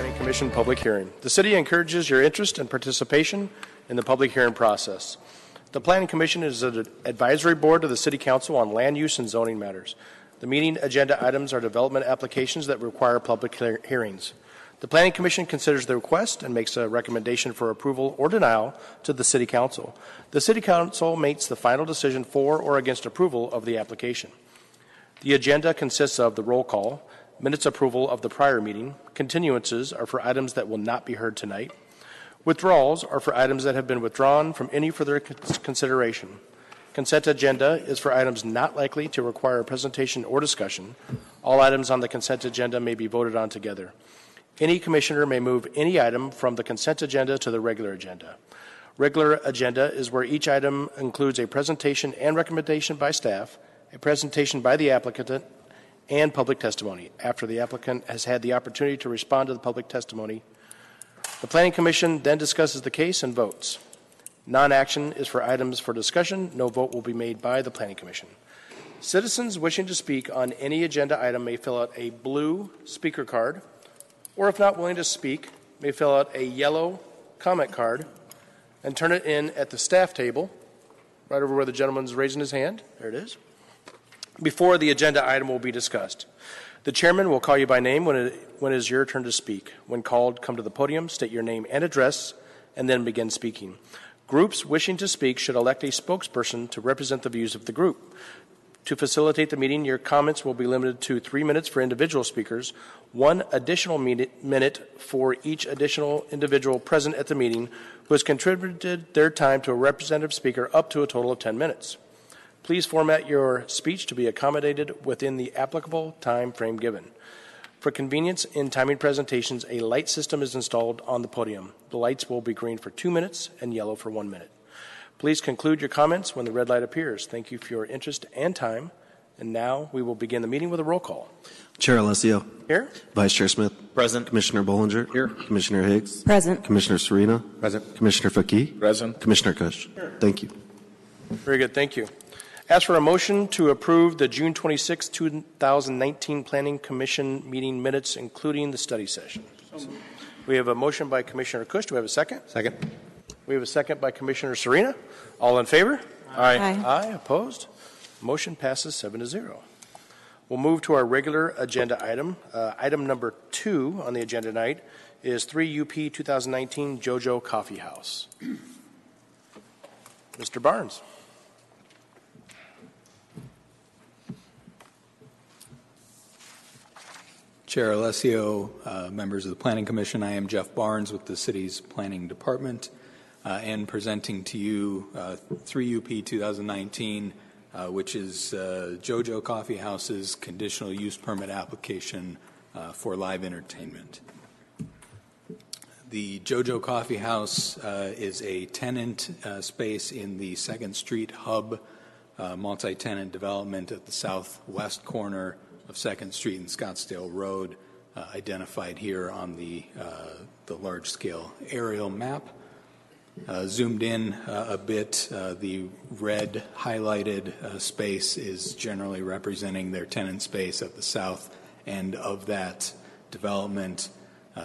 Planning Commission public hearing. The city encourages your interest and participation in the public hearing process. The Planning Commission is an advisory board to the City Council on land use and zoning matters. The meeting agenda items are development applications that require public hearings. The Planning Commission considers the request and makes a recommendation for approval or denial to the City Council. The City Council makes the final decision for or against approval of the application. The agenda consists of the roll call, minutes approval of the prior meeting, continuances are for items that will not be heard tonight, withdrawals are for items that have been withdrawn from any further consideration. Consent agenda is for items not likely to require a presentation or discussion. All items on the consent agenda may be voted on together. Any commissioner may move any item from the consent agenda to the regular agenda. Regular agenda is where each item includes a presentation and recommendation by staff, a presentation by the applicant, and public testimony after the applicant has had the opportunity to respond to the public testimony. The Planning Commission then discusses the case and votes. Non-action is for items for discussion. No vote will be made by the Planning Commission. Citizens wishing to speak on any agenda item may fill out a blue speaker card, or if not willing to speak, may fill out a yellow comment card and turn it in at the staff table, right over where the gentleman's raising his hand. There it is. Before the agenda item will be discussed. The chairman will call you by name when it, when it is your turn to speak. When called, come to the podium, state your name and address, and then begin speaking. Groups wishing to speak should elect a spokesperson to represent the views of the group. To facilitate the meeting, your comments will be limited to three minutes for individual speakers, one additional minute minute for each additional individual present at the meeting who has contributed their time to a representative speaker up to a total of 10 minutes. Please format your speech to be accommodated within the applicable time frame given. For convenience in timing presentations, a light system is installed on the podium. The lights will be green for two minutes and yellow for one minute. Please conclude your comments when the red light appears. Thank you for your interest and time. And now we will begin the meeting with a roll call. Chair Alessio. Here? Vice Chair Smith. Present. Commissioner Bollinger. Here. Commissioner Higgs. Present. Commissioner Serena. Present. Commissioner Fakih. Present. Commissioner Kush. Thank you. Very good, thank you. Ask for a motion to approve the June 26, 2019 Planning Commission meeting minutes, including the study session. We have a motion by Commissioner Kush. Do we have a second? Second. We have a second by Commissioner Serena. All in favor? Aye. Aye, opposed? Motion passes seven to zero. We'll move to our regular agenda item. Uh, Item number two on the agenda tonight is 3 UP 2019 JoJo Coffee House. Mr. Barnes. Chair Alessio, uh, members of the Planning Commission, I am Jeff Barnes with the city's Planning Department uh, and presenting to you uh, 3UP 2019, uh, which is uh, JoJo Coffee House's conditional use permit application uh, for live entertainment. The JoJo Coffee House is a tenant space in the Second Street Hub uh, multi-tenant development at the southwest corner of Second Street and Scottsdale Road, uh, identified here on the uh, the large-scale aerial map. Uh, zoomed in uh, a bit, uh, the red highlighted uh, space is generally representing their tenant space at the south end of that development.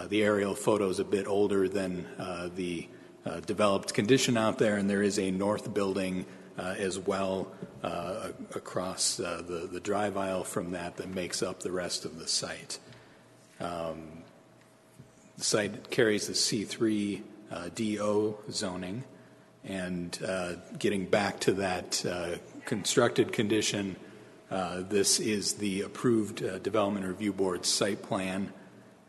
The aerial photo is a bit older than the developed condition out there, and there is a north building as well uh, across uh, the, the drive aisle from that that makes up the rest of the site. Um, the site carries the C3 uh, DO zoning, and uh, getting back to that constructed condition, this is the approved Development Review Board site plan,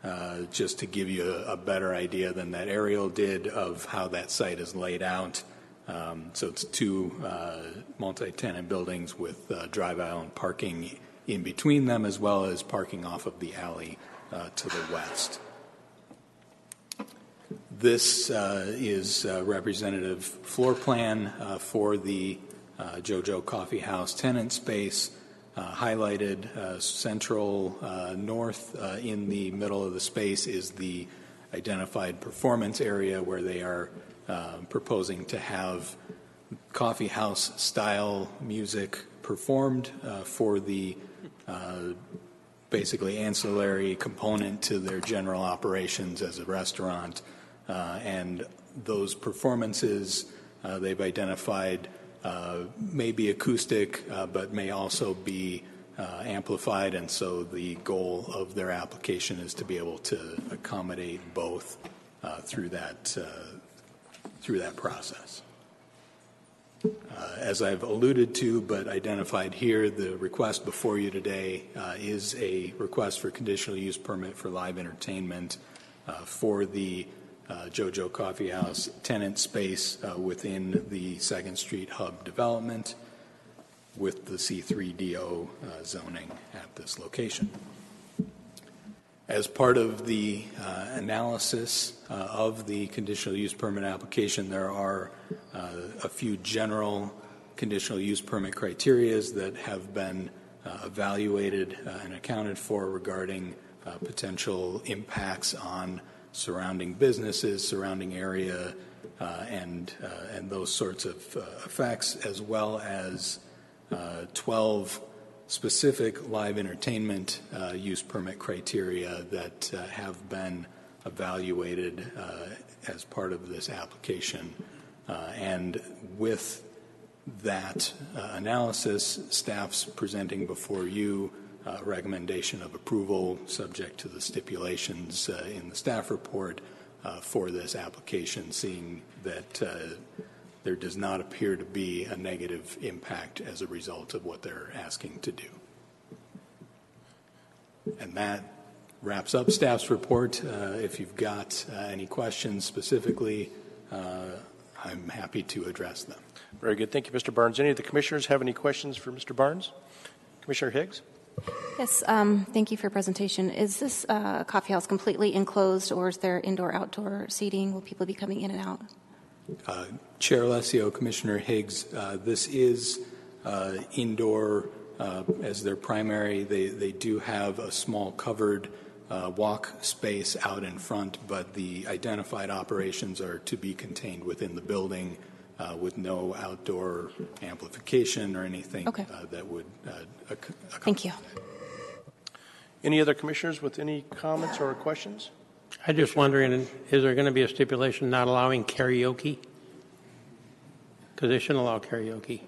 uh, just to give you a, a better idea than that aerial did of how that site is laid out. Um, So it's two uh, multi-tenant buildings with uh, drive aisle and parking in between them, as well as parking off of the alley uh, to the west. This uh, is a representative floor plan uh, for the uh, JoJo Coffee House tenant space, uh, highlighted uh, central uh, north uh, in the middle of the space is the identified performance area where they are uh, proposing to have coffee house style music performed uh, for the uh, basically ancillary component to their general operations as a restaurant. Uh, And those performances, uh, they've identified uh, may be acoustic, but may also be amplified, and so the goal of their application is to be able to accommodate both through that, through that process. Uh, As I've alluded to, but identified here, the request before you today uh, is a request for conditional use permit for live entertainment uh, for the uh, JoJo Coffee House tenant space uh, within the Second Street Hub development with the C3DO uh, zoning at this location. As part of the uh, analysis uh, of the conditional use permit application, there are uh, a few general conditional use permit criterias that have been uh, evaluated uh, and accounted for regarding uh, potential impacts on surrounding businesses, surrounding area, and and those sorts of effects, as well as uh, 12 specific live entertainment uh, use permit criteria that uh, have been evaluated uh, as part of this application. Uh, And with that uh, analysis, staff's presenting before you a recommendation of approval, subject to the stipulations in the staff report for this application, seeing that there does not appear to be a negative impact as a result of what they're asking to do. And that wraps up staff's report. Uh, If you've got uh, any questions specifically, uh, I'm happy to address them. Very good. Thank you, Mr. Barnes. Any of the commissioners have any questions for Mr. Barnes? Commissioner Higgs? Yes, um, thank you for your presentation. Is this uh, coffee house completely enclosed, or is there indoor-outdoor seating? Will people be coming in and out? Uh, Chair Alessio, Commissioner Higgs, uh, this is uh, indoor uh, as their primary. They, they do have a small covered uh, walk space out in front, but the identified operations are to be contained within the building uh, with no outdoor amplification or anything Okay. uh, that would uh, ac- Thank you. Any other commissioners with any comments or questions? I'm just wondering, is there going to be a stipulation not allowing karaoke? Because they shouldn't allow karaoke.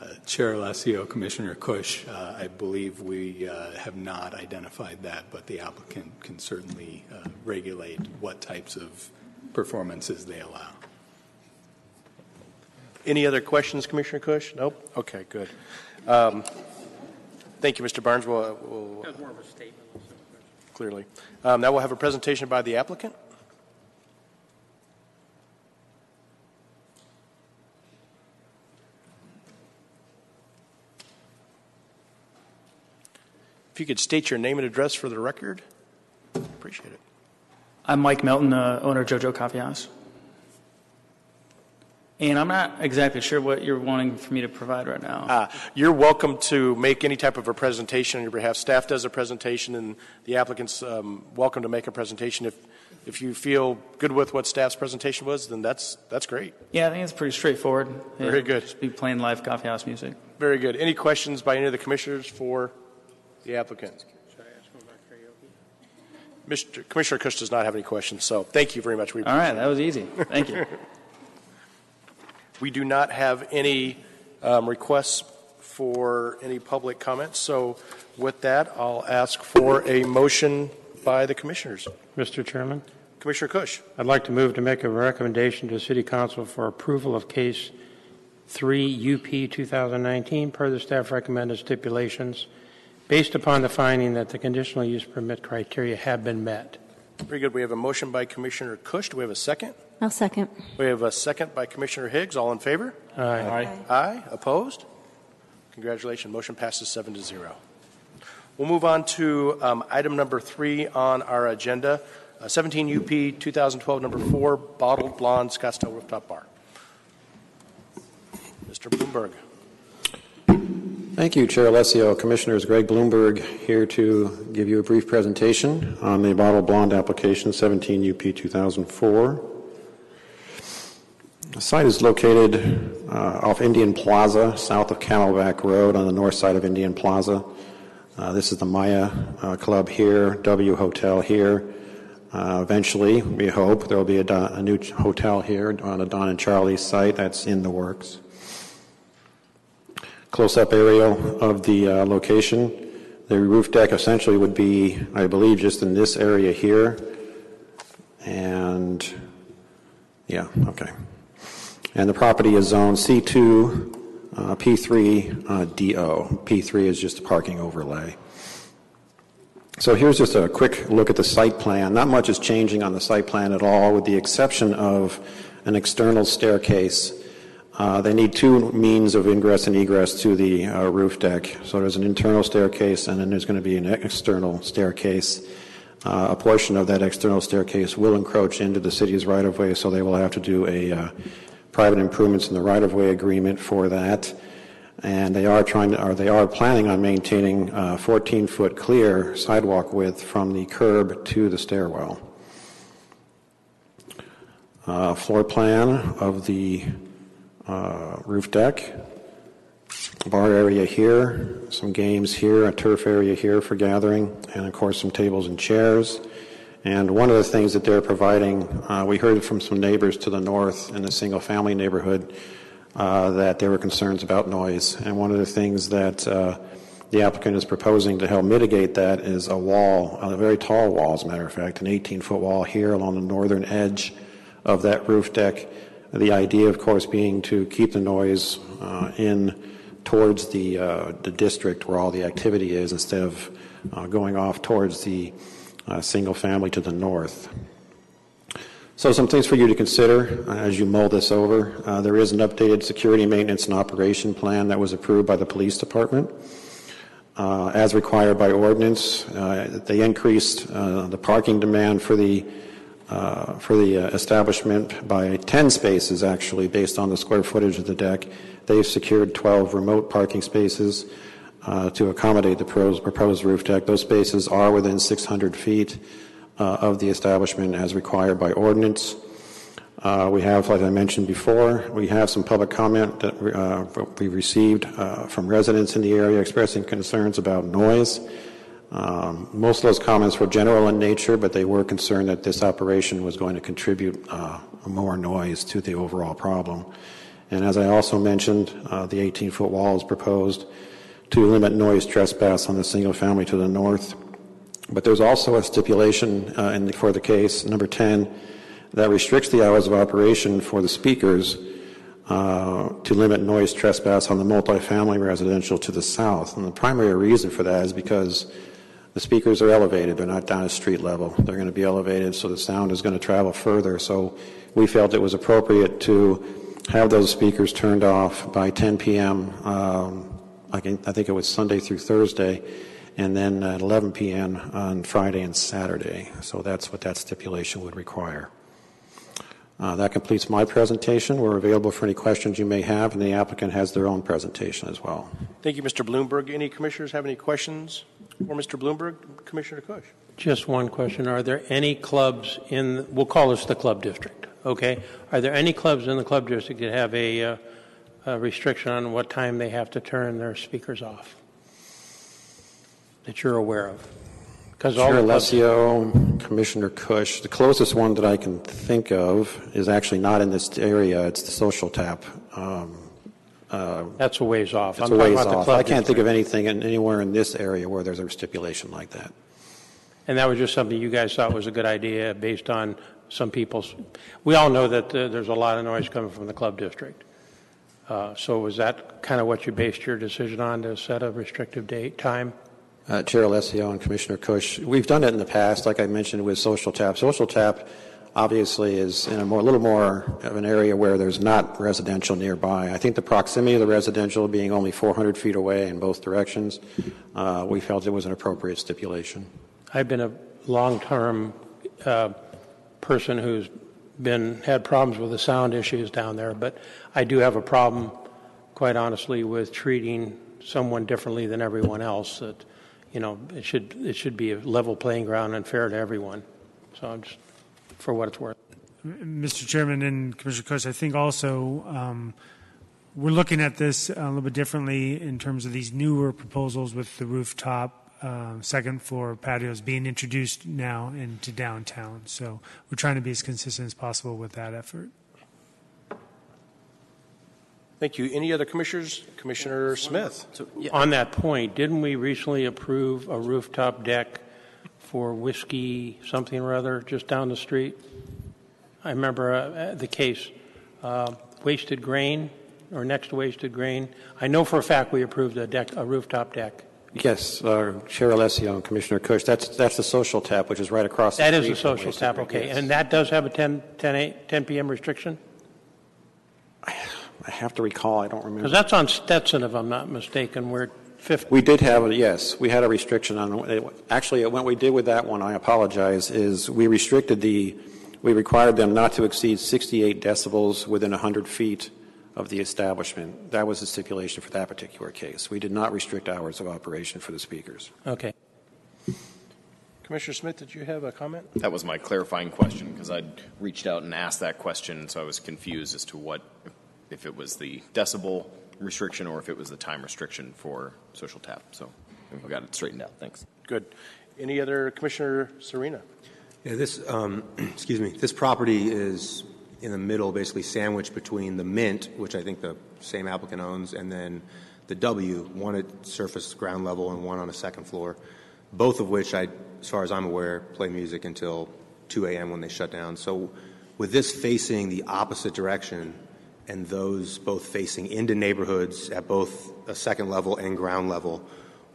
Uh, Chair Alessio, Commissioner Kush, uh, I believe we uh, have not identified that, but the applicant can certainly uh, regulate what types of performances they allow. Any other questions, Commissioner Kush? Nope? Okay, good. Um, Thank you, Mr. Barnes. We'll, we'll, That's more of a statement. Clearly. Um, Now we'll have a presentation by the applicant. If you could state your name and address for the record, appreciate it. I'm Mike Melton, uh, owner of JoJo Coffee House. And I'm not exactly sure what you're wanting for me to provide right now. Uh, You're welcome to make any type of a presentation on your behalf. Staff does a presentation, and the applicant's um, welcome to make a presentation. If, if you feel good with what staff's presentation was, then that's, that's great. yeah, I think it's pretty straightforward. Very good. Just be playing live coffee house music. Very good. Any questions by any of the commissioners for the applicant? Mr. Commissioner Kush does not have any questions, so thank you very much. We All right, that was easy. Thank you. We do not have any um, requests for any public comments, so with that, I'll ask for a motion by the commissioners. Mr. Chairman, Commissioner Kush. I'd like to move to make a recommendation to City Council for approval of case 3 UP 2019 per the staff recommended stipulations based upon the finding that the conditional use permit criteria have been met. Very good. We have a motion by Commissioner Kush. Do we have a second? I'll second. We have a second by Commissioner Higgs. All in favor? Aye. Aye. Opposed? Congratulations. Motion passes seven to zero. We'll move on to um, item number three on our agenda, uh, 17 UP 2012, number four, Bottled Blonde Scottsdale Rooftop Bar. Mr. Bloomberg. Thank you, Chair Alessio. Commissioners Greg Bloomberg here to give you a brief presentation on the bottled Blonde application 17 UP 2004. The site is located uh, off Indian Plaza, south of Camelback Road on the north side of Indian Plaza. Uh, This is the Maya uh, Club here, W Hotel here. Uh, Eventually, we hope, there will be a Don- a new hotel here on the Don and Charlie site. That's in the works. Close-up aerial of the uh, location. The roof deck essentially would be, I believe, just in this area here. And, yeah, okay. And the property is zone C2, uh, P3, uh, DO. P3 is just a parking overlay. So here's just a quick look at the site plan. Not much is changing on the site plan at all, with the exception of an external staircase. Uh, They need two means of ingress and egress to the uh, roof deck. So there's an internal staircase, and then there's going to be an external staircase. Uh, A portion of that external staircase will encroach into the city's right-of-way, so they will have to do a uh, private improvements in the right-of-way agreement for that. And they are trying, to- or they are planning on maintaining 14-foot clear sidewalk width from the curb to the stairwell. Uh, Floor plan of the uh, roof deck, bar area here, some games here, a turf area here for gathering, and of course, some tables and chairs. And one of the things that they're providing, uh, we heard from some neighbors to the north in the single-family neighborhood uh, that there were concerns about noise. And one of the things that uh, the applicant is proposing to help mitigate that is a wall, a very tall wall, as a matter of fact, an 18-foot wall here along the northern edge of that roof deck. The idea, of course, being to keep the noise uh, in towards the, uh, the district where all the activity is instead of uh, going off towards the uh, single family to the north. So some things for you to consider uh, as you mull this over. Uh, There is an updated security maintenance and operation plan that was approved by the police department. Uh, As required by ordinance, uh, they increased uh, the parking demand for the, for the establishment by 10 spaces, actually, based on the square footage of the deck. They've secured 12 remote parking spaces to accommodate the proposed roof deck. Those spaces are within 600 feet uh, of the establishment as required by ordinance. Uh, We have, like I mentioned before, we have some public comment that uh, we received uh, from residents in the area expressing concerns about noise. Um, Most of those comments were general in nature, but they were concerned that this operation was going to contribute uh, more noise to the overall problem. And as I also mentioned, uh, the 18-foot wall is proposed to limit noise trespass on the single family to the north. But there's also a stipulation uh, in the, for the case, number 10, that restricts the hours of operation for the speakers uh, to limit noise trespass on the multifamily residential to the south. And the primary reason for that is because the speakers are elevated. They're not down at street level. They're going to be elevated, so the sound is going to travel further. So we felt it was appropriate to have those speakers turned off by 10 p.m. Um, I, can, I think it was Sunday through Thursday, and then at 11 p.m. on Friday and Saturday. So that's what that stipulation would require. Uh, that completes my presentation. We're available for any questions you may have, and the applicant has their own presentation as well. Thank you, Mr. Bloomberg. Any commissioners have any questions for Mr. Bloomberg? Commissioner Kush? Just one question. Are there any clubs in, we'll call this the club district, okay? Are there any clubs in the club district that have a, uh, a restriction on what time they have to turn their speakers off? That you're aware of? Because all Chair Alessio, Commissioner Kush, the closest one that I can think of is actually not in this area. It's the Social Tap. Um, uh, That's a ways off. It's I'm a talking ways about the off. club I can't think of anything in- anywhere in this area where there's a stipulation like that. And that was just something you guys thought was a good idea based on some people's, we all know that uh, there's a lot of noise coming from the club district. Uh, So was that kind of what you based your decision on to set a restrictive date, time? Uh, Chair Alessio and Commissioner Kush, we've done it in the past, like I mentioned with Social Tap. Social Tap obviously is in a more, little more of an area where there's not residential nearby. I think the proximity of the residential being only 400 feet away in both directions, uh, we felt it was an appropriate stipulation. I've been a long-term uh, person who's been, had problems with the sound issues down there, but I do have a problem, quite honestly, with treating someone differently than everyone else, that, you know, it should, it should be a level playing ground and fair to everyone. So I'm just, for what it's worth. Mr. Chairman and Commissioner Kush, I think also um, we're looking at this a little bit differently in terms of these newer proposals with the rooftop um, second floor patios being introduced now into downtown. So we're trying to be as consistent as possible with that effort. Thank you. Any other commissioners? Commissioner Smith? On that point, didn't we recently approve a rooftop deck for whiskey something or other just down the street? I remember uh, the case, uh, wasted grain or next to wasted grain. I know for a fact we approved a deck, a rooftop deck. Yes, uh, Chair Alessio and Commissioner Kush, that's, that's the social tap, which is right across the That is street a social tap, okay. yes. And that does have a 10, 10, a- 10 p.m. restriction? I have to recall, I don't remember. Because that's on Stetson, if I'm not mistaken, where 50, We did have, a yes, we had a restriction on, it. actually, what we did with that one, I apologize, is we restricted the, we required them not to exceed 68 decibels within 100 feet of the establishment. That was the stipulation for that particular case. We did not restrict hours of operation for the speakers. okay. Commissioner Smith, did you have a comment? That was my clarifying question because I'd reached out and asked that question, so I was confused as to what, if it was the decibel restriction or if it was the time restriction for social tap. So we got it straightened out. Thanks. Good. Any other Commissioner Serena? Yeah, this, um, excuse me, this property is in the middle, basically sandwiched between the Mint, which I think the same applicant owns, and then the W, one at surface ground level and one on a second floor, both of which, I, as far as I'm aware, play music until 2 a.m. when they shut down. So with this facing the opposite direction and those both facing into neighborhoods at both a second level and ground level,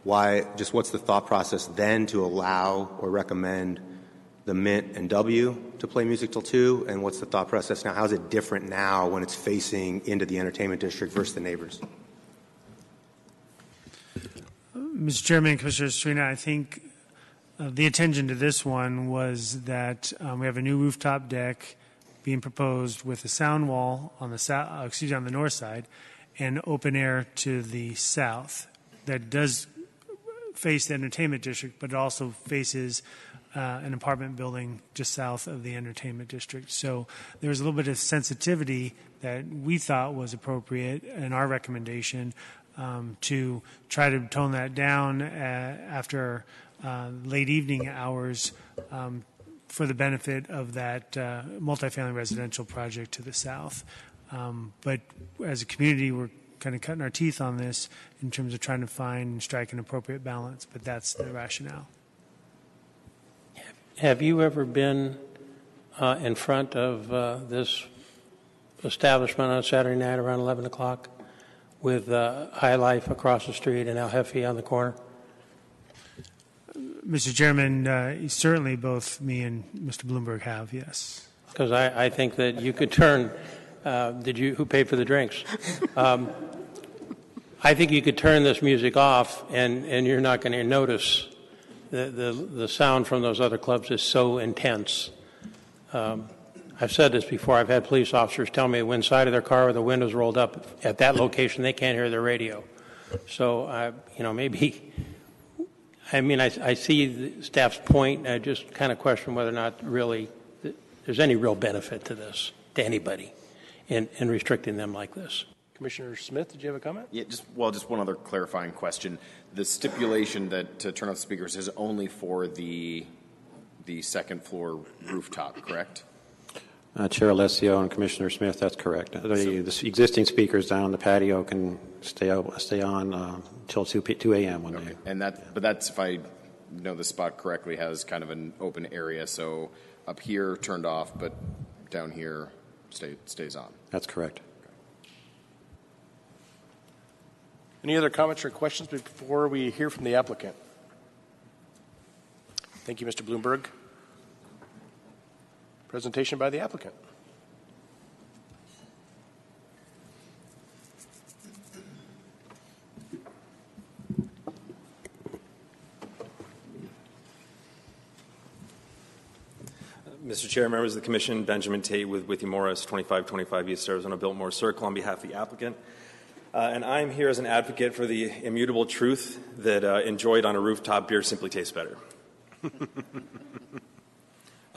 why, just what's the thought process then to allow or recommend the Mint and W to play music till 2? And what's the thought process now? How's it different now when it's facing into the entertainment district versus the neighbors? Mr. Chairman, Commissioner Serena, I think uh, the attention to this one was that um, we have a new rooftop deck being proposed with a sound wall on the south, uh, excuse me, on the north side, and open air to the south. That does face the entertainment district, but it also faces uh, an apartment building just south of the entertainment district. So there was a little bit of sensitivity that we thought was appropriate in our recommendation um, to try to tone that down uh, after uh, late evening hours um, for the benefit of that uh, multifamily residential project to the south. Um, but as a community, we're kind of cutting our teeth on this in terms of trying to find and strike an appropriate balance. But that's the rationale. Have you ever been uh, in front of uh, this establishment on Saturday night around 11 o'clock with uh, High Life across the street and El Hefe on the corner? Mr. Chairman, uh, certainly both me and Mr. Bloomberg have, yes. Because I, I think that you could turn, uh, did you, who paid for the drinks? Um, I think you could turn this music off and, and you're not going to notice the, the, the sound from those other clubs is so intense. Um, I've said this before. I've had police officers tell me when side of their car with the windows rolled up at that location, they can't hear the radio. So, I, you know, maybe, I mean, I, I see the staff's point. I just kind of question whether or not really there's any real benefit to this, to anybody, in, in restricting them like this. Commissioner Smith, did you have a comment? Yeah, just well, just one other clarifying question. The stipulation that to turn off speakers is only for the the second floor rooftop, correct? Uh, Chair Alessio and Commissioner Smith, that's correct. The, the existing speakers down the patio can stay, stay on uh, till 2, p- 2 a.m. when they And that, but that's if I know the spot correctly, has kind of an open area. So up here turned off, but down here stay, stays on. That's correct. Any other comments or questions before we hear from the applicant? Thank you, Mr. Bloomberg. Presentation by the applicant. Mr. Chair, members of the Commission, Benjamin Tate with Withey Morris, 2525 East Arizona Biltmore Circle, on behalf of the applicant. Uh, and I'm here as an advocate for the immutable truth that uh, enjoyed on a rooftop beer simply tastes better. uh,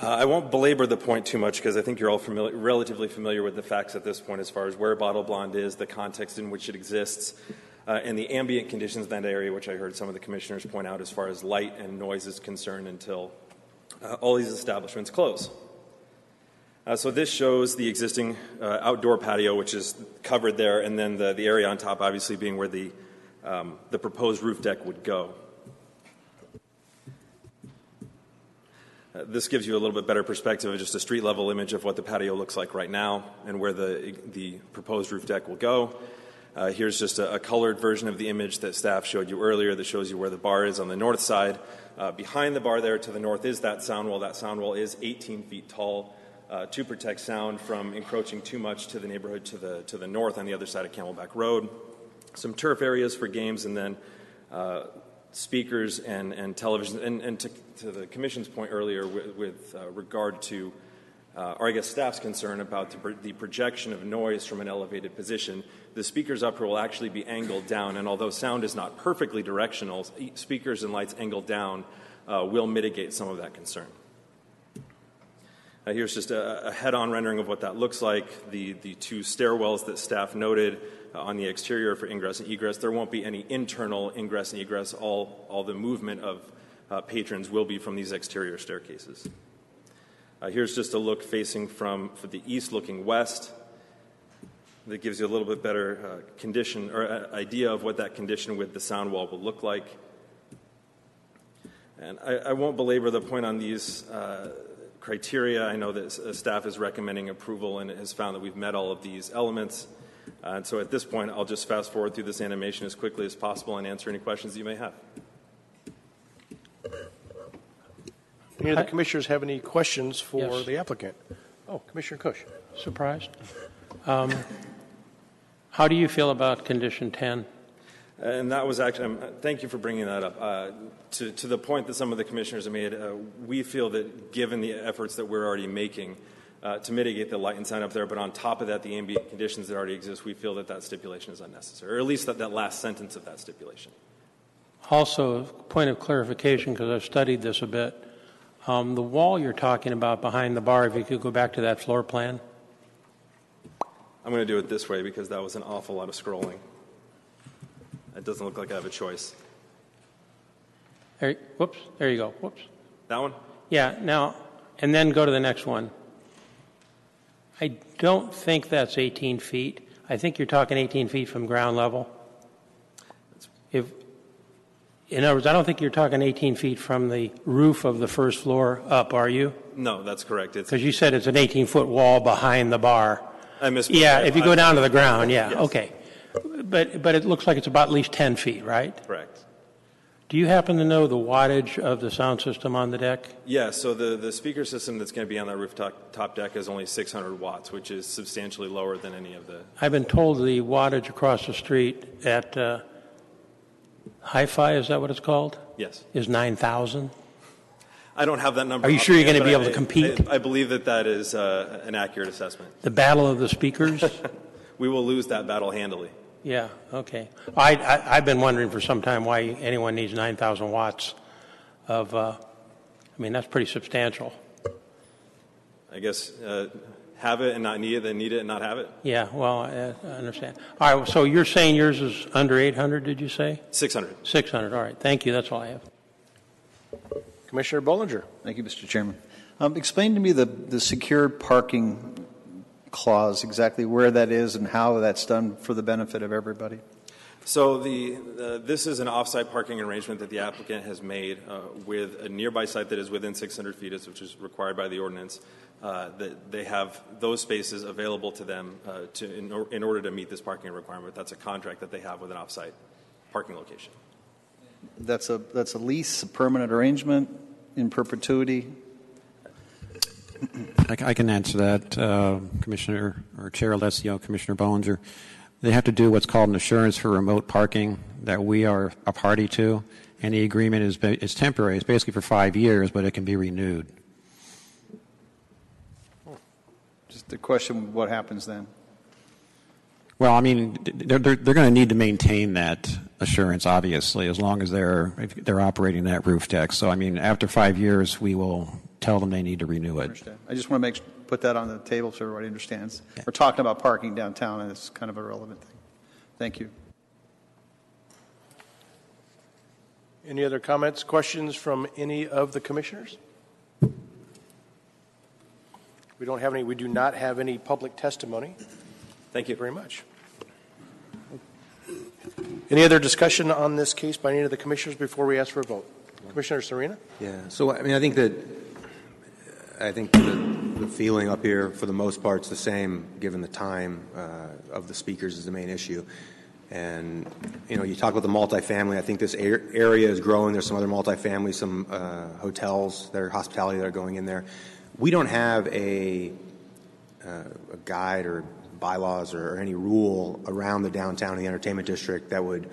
I won't belabor the point too much because I think you're all familiar, relatively familiar with the facts at this point as far as where Bottle Blonde is, the context in which it exists. uh, and the ambient conditions in that area, which I heard some of the commissioners point out as far as light and noise is concerned until uh, all these establishments close. Uh, so this shows the existing uh, outdoor patio, which is covered there, and then the, the area on top, obviously, being where the, um, the proposed roof deck would go. Uh, this gives you a little bit better perspective of just a street level image of what the patio looks like right now and where the, the proposed roof deck will go. Uh, here's just a, a, colored version of the image that staff showed you earlier that shows you where the bar is on the north side. Uh, behind the bar there to the north is that sound wall. That sound wall is 18 feet tall uh, to protect sound from encroaching too much to the neighborhood to the, to the north on the other side of Camelback Road. Some turf areas for games, and then uh, speakers and, and television. And, and to, to, the Commission's point earlier with, with uh, regard to, uh, or I guess staff's concern about the, the, projection of noise from an elevated position, the speakers up here will actually be angled down. And although sound is not perfectly directional, speakers and lights angled down uh, will mitigate some of that concern. Uh, here's just a, a head on rendering of what that looks like. The, the two stairwells that staff noted uh, on the exterior for ingress and egress. There won't be any internal ingress and egress. All, all the movement of uh, patrons will be from these exterior staircases. Uh, here's just a look facing from for the east looking west. That gives you a little bit better uh, condition or uh, idea of what that condition with the sound wall will look like. And I, I won't belabor the point on these uh, criteria. I know that staff is recommending approval and has found that we've met all of these elements. Uh, and so at this point, I'll just fast forward through this animation as quickly as possible and answer any questions you may have. Any of the commissioners have any questions for Yes. the applicant? Oh, Commissioner Kush. Surprised? Um, How do you feel about condition 10? And that was actually, um, thank you for bringing that up. Uh, to, to the point that some of the commissioners have made, uh, we feel that given the efforts that we're already making uh, to mitigate the light and sound up there, but on top of that, the ambient conditions that already exist, we feel that that stipulation is unnecessary, or at least that, that last sentence of that stipulation. Also, a point of clarification, because I've studied this a bit. Um, the wall you're talking about behind the bar, if you could go back to that floor plan. I'm going to do it this way because that was an awful lot of scrolling. It doesn't look like I have a choice. There, whoops, there you go. Whoops. That one? Yeah, now, and then go to the next one. I don't think that's 18 feet. I think you're talking 18 feet from ground level. If, in other words, I don't think you're talking 18 feet from the roof of the first floor up, are you? No, that's correct. It's, Because you said it's an 18-foot wall behind the bar. I misspoke. Yeah, if you go down to the ground, yeah, Yes. okay. But, but it looks like it's about at least 10 feet, right? Correct. Do you happen to know the wattage of the sound system on the deck? Yeah, so the, the speaker system that's going to be on that rooftop top deck is only 600 watts, which is substantially lower than any of the. I've been told the wattage across the street at uh, Hi-Fi, is that what it's called? Yes. Is 9,000? I don't have that number. Are you sure you're gonna be but able to compete? I, believe that that is uh, an accurate assessment. The battle of the speakers? We will lose that battle handily. Yeah, okay. I, I, I've been wondering for some time why anyone needs 9,000 watts of, uh, I mean, that's pretty substantial. I guess uh, have it and not need it, then need it and not have it. Yeah, well, I, I understand. All right, so you're saying yours is under 800, did you say? 600. 600, all right. Thank you, that's all I have. Commissioner Bollinger. Thank you, Mr. Chairman. Um, explain to me the, the secured parking clause, exactly where that is and how that's done for the benefit of everybody. So the, uh, this is an off-site parking arrangement that the applicant has made uh, with a nearby site that is within 600 feet, which is required by the ordinance. Uh, that they have those spaces available to them uh, to, in, or, in order to meet this parking requirement. That's a contract that they have with an off-site parking location. That's a, that's a lease, a permanent arrangement in perpetuity. I I can answer that, uh, Commissioner, or Chair Alessio, Commissioner Bollinger. They have to do what's called an assurance for remote parking that we are a party to, and the agreement is, is temporary. It's basically for five years, but it can be renewed. Just the question, what happens then? Well, I mean, they're, they're, they're going to need to maintain that assurance, obviously, as long as they're, if they're operating that roof deck. So, I mean, after five years, we will tell them they need to renew it. Understand. I just want to make, put that on the table so everybody understands. We're talking about parking downtown, and it's kind of a relevant thing. Thank you. Any other comments, questions from any of the commissioners? We don't have any, we do not have any public testimony. Thank you. very much. Any other discussion on this case by any of the commissioners before we ask for a vote? Commissioner Serena? Yeah, so I mean, I think that, I think the, the feeling up here, for the most part, is the same, given the time uh, of the speakers is the main issue. And, you know, you talk about the multifamily, I think this ar- area is growing. There's some other multifamily, some uh, hotels that are hospitality that are going in there. We don't have a, uh, a guide or bylaws or, or any rule around the downtown and the entertainment district that would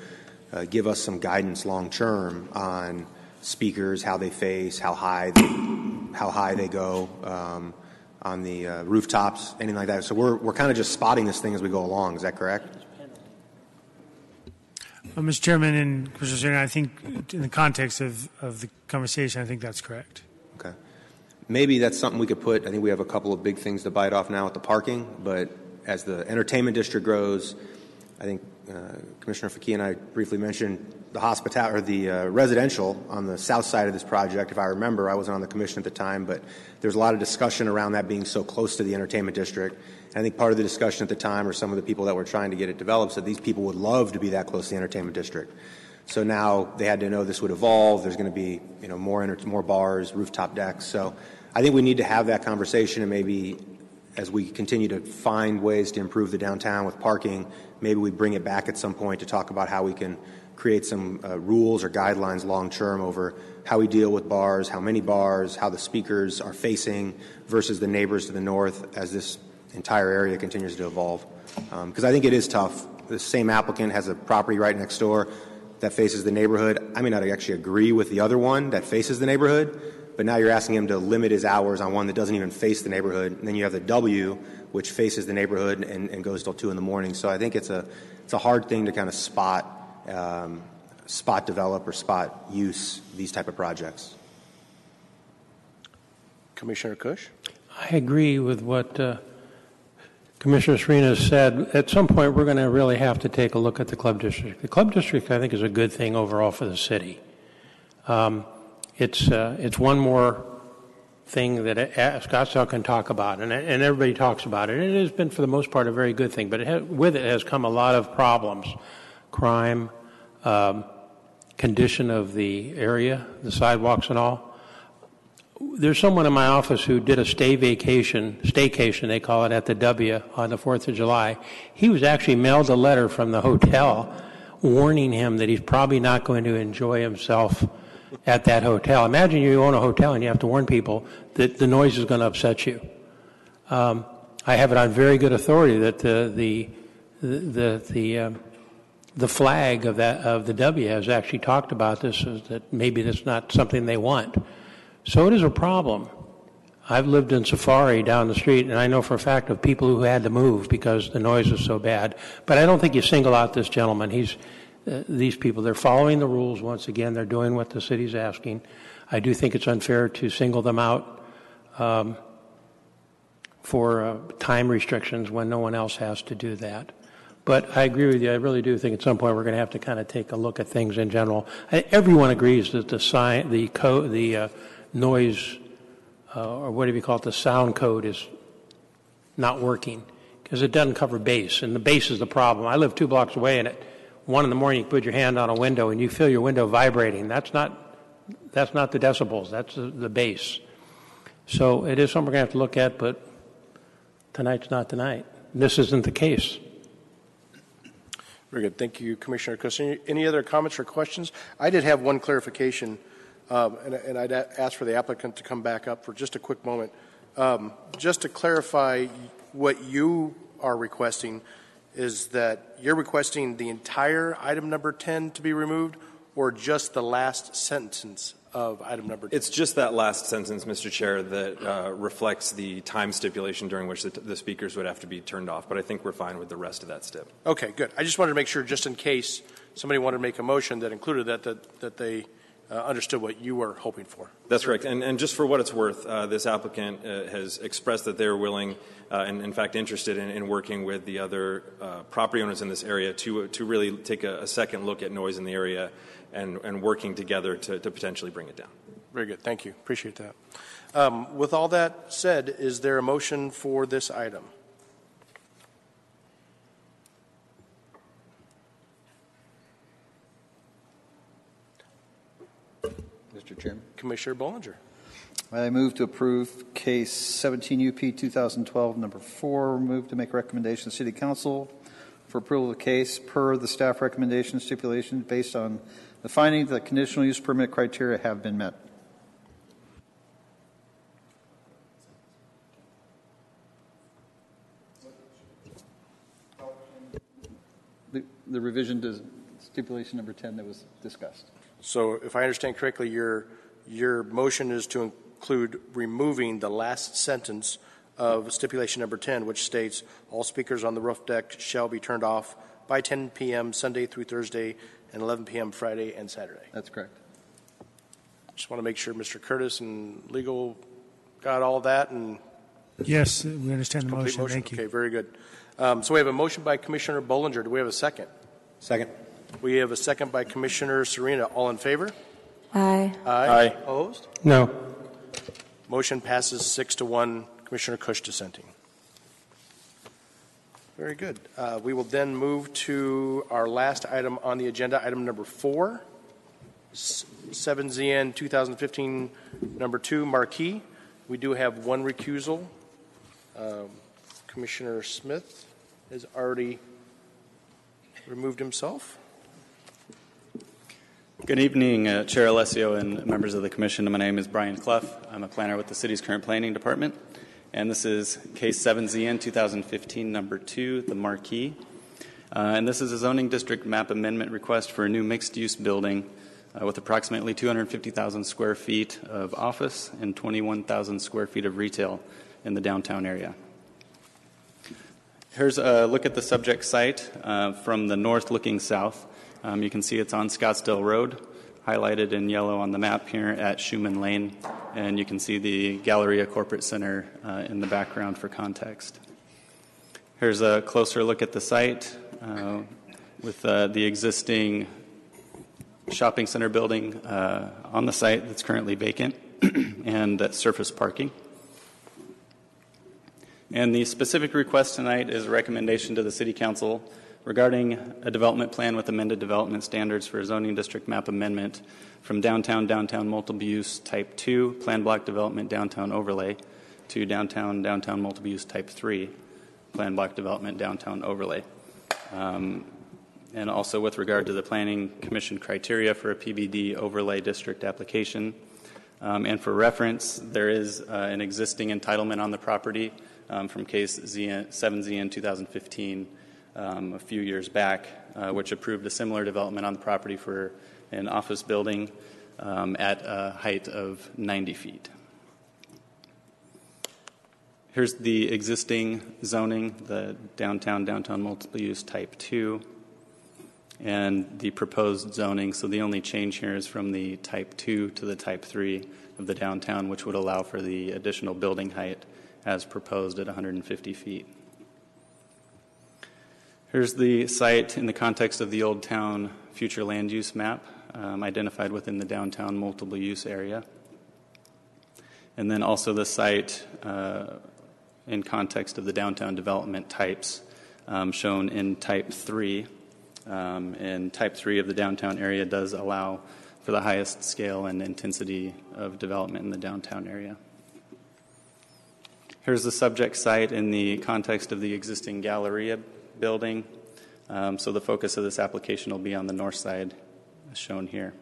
uh, give us some guidance long term on speakers, how they face, how high they, how high they go um, on the uh, rooftops, anything like that. So we're, we're kind of just spotting this thing as we go along. Is that correct? Uh, Mr. Chairman and Commissioner I think in the context of, of the conversation, I think that's correct. Okay. Maybe that's something we could put. I think we have a couple of big things to bite off now with the parking, but as the entertainment district grows, I think uh, Commissioner Fakih and I briefly mentioned the hospital or the uh, residential on the south side of this project. If I remember, I wasn't on the commission at the time, but there's a lot of discussion around that being so close to the entertainment district. And I think part of the discussion at the time, or some of the people that were trying to get it developed, said these people would love to be that close to the entertainment district. So now they had to know this would evolve. There's going to be you know more more bars, rooftop decks. So I think we need to have that conversation, and maybe as we continue to find ways to improve the downtown with parking, maybe we bring it back at some point to talk about how we can create some uh, rules or guidelines long term over how we deal with bars, how many bars, how the speakers are facing versus the neighbors to the north as this entire area continues to evolve. Because um, I think it is tough. The same applicant has a property right next door that faces the neighborhood. I may not actually agree with the other one that faces the neighborhood, but now you're asking him to limit his hours on one that doesn't even face the neighborhood. And then you have the W, which faces the neighborhood and, and goes till two in the morning. So I think it's a it's a hard thing to kind of spot um, spot develop or spot use these type of projects. Commissioner Kush? I agree with what uh, Commissioner Serena said. At some point, we're going to really have to take a look at the club district. The club district, I think, is a good thing overall for the city. Um, it's uh, it's one more thing that Scottsdale can talk about, and, and everybody talks about it. And it has been, for the most part, a very good thing. But it has, with it has come a lot of problems, crime, um, condition of the area, the sidewalks, and all. There's someone in my office who did a stay vacation, staycation, they call it, at the W on the 4th of July. He was actually mailed a letter from the hotel warning him that he's probably not going to enjoy himself at that hotel. Imagine you own a hotel and you have to warn people that the noise is going to upset you. Um, I have it on very good authority that the the the the, um, the flag of that of the W has actually talked about this is that maybe that's not something they want. So it is a problem. I've lived in Safari down the street, and I know for a fact of people who had to move because the noise was so bad. But I don't think you single out this gentleman. He's these people. They're following the rules once again. They're doing what the city's asking. I do think it's unfair to single them out um, for uh, time restrictions when no one else has to do that. But I agree with you. I really do think at some point we're going to have to kind of take a look at things in general. I, everyone agrees that the sign, the the uh, noise, uh, or whatever you call it, the sound code is not working because it doesn't cover bass, and the bass is the problem. I live two blocks away, and at one in the morning you put your hand on a window and you feel your window vibrating. That's not that's not the decibels. That's the, the bass. So it is something we're going to have to look at, but tonight's not tonight. This isn't the case. Very good. Thank you, Commissioner. Any, any other comments or questions? I did have one clarification, um, and, and, I'd ask for the applicant to come back up for just a quick moment. Um, just to clarify what you are requesting is that you're requesting the entire item number 10 to be removed or just the last sentence of item number 10? It's just that last sentence, Mr. Chair, that uh, reflects the time stipulation during which the, the, speakers would have to be turned off. But I think we're fine with the rest of that stip. Okay, good. I just wanted to make sure, just in case somebody wanted to make a motion that included that, that, that they uh, understood what you were hoping for. That's correct. And, and just for what it's worth, uh, this applicant uh, has expressed that they're willing uh, and, in fact, interested in, in working with the other uh, property owners in this area to, to really take a, a second look at noise in the area and, and working together to, to potentially bring it down. Very good. Thank you. Appreciate that. Um, with all that said, is there a motion for this item? Mr. Chairman. Commissioner Bollinger. I move to approve case 17 UP 2012, number four. Move to make recommendation to City Council for approval of the case per the staff recommendation stipulation based on the finding that conditional use permit criteria have been met. The, the revision to stipulation number 10 that was discussed. So if I understand correctly, your, your motion is to include removing the last sentence of stipulation number 10, which states, "All speakers on the roof deck shall be turned off by 10 PM Sunday through Thursday and 11 PM Friday and Saturday." That's correct. Just want to make sure Mr. Curtis and legal got all that and Yes, we understand the complete motion. Thank you. Okay, very good. Um, So we have a motion by Commissioner Bollinger. Do we have a second? Second. We have a second by Commissioner Serena. All in favor? Aye. Aye. Opposed? No. Motion passes six to one. Commissioner Kush dissenting. Very good. Uh, We will then move to our last item on the agenda, item number four, S- 7ZN 2015, number two, Marquee. We do have one recusal. Um, Commissioner Smith has already removed himself. Good evening, uh, Chair Alessio and members of the Commission. My name is Bryan Cluff. I'm a planner with the city's current planning department, and this is case 7ZN 2015, number two, the Marquee. Uh, and this is a zoning district map amendment request for a new mixed-use building uh, with approximately 250,000 square feet of office and 21,000 square feet of retail in the downtown area. Here's a look at the subject site uh, from the north looking south. Um, you can see it's on Scottsdale Road, highlighted in yellow on the map here at Shoeman Lane, and you can see the Galleria Corporate Center uh, in the background for context. Here's a closer look at the site uh, with uh, the existing shopping center building uh, on the site that's currently vacant and uh, surface parking. And the specific request tonight is a recommendation to the City Council regarding a development plan with amended development standards for a zoning district map amendment from downtown downtown multiple use type 2 plan block development downtown overlay to downtown downtown multiple use type 3 plan block development downtown overlay. Um, and also with regard to the Planning Commission criteria for a PBD overlay district application. Um, and for reference, there is uh, an existing entitlement on the property um, from case ZN, 7ZN 2015 um, a few years back, uh, which approved a similar development on the property for an office building um, at a height of 90 feet. Here's the existing zoning, the downtown, downtown multiple use type 2, and the proposed zoning. So the only change here is from the type 2 to the type 3 of the downtown, which would allow for the additional building height as proposed at 150 feet. Here's the site in the context of the Old Town future land use map, um, identified within the downtown multiple use area. And then also the site uh, in context of the downtown development types um, shown in type 3. Um, and type 3 of the downtown area does allow for the highest scale and intensity of development in the downtown area. Here's the subject site in the context of the existing Galleria building. Um, so the focus of this application will be on the north side, as shown here.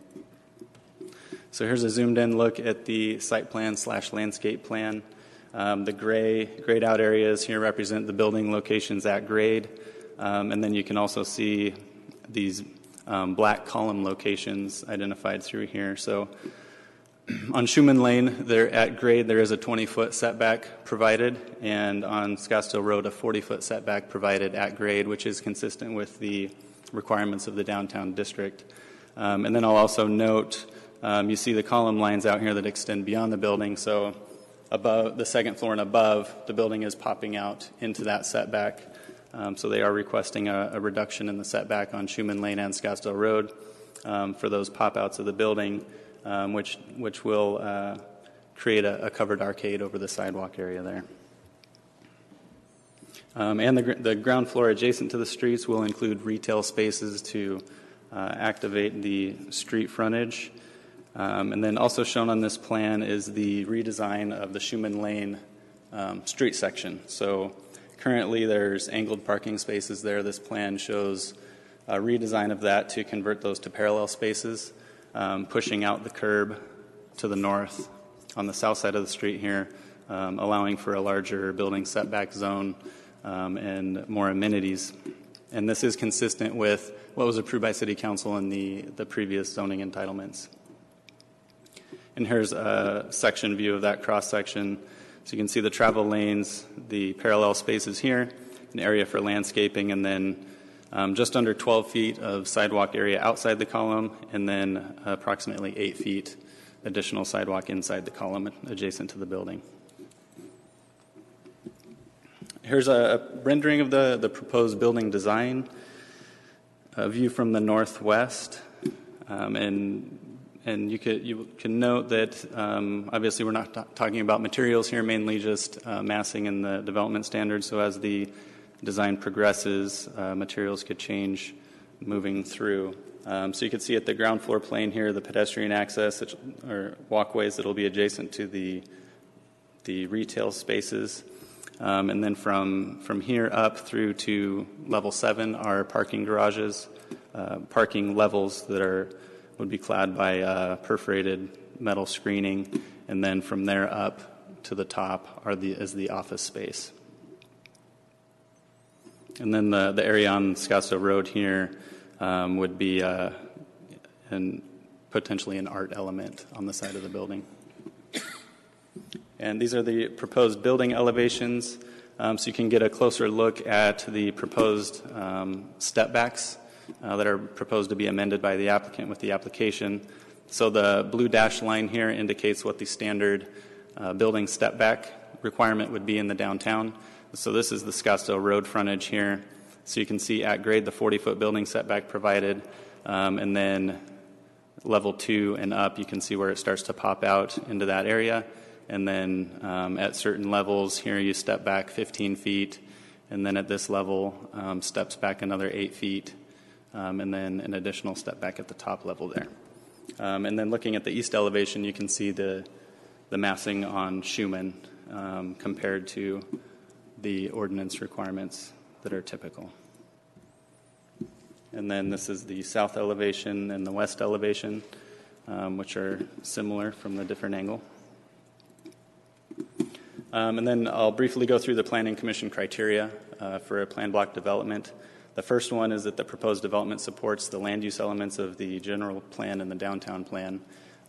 So here's a zoomed in look at the site plan slash landscape plan. Um, the gray grayed out areas here represent the building locations at grade, um, and then you can also see these um, black column locations identified through here. So on Shoeman Lane, there at grade, there is a 20 foot setback provided, and on Scottsdale Road, a 40 foot setback provided at grade, which is consistent with the requirements of the downtown district. Um, and then I'll also note um, you see the column lines out here that extend beyond the building. So above the second floor and above, the building is popping out into that setback. Um, so they are requesting a, a, reduction in the setback on Shoeman Lane and Scottsdale Road um, for those pop outs of the building, um, which which will uh, create a, a, covered arcade over the sidewalk area there. Um, and the, the ground floor adjacent to the streets will include retail spaces to uh, activate the street frontage. Um, and then also shown on this plan is the redesign of the Shoeman Lane um, street section. So currently there's angled parking spaces there. This plan shows a redesign of that to convert those to parallel spaces, um, pushing out the curb to the north on the south side of the street here, um, allowing for a larger building setback zone um, and more amenities. And this is consistent with what was approved by City Council in the, the previous zoning entitlements. And here's a section view of that cross section. So you can see the travel lanes, the parallel spaces here, an area for landscaping, and then um, just under 12 feet of sidewalk area outside the column, and then approximately 8 feet additional sidewalk inside the column adjacent to the building. Here's a rendering of the, the proposed building design, a view from the northwest. Um, and and you, could, you can note that um, obviously we're not t- talking about materials here, mainly just uh, massing and the development standards. So as the design progresses, uh, materials could change moving through. Um, so you can see at the ground floor plane here the pedestrian access or walkways that will be adjacent to the, the retail spaces. Um, and then from, from here up through to level seven are parking garages, uh, parking levels that are, would be clad by uh, perforated metal screening. And then from there up to the top are the, is the office space. And then the, the area on Scottsdale Road here um, would be uh, an, potentially an art element on the side of the building. And these are the proposed building elevations. Um, so you can get a closer look at the proposed um, step backs uh, that are proposed to be amended by the applicant with the application. So the blue dash line here indicates what the standard uh, building step back requirement would be in the downtown. So this is the Scottsdale Road frontage here. So you can see at grade the 40 foot building setback provided, um, and then level two and up, you can see where it starts to pop out into that area. And then um, at certain levels, here you step back 15 feet, and then at this level, um, steps back another 8 feet, um, and then an additional step back at the top level there. Um, and then looking at the east elevation, you can see the, the massing on Shoeman um, compared to the ordinance requirements that are typical. And then this is the south elevation and the west elevation, um, which are similar from the different angle. Um, and then I'll briefly go through the Planning Commission criteria uh, for a plan block development. The first one is that the proposed development supports the land use elements of the general plan and the downtown plan.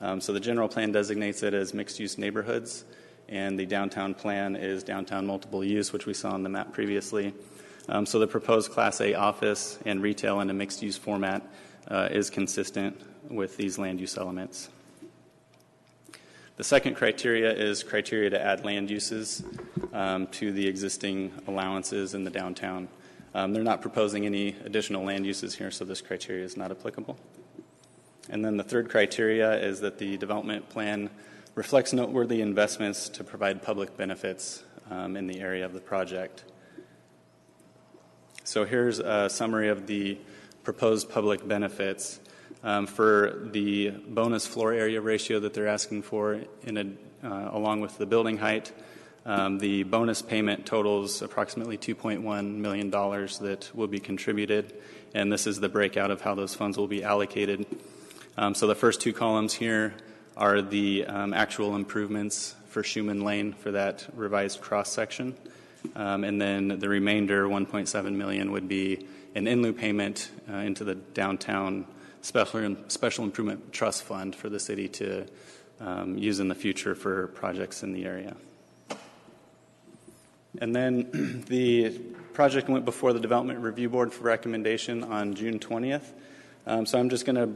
Um, so the general plan designates it as mixed use neighborhoods, and the downtown plan is downtown multiple use, which we saw on the map previously. Um, so the proposed Class A office and retail in a mixed use format uh, is consistent with these land use elements. The second criteria is criteria to add land uses um, to the existing allowances in the downtown. Um, they're not proposing any additional land uses here, so this criteria is not applicable. And then the third criteria is that the development plan reflects noteworthy investments to provide public benefits um, in the area of the project. So here's a summary of the proposed public benefits um, for the bonus floor area ratio that they're asking for, in a, uh, along with the building height. Um, the bonus payment totals approximately $2.1 million that will be contributed, and this is the breakout of how those funds will be allocated. Um, so the first two columns here are the um, actual improvements for Shoeman Lane for that revised cross section. Um, and then the remainder, 1.7 million, would be an in lieu payment uh, into the downtown special, special improvement trust fund for the city to um, use in the future for projects in the area. And then the project went before the Development Review Board for recommendation on June 20th. Um, so I'm just going to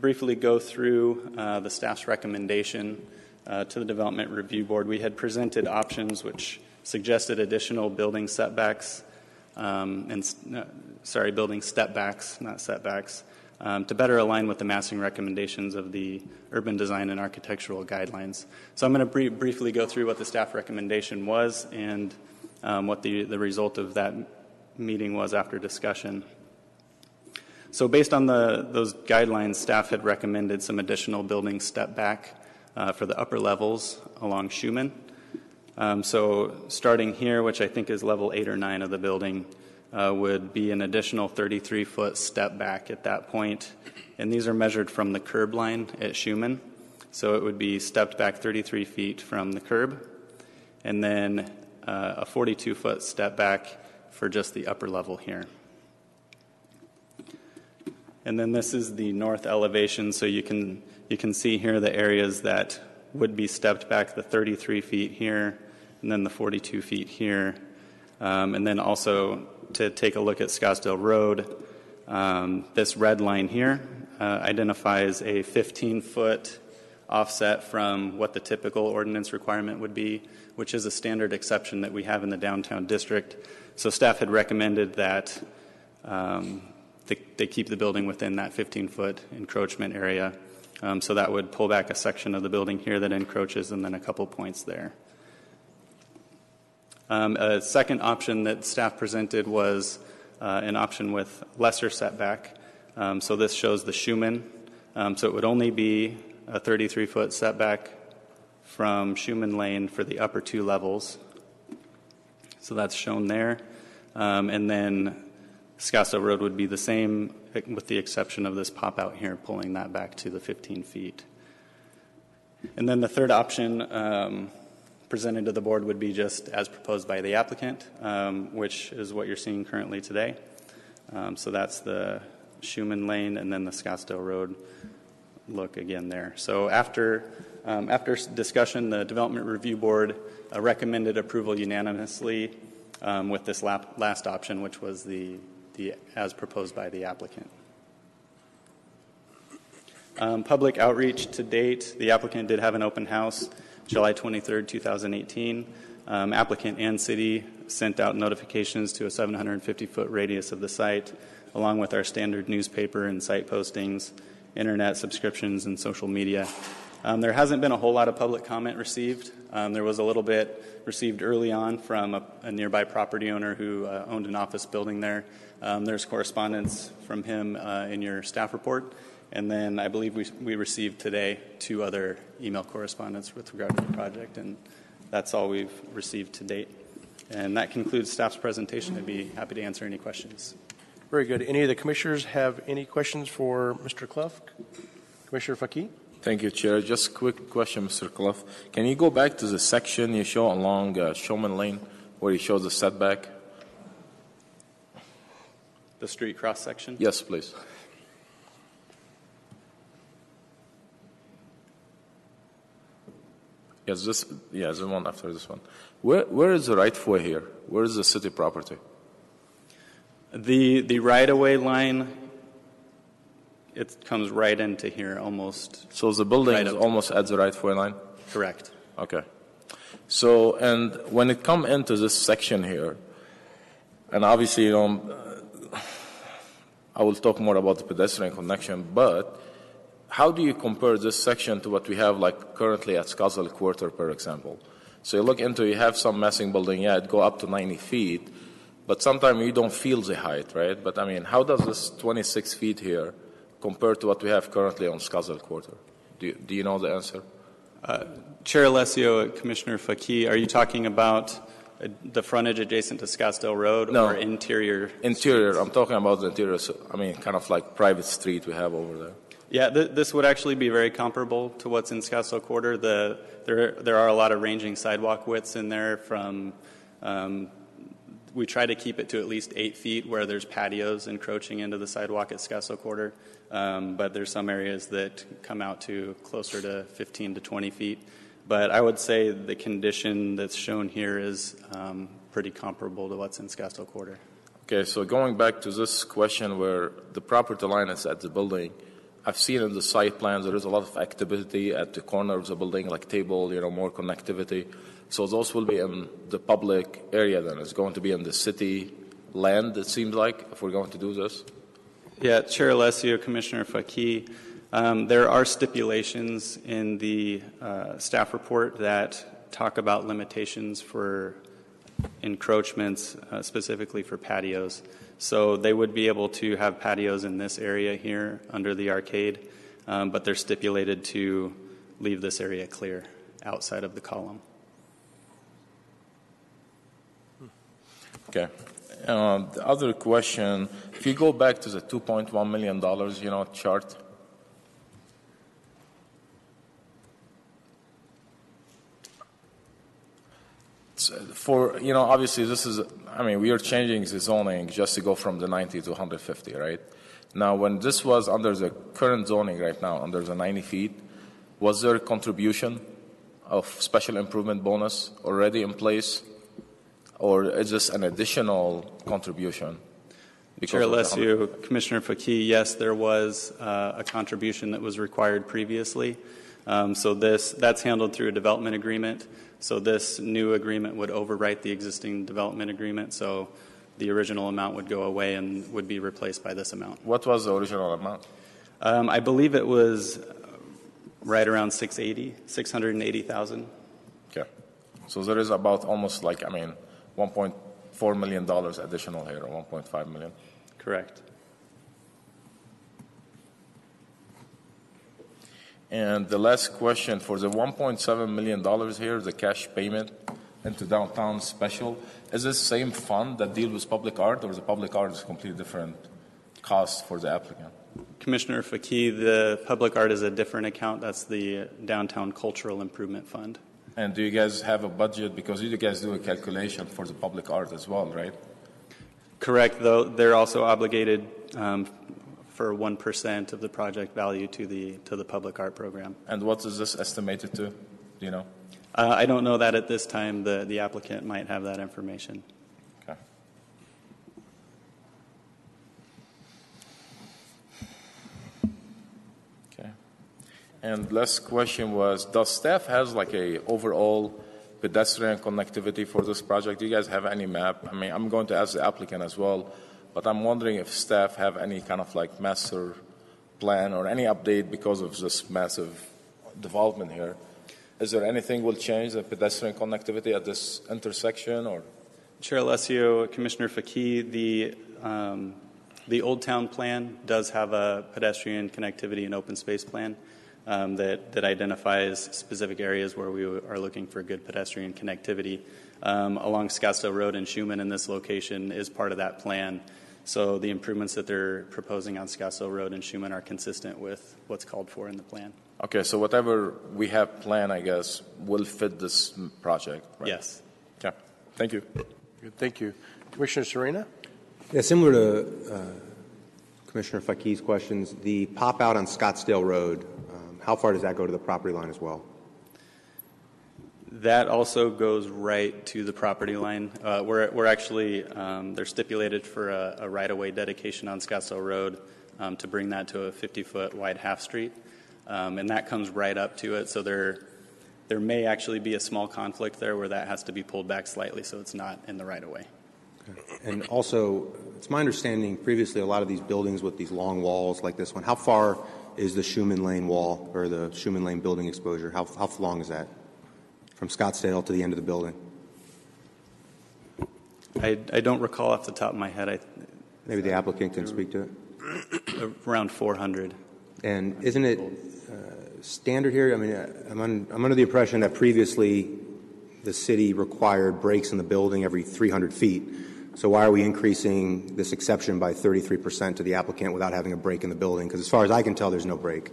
briefly go through uh, the staff's recommendation uh, to the Development Review Board. We had presented options which suggested additional building setbacks um, and, sorry, building stepbacks, not setbacks, um, to better align with the massing recommendations of the urban design and architectural guidelines. So I'm going to br- briefly go through what the staff recommendation was and um, what the, the result of that meeting was after discussion. So based on the, those guidelines, staff had recommended some additional building step back uh, for the upper levels along Shoeman. Um, so starting here, which I think is level eight or nine of the building, uh, would be an additional 33 foot step back at that point. And these are measured from the curb line at Shoeman. So it would be stepped back 33 feet from the curb, and then uh, a 42 foot step back for just the upper level here. And then this is the north elevation, so you can, you can see here the areas that would be stepped back the 33 feet here, and then the 42 feet here. Um, and then also to take a look at Scottsdale Road, um, this red line here uh, identifies a 15 foot offset from what the typical ordinance requirement would be, which is a standard exception that we have in the downtown district. So staff had recommended that um, they, they, keep the building within that 15 foot encroachment area. Um, so that would pull back a section of the building here that encroaches and then a couple points there. Um, a second option that staff presented was uh, an option with lesser setback. Um, so this shows the Shoeman. Um, so it would only be a 33 foot setback from Shoeman Lane for the upper two levels. So that's shown there. Um, and then Scottsdale Road would be the same, with the exception of this pop out here, pulling that back to the 15 feet. And then the third option um, presented to the board would be just as proposed by the applicant, um, which is what you're seeing currently today. Um, so that's the Shoeman Lane and then the Scottsdale Road look again there. So after um, after discussion, the Development Review Board uh, recommended approval unanimously um, with this lap, last option, which was the, the as proposed by the applicant. Um, public outreach to date, the applicant did have an open house July 23rd, 2018. Um, applicant and city sent out notifications to a 750 foot radius of the site, along with our standard newspaper and site postings, internet subscriptions, and social media. Um, there hasn't been a whole lot of public comment received. Um, there was a little bit received early on from a, a nearby property owner who uh, owned an office building there. Um, there's correspondence from him uh, in your staff report. And then I believe we, we received today two other email correspondence with regard to the project, and that's all we've received to date. And that concludes staff's presentation. I'd be happy to answer any questions. Very good. Any of the commissioners have any questions for Mr. Cluff? Commissioner Fakih? Thank you, Chair. Just a quick question, Mr. Cluff. Can you go back to the section you show along uh, Shoeman Lane where you show the setback? The street cross section? Yes, please. Yes, this. Yeah, the one after this one. Where where is the right of way here? Where is the city property? The the right of way line. It comes right into here, almost. So the building right is almost at the right of way line. Correct. Okay. So and when it come into this section here, and obviously you know, I will talk more about the pedestrian connection, but how do you compare this section to what we have like currently at Scottsdale Quarter, for example? So you look into, you have some massing building, yeah, it go up to 90 feet, but sometimes you don't feel the height, right? But I mean, how does this 26 feet here compare to what we have currently on Scottsdale Quarter? Do you, do you know the answer? Uh, Chair Alessio, Commissioner Fakih, are you talking about the frontage adjacent to Scottsdale Road no, or interior? Interior. Streets? I'm talking about the interior. So, I mean, kind of like private street we have over there. Yeah, th- this would actually be very comparable to what's in Scottsdale Quarter. The, there, there are a lot of ranging sidewalk widths in there from, um, we try to keep it to at least eight feet where there's patios encroaching into the sidewalk at Scottsdale Quarter. Um, but there's some areas that come out to closer to 15 to 20 feet. But I would say the condition that's shown here is um, pretty comparable to what's in Scottsdale Quarter. Okay, so going back to this question where the property line is at the building, I've seen in the site plans there is a lot of activity at the corner of the building, like table, you know, more connectivity. So those will be in the public area then. It's going to be in the city land, it seems like, if we're going to do this. Yeah, Chair Alessio, Commissioner Fakih, um, there are stipulations in the uh, staff report that talk about limitations for encroachments, uh, specifically for patios. So they would be able to have patios in this area here under the arcade, um, but they're stipulated to leave this area clear outside of the column. Okay. Uh, the other question, if you go back to the $2.1 million, you know, chart, for, you know, obviously this is, I mean, we are changing the zoning just to go from the 90 to 150, right? Now, when this was under the current zoning right now, under the 90 feet, was there a contribution of special improvement bonus already in place? Or is this an additional contribution? Chair of Commissioner Fakih, yes, there was uh, a contribution that was required previously. Um, so this that's handled through a development agreement. So this new agreement would overwrite the existing development agreement. So the original amount would go away and would be replaced by this amount. What was the original amount? Um, I believe it was right around 680, 680,000. Okay. So there is about almost like, I mean, $1.4 million additional here, or 1.5 million. Correct. And the last question for the $1.7 million here, the cash payment into downtown special, is this same fund that deals with public art, or the public art is completely different cost for the applicant? Commissioner Fakih, the public art is a different account. That's the Downtown Cultural Improvement Fund. And do you guys have a budget because you guys do a calculation for the public art as well, right? Correct, though they're also obligated um, for 1% of the project value to the to the public art program. And what is this estimated to? Do you know? Uh, I don't know that at this time. The the applicant might have that information. Okay. Okay. And last question was, does staff has like a overall pedestrian connectivity for this project? Do you guys have any map? I mean, I'm going to ask the applicant as well, but I'm wondering if staff have any kind of like master plan or any update because of this massive development here. Is there anything will change the pedestrian connectivity at this intersection or? Chair Alessio, Commissioner Fakih, the um, the Old Town Plan does have a pedestrian connectivity and open space plan um, that that identifies specific areas where we are looking for good pedestrian connectivity. Um, along Scottsdale Road and Shoeman in this location is part of that plan. So the improvements that they're proposing on Scottsdale Road and Shoeman are consistent with what's called for in the plan. Okay, so whatever we have planned, I guess, will fit this project, right? Yes. Okay, thank you. Good, thank you. Commissioner Serena? Yeah, similar to uh, Commissioner Fakih's questions, the pop out on Scottsdale Road, um, how far does that go to the property line as well? That also goes right to the property line. Uh, we're, we're actually, um, they're stipulated for a, a right of way dedication on Scottsdale Road um, to bring that to a 50 foot wide half street. Um, and that comes right up to it. So there, there may actually be a small conflict there where that has to be pulled back slightly so it's not in the right of way. And also, it's my understanding previously a lot of these buildings with these long walls like this one, how far is the Shoeman Lane wall or the Shoeman Lane building exposure? How, how long is that from Scottsdale to the end of the building? I, I don't recall off the top of my head. I, Maybe the applicant can speak to it. around 400. And isn't it uh, standard here? I mean, uh, I'm, un, I'm under the impression that previously the city required breaks in the building every 300 feet. So why are we increasing this exception by 33% to the applicant without having a break in the building? Because as far as I can tell, there's no break.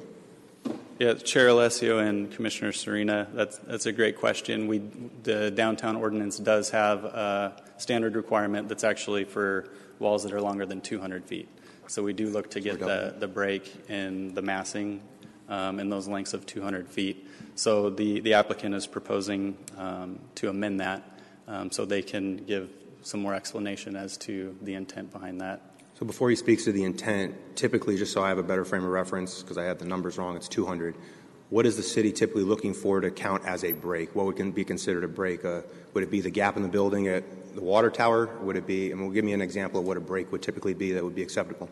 Yeah, Chair Alessio and Commissioner Serena, that's, that's a great question. We, the downtown ordinance does have a standard requirement that's actually for walls that are longer than 200 feet. So we do look to get the, the break in the massing um, in those lengths of 200 feet. So the, the applicant is proposing um, to amend that um, so they can give some more explanation as to the intent behind that. So before he speaks to the intent, typically, just so I have a better frame of reference, because I had the numbers wrong, it's 200. What is the city typically looking for to count as a break? What would be considered a break? Uh, would it be the gap in the building at the water tower? Would it be, and we'll give me an example of what a break would typically be that would be acceptable?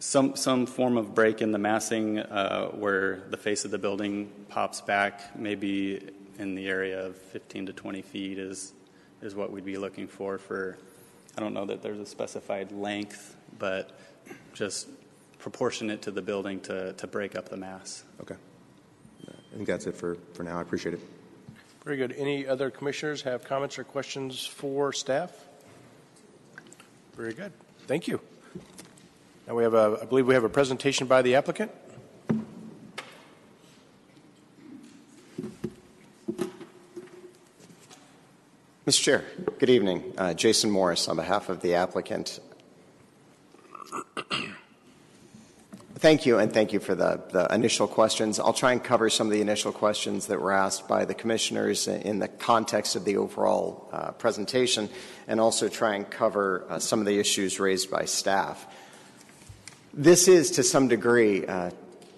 Some, some form of break in the massing uh, where the face of the building pops back, maybe in the area of 15 to 20 feet, is, is what we'd be looking for. For I don't know that there's a specified length, but just proportionate to the building to, to break up the mass. Okay. I think that's it for, for now. I appreciate it. Very good. Any other commissioners have comments or questions for staff? Very good. Thank you. Now we have a, I believe we have a presentation by the applicant. Mr. Chair, good evening. Uh, Jason Morris on behalf of the applicant. Thank you, and thank you for the, the initial questions. I'll try and cover some of the initial questions that were asked by the commissioners in the context of the overall uh, presentation, and also try and cover uh, some of the issues raised by staff. This is, to some degree, uh,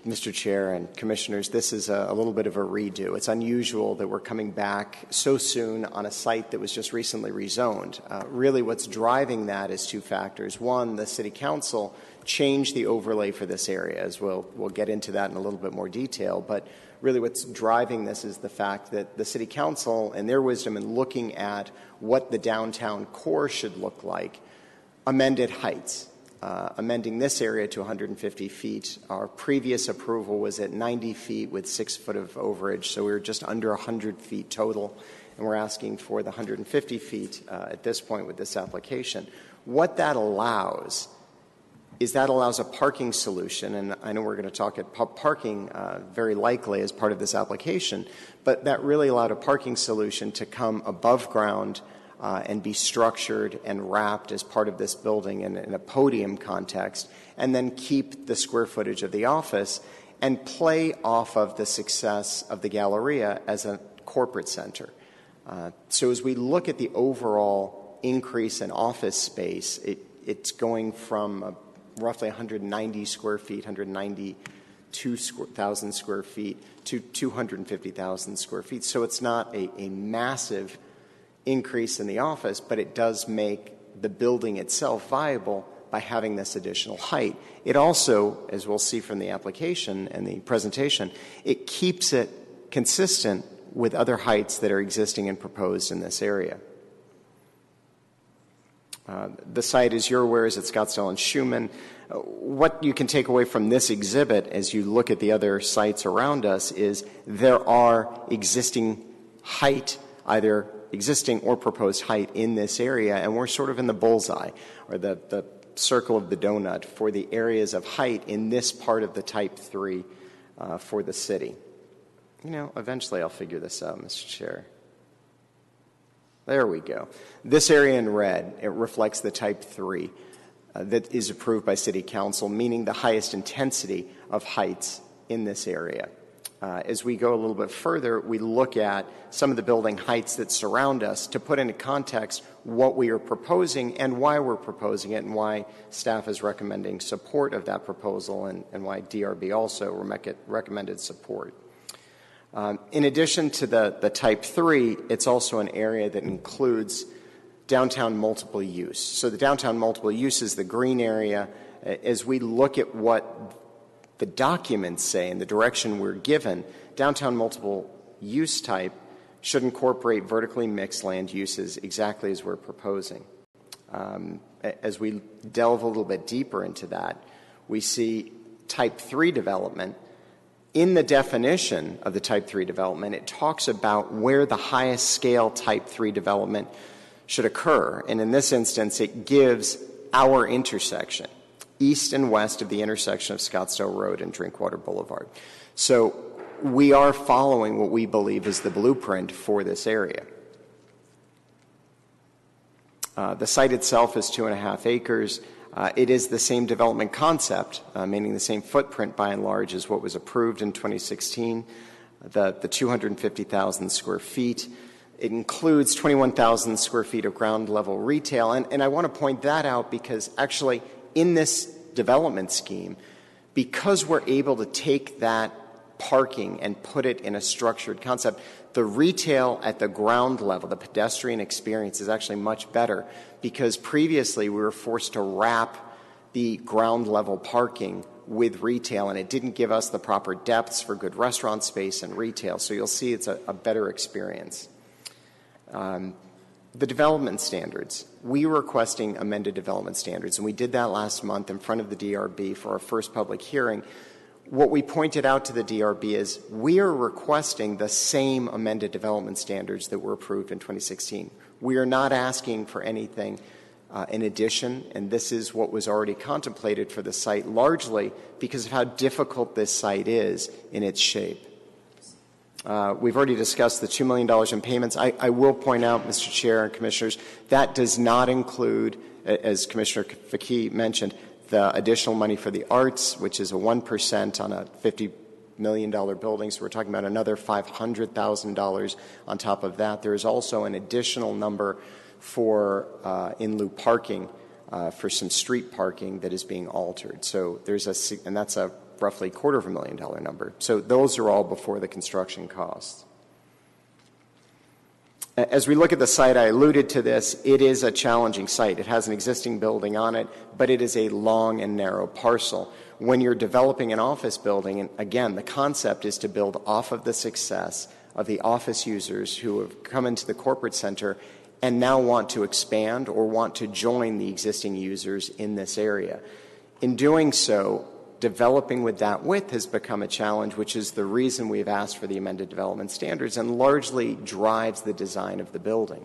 Mr. Chair and Commissioners, this is a, a, little bit of a redo. It's unusual that we're coming back so soon on a site that was just recently rezoned. Uh, really, what's driving that is two factors. One, the City Council changed the overlay for this area, as we'll, we'll get into that in a little bit more detail. But really, what's driving this is the fact that the City Council, and their wisdom in looking at what the downtown core should look like, amended heights uh, amending this area to 150 feet. Our previous approval was at 90 feet with six foot of overage, so we were just under 100 feet total, and we're asking for the 150 feet uh, at this point with this application. What that allows is that allows a parking solution, and I know we're going to talk at parking uh, very likely as part of this application, but that really allowed a parking solution to come above ground uh, and be structured and wrapped as part of this building in, in a podium context, and then keep the square footage of the office and play off of the success of the Galleria as a corporate center. Uh, so as we look at the overall increase in office space, it, it's going from uh, roughly 190 square feet, 192,000 square feet to 250,000 square feet. So it's not a, a massive increase in the office, but it does make the building itself viable by having this additional height. It also, as we'll see from the application and the presentation, it keeps it consistent with other heights that are existing and proposed in this area. Uh, the site, as you're aware, is at Scottsdale and Shoeman. Uh, what you can take away from this exhibit as you look at the other sites around us is there are existing height, either existing or proposed height in this area, and we're sort of in the bullseye or the, the circle of the donut for the areas of height in this part of the Type 3 uh, for the city. You know, eventually I'll figure this out, Mr. Chair. There we go. This area in red, it reflects the Type 3 uh, that is approved by City Council, meaning the highest intensity of heights in this area. Uh, as we go a little bit further, we look at some of the building heights that surround us to put into context what we are proposing and why we're proposing it and why staff is recommending support of that proposal and, and why DRB also recommended support. Um, in addition to the, the type 3, it's also an area that includes downtown multiple use. So the downtown multiple use is the green area. As we look at what the documents say and the direction we're given, downtown multiple use type should incorporate vertically mixed land uses exactly as we're proposing. Um, as we delve a little bit deeper into that, we see type 3 development. In the definition of the type 3 development, it talks about where the highest scale type 3 development should occur. And in this instance, it gives our intersection east and west of the intersection of Scottsdale Road and Drinkwater Boulevard. So we are following what we believe is the blueprint for this area. Uh, the site itself is two and a half acres. Uh, it is the same development concept, uh, meaning the same footprint by and large as what was approved in 2016, the, the 250,000 square feet. It includes 21,000 square feet of ground level retail. And, and I want to point that out because actually in this development scheme, because we're able to take that parking and put it in a structured concept, the retail at the ground level, the pedestrian experience is actually much better because previously we were forced to wrap the ground level parking with retail and it didn't give us the proper depths for good restaurant space and retail. So you'll see it's a, a better experience. Um, the development standards. We were requesting amended development standards, and we did that last month in front of the DRB for our first public hearing. What we pointed out to the DRB is we are requesting the same amended development standards that were approved in 2016. We are not asking for anything uh, in addition, and this is what was already contemplated for the site largely because of how difficult this site is in its shape. Uh, we've already discussed the $2 million in payments. I, I, will point out, Mr. Chair and Commissioners, that does not include, as Commissioner Fakih mentioned, the additional money for the arts, which is a 1% on a $50 million building. So we're talking about another $500,000 on top of that. There is also an additional number for uh, in lieu parking uh, for some street parking that is being altered. So there's a, and that's a roughly quarter of a million dollar number. So those are all before the construction costs. As we look at the site, I alluded to this, it is a challenging site. It has an existing building on it, but it is a long and narrow parcel. When you're developing an office building, and again, the concept is to build off of the success of the office users who have come into the corporate center and now want to expand or want to join the existing users in this area. In doing so, developing with that width has become a challenge, which is the reason we've asked for the amended development standards and largely drives the design of the building.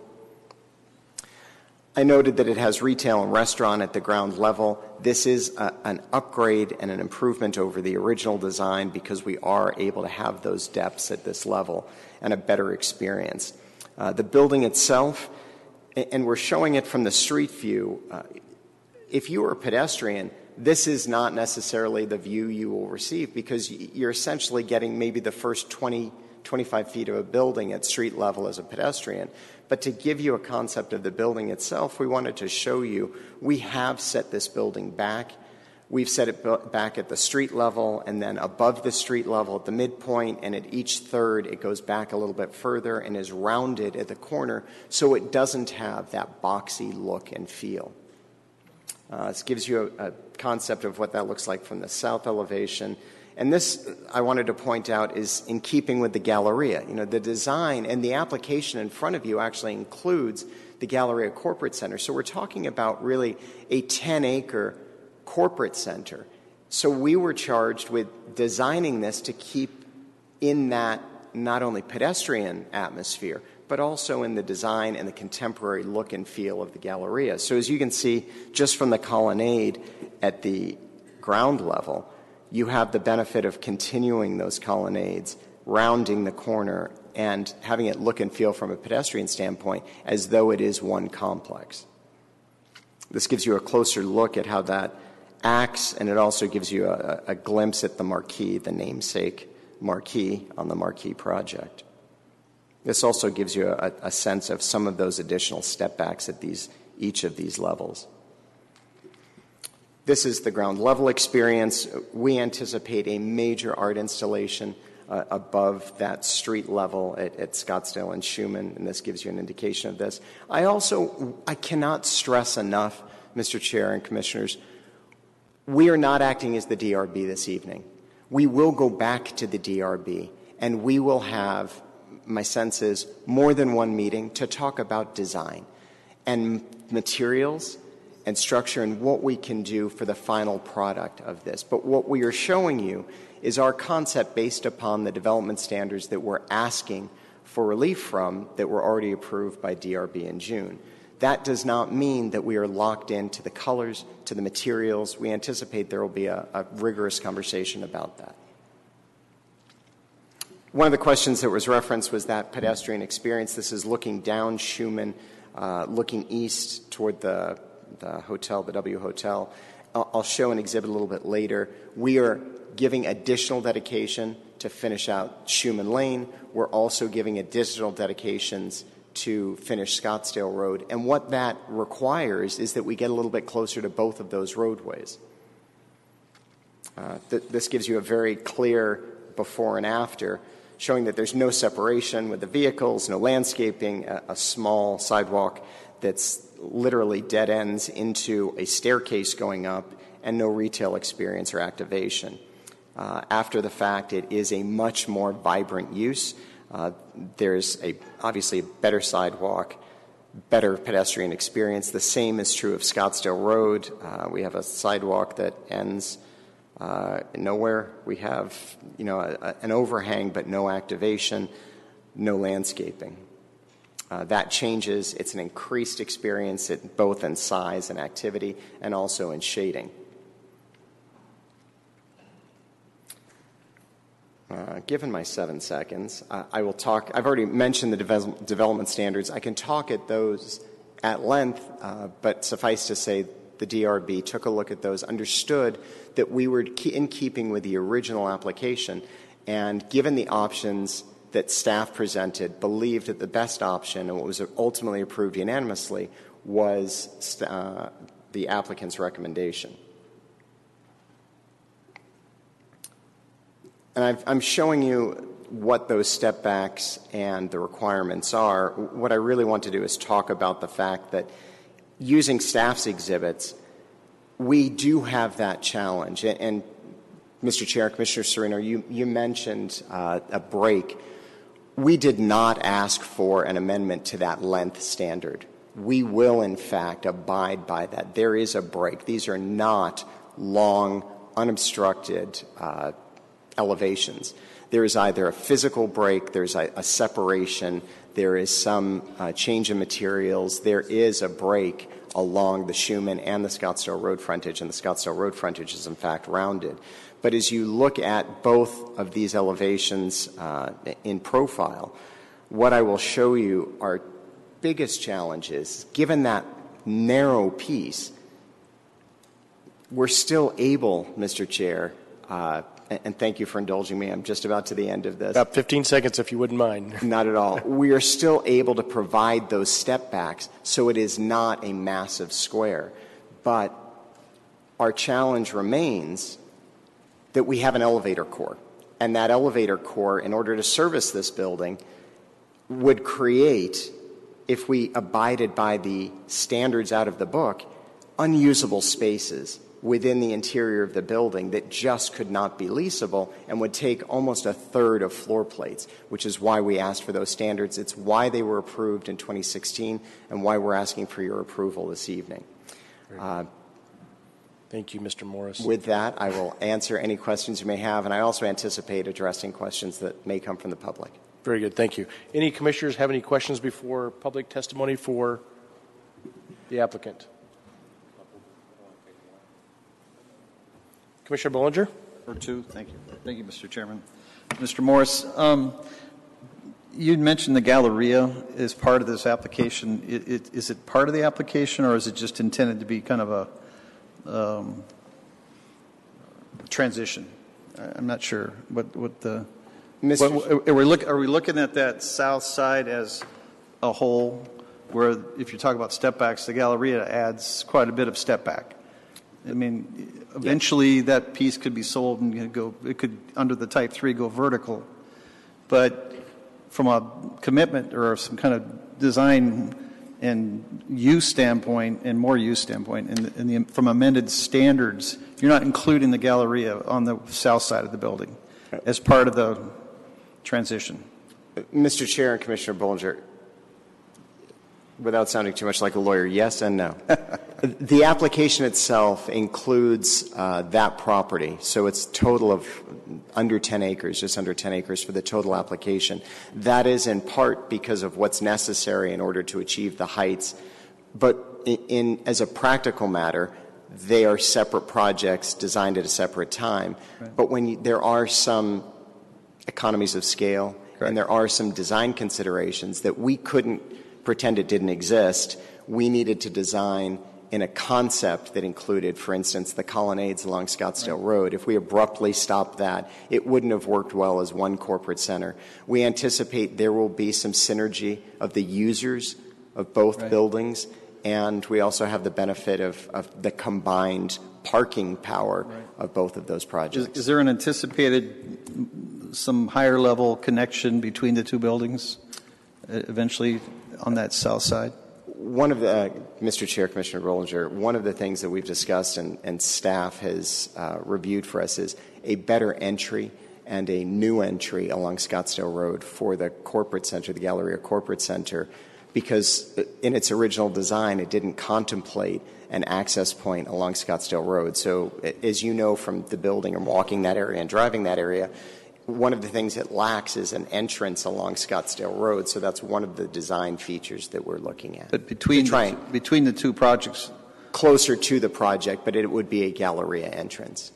I noted that it has retail and restaurant at the ground level. This is a, an upgrade and an improvement over the original design because we are able to have those depths at this level and a better experience. Uh, the building itself, and we're showing it from the street view, uh, if you were a pedestrian, this is not necessarily the view you will receive because you're essentially getting maybe the first 20, 25 feet of a building at street level as a pedestrian. But to give you a concept of the building itself, we wanted to show you we have set this building back. We've set it back at the street level and then above the street level at the midpoint, and at each third it goes back a little bit further and is rounded at the corner so it doesn't have that boxy look and feel. Uh, this gives you a, a, concept of what that looks like from the south elevation. And this, I wanted to point out, is in keeping with the Galleria. You know, the design and the application in front of you actually includes the Galleria Corporate Center. So we're talking about really a 10 acre corporate center. So we were charged with designing this to keep in that not only pedestrian atmosphere, but also in the design and the contemporary look and feel of the Galleria. So, as you can see, just from the colonnade at the ground level, you have the benefit of continuing those colonnades, rounding the corner, and having it look and feel from a pedestrian standpoint as though it is one complex. This gives you a closer look at how that acts, and it also gives you a, a glimpse at the marquee, the namesake marquee on the marquee project. This also gives you a, a sense of some of those additional stepbacks at these, each of these levels. This is the ground level experience. We anticipate a major art installation uh, above that street level at, at, Scottsdale and Shoeman, and this gives you an indication of this. I also I cannot stress enough, Mr. Chair and Commissioners, we are not acting as the DRB this evening. We will go back to the DRB, and we will have my sense is, more than one meeting to talk about design and materials and structure and what we can do for the final product of this. But what we are showing you is our concept based upon the development standards that we're asking for relief from that were already approved by DRB in June. That does not mean that we are locked into the colors, to the materials. We anticipate there will be a, a rigorous conversation about that. One of the questions that was referenced was that pedestrian experience. This is looking down Shoeman, uh, looking east toward the, the hotel, the W Hotel. I'll, I'll show an exhibit a little bit later. We are giving additional dedication to finish out Shoeman Lane. We're also giving additional dedications to finish Scottsdale Road. And what that requires is that we get a little bit closer to both of those roadways. Uh, th- this gives you a very clear before and after, showing that there's no separation with the vehicles, no landscaping, a, a small sidewalk that's literally dead ends into a staircase going up, and no retail experience or activation. Uh, after the fact, it is a much more vibrant use. Uh, there's a, obviously a better sidewalk, better pedestrian experience. The same is true of Scottsdale Road. Uh, we have a sidewalk that ends uh, nowhere. We have, you know, a, a, an overhang but no activation, no landscaping. Uh, that changes. It's an increased experience both in size and activity and also in shading. Uh, given my seven seconds, uh, I will talk. I've already mentioned the devel- development standards. I can talk at those at length, uh, but suffice to say, the DRB took a look at those, understood that we were in keeping with the original application, and given the options that staff presented, believed that the best option and what was ultimately approved unanimously was uh, the applicant's recommendation. And i am showing you what those step backs and the requirements are. What I really want to do is talk about the fact that using staff's exhibits, we do have that challenge. And, and Mr. Chair, Commissioner Serena, you, you mentioned uh, a break. We did not ask for an amendment to that length standard. We will, in fact, abide by that. There is a break. These are not long, unobstructed uh, elevations. There is either a physical break, there's a, a separation, there is some uh, change in materials, there is a break along the Shoeman and the Scottsdale Road frontage, and the Scottsdale Road frontage is in fact rounded. But as you look at both of these elevations uh, in profile, what I will show you are biggest challenges, given that narrow piece, we're still able, Mr. Chair, uh, and thank you for indulging me. I'm just about to the end of this. About 15 seconds, if you wouldn't mind. Not at all. we are still able to provide those step backs, so it is not a massive square. But our challenge remains that we have an elevator core. And that elevator core, in order to service this building, would create, if we abided by the standards out of the book, unusable spaces within the interior of the building that just could not be leasable and would take almost a third of floor plates, which is why we asked for those standards. It's why they were approved in 2016 and why we're asking for your approval this evening. Uh, Thank you, Mr. Morris. With that, I will answer any questions you may have, and I also anticipate addressing questions that may come from the public. Very good, thank you. Any commissioners have any questions before public testimony for the applicant? Commissioner Bollinger? Or two, thank you. Thank you, Mr. Chairman. Mr. Morris, um, you mentioned the Galleria is part of this application. It, it, is it part of the application, or is it just intended to be kind of a um, transition? I'm not sure what, what the. What, are, we look, are we looking at that south side as a whole, where if you talk about step backs, the Galleria adds quite a bit of step back? I mean, eventually that piece could be sold and go, it could, under the type three, go vertical. But from a commitment or some kind of design and use standpoint and more use standpoint, and, and the, from amended standards, you're not including the Galleria on the south side of the building as part of the transition. Mr. Chair and Commissioner Bollinger, without sounding too much like a lawyer, yes and no. the application itself includes uh, that property, so it's total of under 10 acres, just under 10 acres for the total application. That is in part because of what's necessary in order to achieve the heights, but in, in as a practical matter, they are separate projects designed at a separate time. But when there are some economies of scale and there are some design considerations that we couldn't pretend it didn't exist. We needed to design in a concept that included, for instance, the colonnades along Scottsdale Road. If we abruptly stopped that, it wouldn't have worked well as one corporate center. We anticipate there will be some synergy of the users of both Right. buildings, and we also have the benefit of, of the combined parking power of both of those projects. is there an anticipated, some higher level connection between the two buildings eventually on that south side? One of the, uh, Mr. Chair, Commissioner Bollinger, one of the things that we've discussed and, and staff has uh, reviewed for us is a better entry and a new entry along Scottsdale Road for the corporate center, the Galleria Corporate Center, because in its original design, it didn't contemplate an access point along Scottsdale Road. So, as you know from the building and walking that area and driving that area, one of the things it lacks is an entrance along Scottsdale Road. So that's one of the design features that we're looking at. But between, To try the- between the two projects, closer to the project, but it would be a Galleria entrance.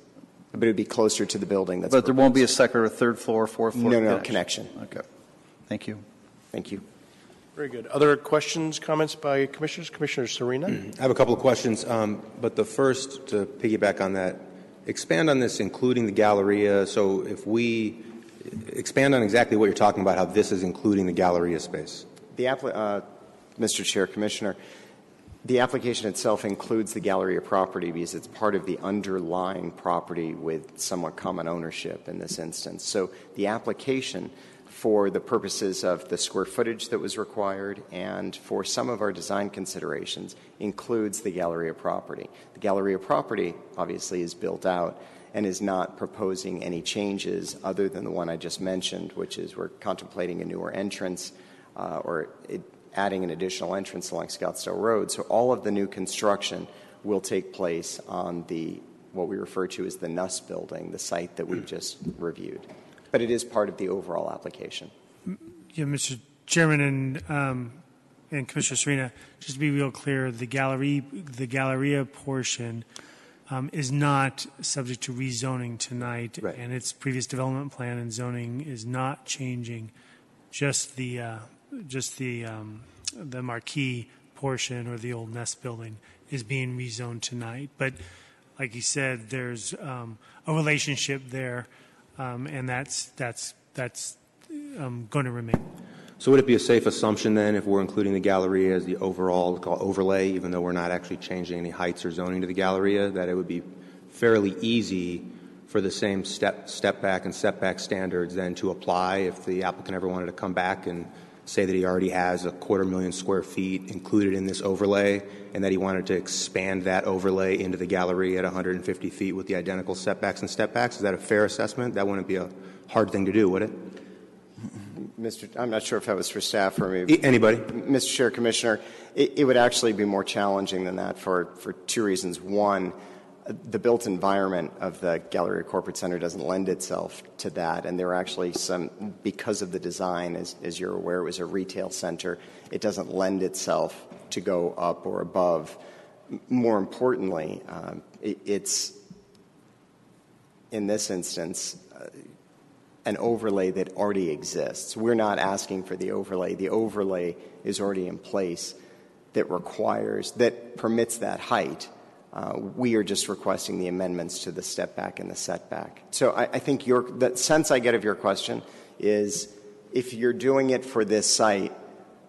But it would be closer to the building that's. but there won't be a second or third floor, fourth floor? No, no, connection. Okay. Thank you. Thank you. Very good. Other questions, comments by commissioners? Commissioner Serena? I have a couple of questions, um, but the first, to piggyback on that, expand on this, including the Galleria. So if we expand on exactly what you're talking about, how this is including the Galleria space. The uh, Mr. Chair, Commissioner, the application itself includes the Galleria property because it's part of the underlying property with somewhat common ownership in this instance. So the application, for the purposes of the square footage that was required and for some of our design considerations, includes the Galleria property. The Galleria property obviously is built out and is not proposing any changes other than the one I just mentioned, which is we're contemplating a newer entrance uh, or it, adding an additional entrance along Scottsdale Road. So all of the new construction will take place on the what we refer to as the Nuss building, the site that we've just reviewed. But it is part of the overall application. Yeah, Mr. Chairman and, um, and Commissioner Serena, just to be real clear, the gallery, the Galleria portion um, is not subject to rezoning tonight. Right. And its previous development plan and zoning is not changing. Just the, uh, just the, um, the marquee portion or the old Nest building is being rezoned tonight. But like you said, there's um, a relationship there, um, and that's, that's, that's um, going to remain. So would it be a safe assumption then, if we're including the Galleria as the overall overlay, even though we're not actually changing any heights or zoning to the Galleria, that it would be fairly easy for the same step, step back and setback standards then to apply if the applicant ever wanted to come back and say that he already has a quarter million square feet included in this overlay and that he wanted to expand that overlay into the gallery at 150 feet with the identical setbacks and stepbacks. Is that a fair assessment? That wouldn't be a hard thing to do, would it? Mr. I'm not sure if that was for staff or maybe. E- Anybody? Mr. Chair, Commissioner, it, it would actually be more challenging than that for, for two reasons. One, the built environment of the Galleria Corporate Center doesn't lend itself to that, and there are actually some, because of the design, as, as you're aware, it was a retail center, it doesn't lend itself to go up or above. More importantly, um, it, it's, in this instance, uh, an overlay that already exists. We're not asking for the overlay. The overlay is already in place that requires, that permits that height. Uh, we are just requesting the amendments to the step back and the setback. So I, I think your, the sense I get of your question is if you're doing it for this site,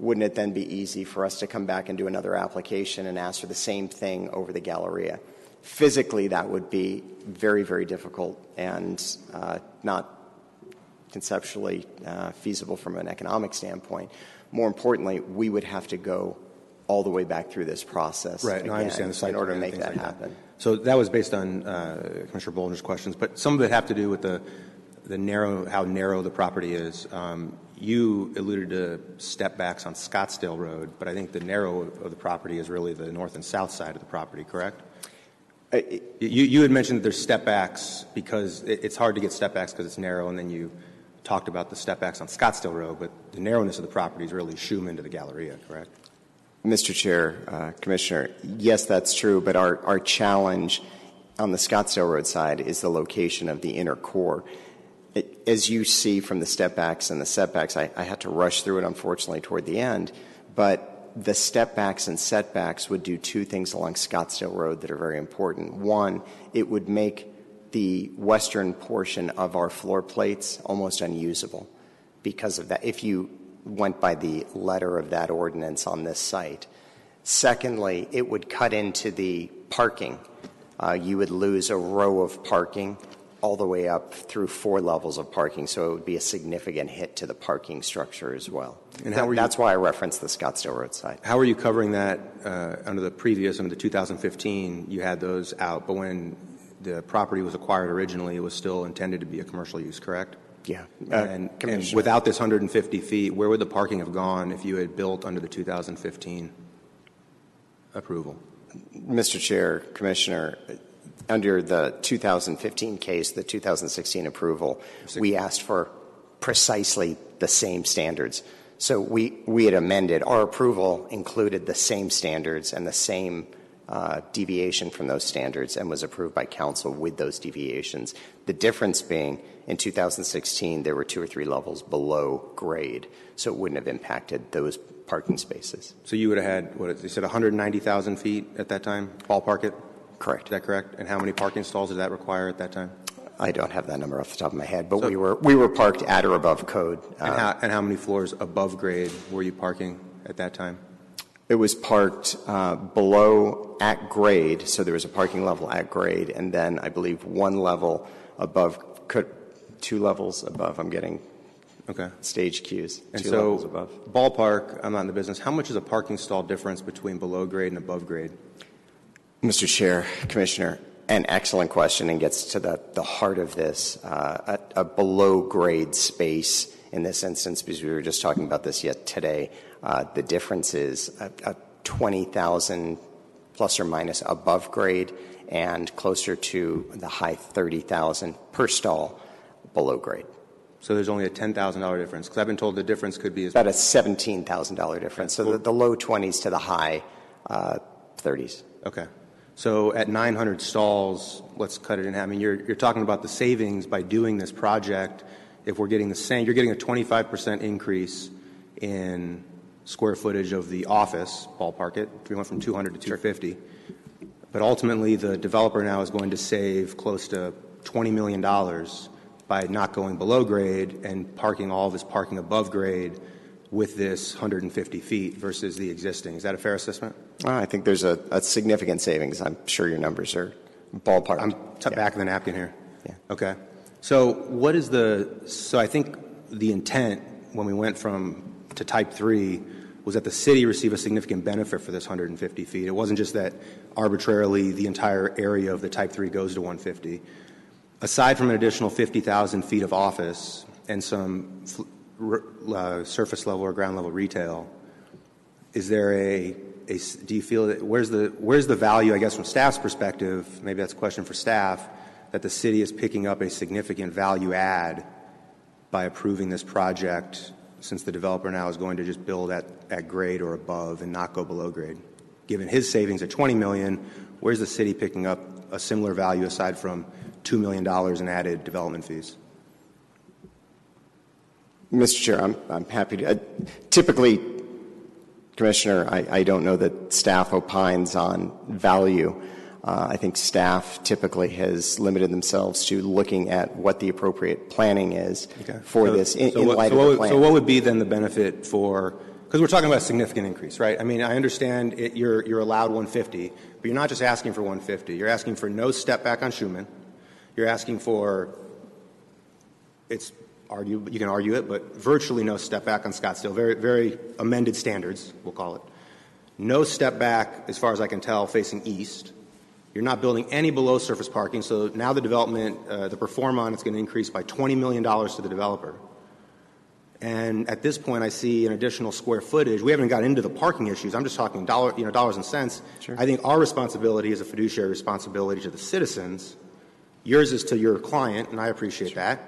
wouldn't it then be easy for us to come back and do another application and ask for the same thing over the Galleria? Physically, that would be very, very difficult and uh, not conceptually uh, feasible from an economic standpoint. More importantly, we would have to go all the way back through this process Right. No, I understand the site in order to make that like happen. So that was based on uh, Commissioner Bollinger's questions, but some of it have to do with the, the narrow, how narrow the property is. Um, you alluded to step backs on Scottsdale Road, but I think the narrow of the property is really the north and south side of the property, correct? Uh, You, you had mentioned that there's step backs because it, it's hard to get step backs because it's narrow, and then you talked about the step backs on Scottsdale Road, but the narrowness of the property is really Shoeman to the Galleria, correct? Mr. Chair, uh, Commissioner, yes, that's true, but our, our challenge on the Scottsdale Road side is the location of the inner core. It, as you see from the step backs and the setbacks, I, I had to rush through it unfortunately toward the end, but the step backs and setbacks would do two things along Scottsdale Road that are very important. One, it would make the western portion of our floor plates almost unusable because of that, if you went by the letter of that ordinance on this site. Secondly, it would cut into the parking. Uh, you would lose a row of parking all the way up through four levels of parking, so it would be a significant hit to the parking structure as well. And how were you- That's why I referenced the Scottsdale Road site. How are you covering that uh, under the previous, under the 2015, you had those out, but when the property was acquired originally, it was still intended to be a commercial use, correct? Yeah. And, and without this 150 feet, where would the parking have gone if you had built under the 2015 approval? Mr. Chair, Commissioner, under the 2015 case, the 2016 approval, we asked for precisely the same standards. So we, we had amended, our approval included the same standards and the same uh, deviation from those standards and was approved by council with those deviations. The difference being, in 2016, there were two or three levels below grade, so it wouldn't have impacted those parking spaces. So you would have had, what, they said 190,000 feet at that time, ballpark it? Correct. Is that correct? And how many parking stalls did that require at that time? I don't have that number off the top of my head, but we were we were parked at or above code. And Uh, how, and how many floors above grade were you parking at that time? It was parked uh, below at grade, so there was a parking level at grade, and then I believe one level above, two levels above. I'm getting Okay. stage cues. And two so, levels above. ballpark, I'm not in the business, how much is a parking stall difference between below grade and above grade? Mr. Chair, Commissioner, an excellent question and gets to the, the heart of this. Uh, a, below grade space in this instance, because we were just talking about this yet today, the difference is a, a 20,000 plus or minus above grade and closer to the high 30,000 per stall below grade. So there's only a $10,000 difference? Because I've been told the difference could be as About a $17,000 difference. So the, the low 20s to the high uh, 30s. Okay. So at 900 stalls, let's cut it in half. I mean, you're, you're talking about the savings by doing this project. If we're getting the same, you're getting a 25% increase in square footage of the office, ballpark it. We went from 200 to 250. But ultimately, the developer now is going to save close to $20 million by not going below grade and parking all of his parking above grade with this 150 feet versus the existing. Is that a fair assessment? Uh, I think there's a, a significant savings. I'm sure your numbers are ballpark. I'm t- back of the napkin here. Yeah. Okay. So what is the? So I think the intent when we went from to Type Three was that the city receive a significant benefit for this 150 feet. It wasn't just that arbitrarily the entire area of the Type Three goes to 150. Aside from an additional 50,000 feet of office and some uh, surface level or ground level retail, is there a do you feel that where's the where's the value I guess from staff's perspective maybe that's a question for staff that the city is picking up a significant value add by approving this project since the developer now is going to just build at, at grade or above and not go below grade given his savings at 20 million where's the city picking up a similar value aside from $2 million in added development fees Mr. Chair, I'm, I'm happy to. Uh, typically, Commissioner, I don't know that staff opines on value. Uh, I think staff typically has limited themselves to looking at what the appropriate planning is for this in, so in what, light so of what the would- plan. So what would be then the benefit for, because we're talking about a significant increase, right? I mean, I understand it, you're, you're allowed 150, but you're not just asking for 150. You're asking for no step back on Shoeman. You're asking for, it's argue, you can argue it, but virtually no step back on Scottsdale. Very, very amended standards, we'll call it. No step back, as far as I can tell, facing east. You're not building any below surface parking, so now the development, uh, the perform on it's going to increase by $20 million to the developer. And at this point, I see an additional square footage. We haven't got into the parking issues. I'm just talking dollar, you know, dollars and cents. I think our responsibility is a fiduciary responsibility to the citizens. Yours is to your client, and I appreciate that.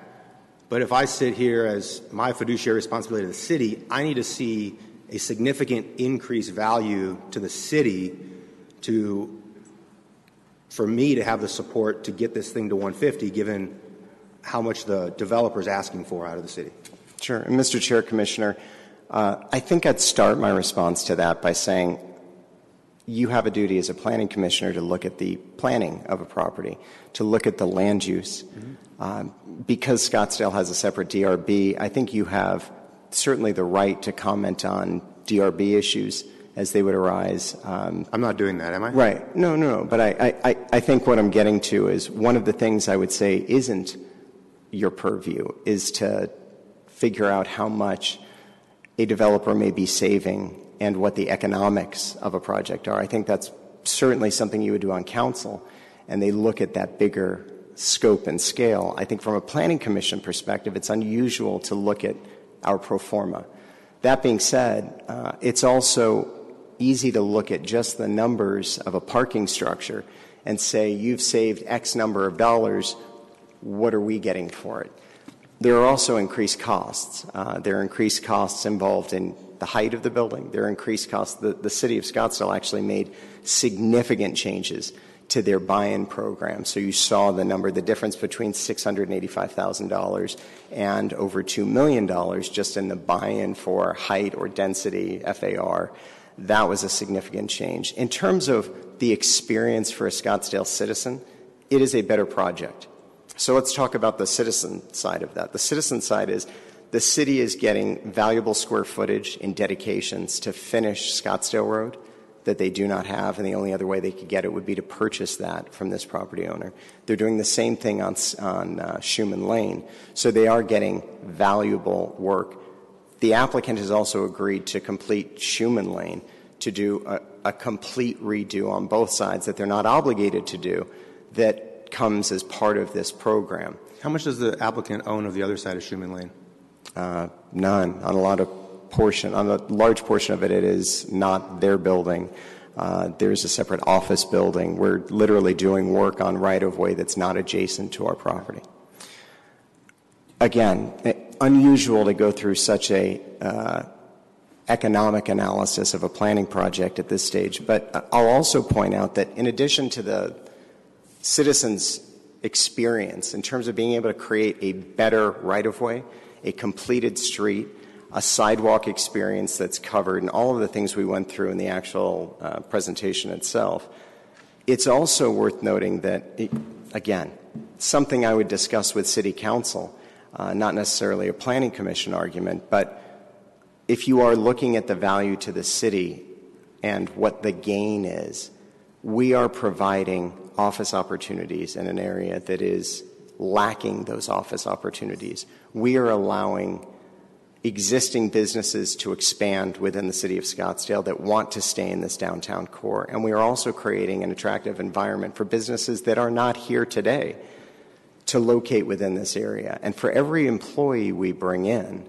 But if I sit here as my fiduciary responsibility to the city, I need to see a significant increased value to the city to for me to have the support to get this thing to 150 given how much the developer is asking for out of the city. Sure. And Mr. Chair, Commissioner, Uh, I think I'd start my response to that by saying you have a duty as a planning commissioner to look at the planning of a property, to look at the land use. Um, because Scottsdale has a separate DRB, I think you have certainly the right to comment on DRB issues as they would arise. Um, I'm not doing that, am I? Right. No, no, no. But I, I, I think what I'm getting to is one of the things I would say isn't your purview is to figure out how much a developer may be saving and what the economics of a project are. I think that's certainly something you would do on council, and they look at that bigger scope and scale. I think from a planning commission perspective, it's unusual to look at our pro forma. That being said, uh, it's also easy to look at just the numbers of a parking structure and say, you've saved X number of dollars, what are we getting for it? There are also increased costs. Uh, there are increased costs involved in the height of the building. There are increased costs. The, the city of Scottsdale actually made significant changes to their buy-in program. So you saw the number, the difference between $685,000 and over $2 million just in the buy-in for height or density, FAR. That was a significant change. In terms of the experience for a Scottsdale citizen, it is a better project. So let's talk about the citizen side of that. The citizen side is the city is getting valuable square footage in dedications to finish Scottsdale Road that they do not have, and the only other way they could get it would be to purchase that from this property owner. They're doing the same thing on, on uh, Shoeman Lane, so they are getting valuable work. The applicant has also agreed to complete Shoeman Lane to do a, a complete redo on both sides that they're not obligated to do that comes as part of this program. How much does the applicant own of the other side of Shoeman Lane? Uh, none. On a lot of portion, on a large portion of it, it is not their building. Uh, there's a separate office building. We're literally doing work on right of way that's not adjacent to our property. Again, unusual to go through such a uh, economic analysis of a planning project at this stage. But I'll also point out that in addition to the citizens' experience in terms of being able to create a better right of way, a completed street, a sidewalk experience that's covered, and all of the things we went through in the actual uh, presentation itself. It's also worth noting that, it, again, something I would discuss with City Council, Uh, not necessarily a Planning Commission argument, but if you are looking at the value to the city and what the gain is, we are providing office opportunities in an area that is lacking those office opportunities. We are allowing existing businesses to expand within the city of Scottsdale that want to stay in this downtown core. And we are also creating an attractive environment for businesses that are not here today to locate within this area. And for every employee we bring in,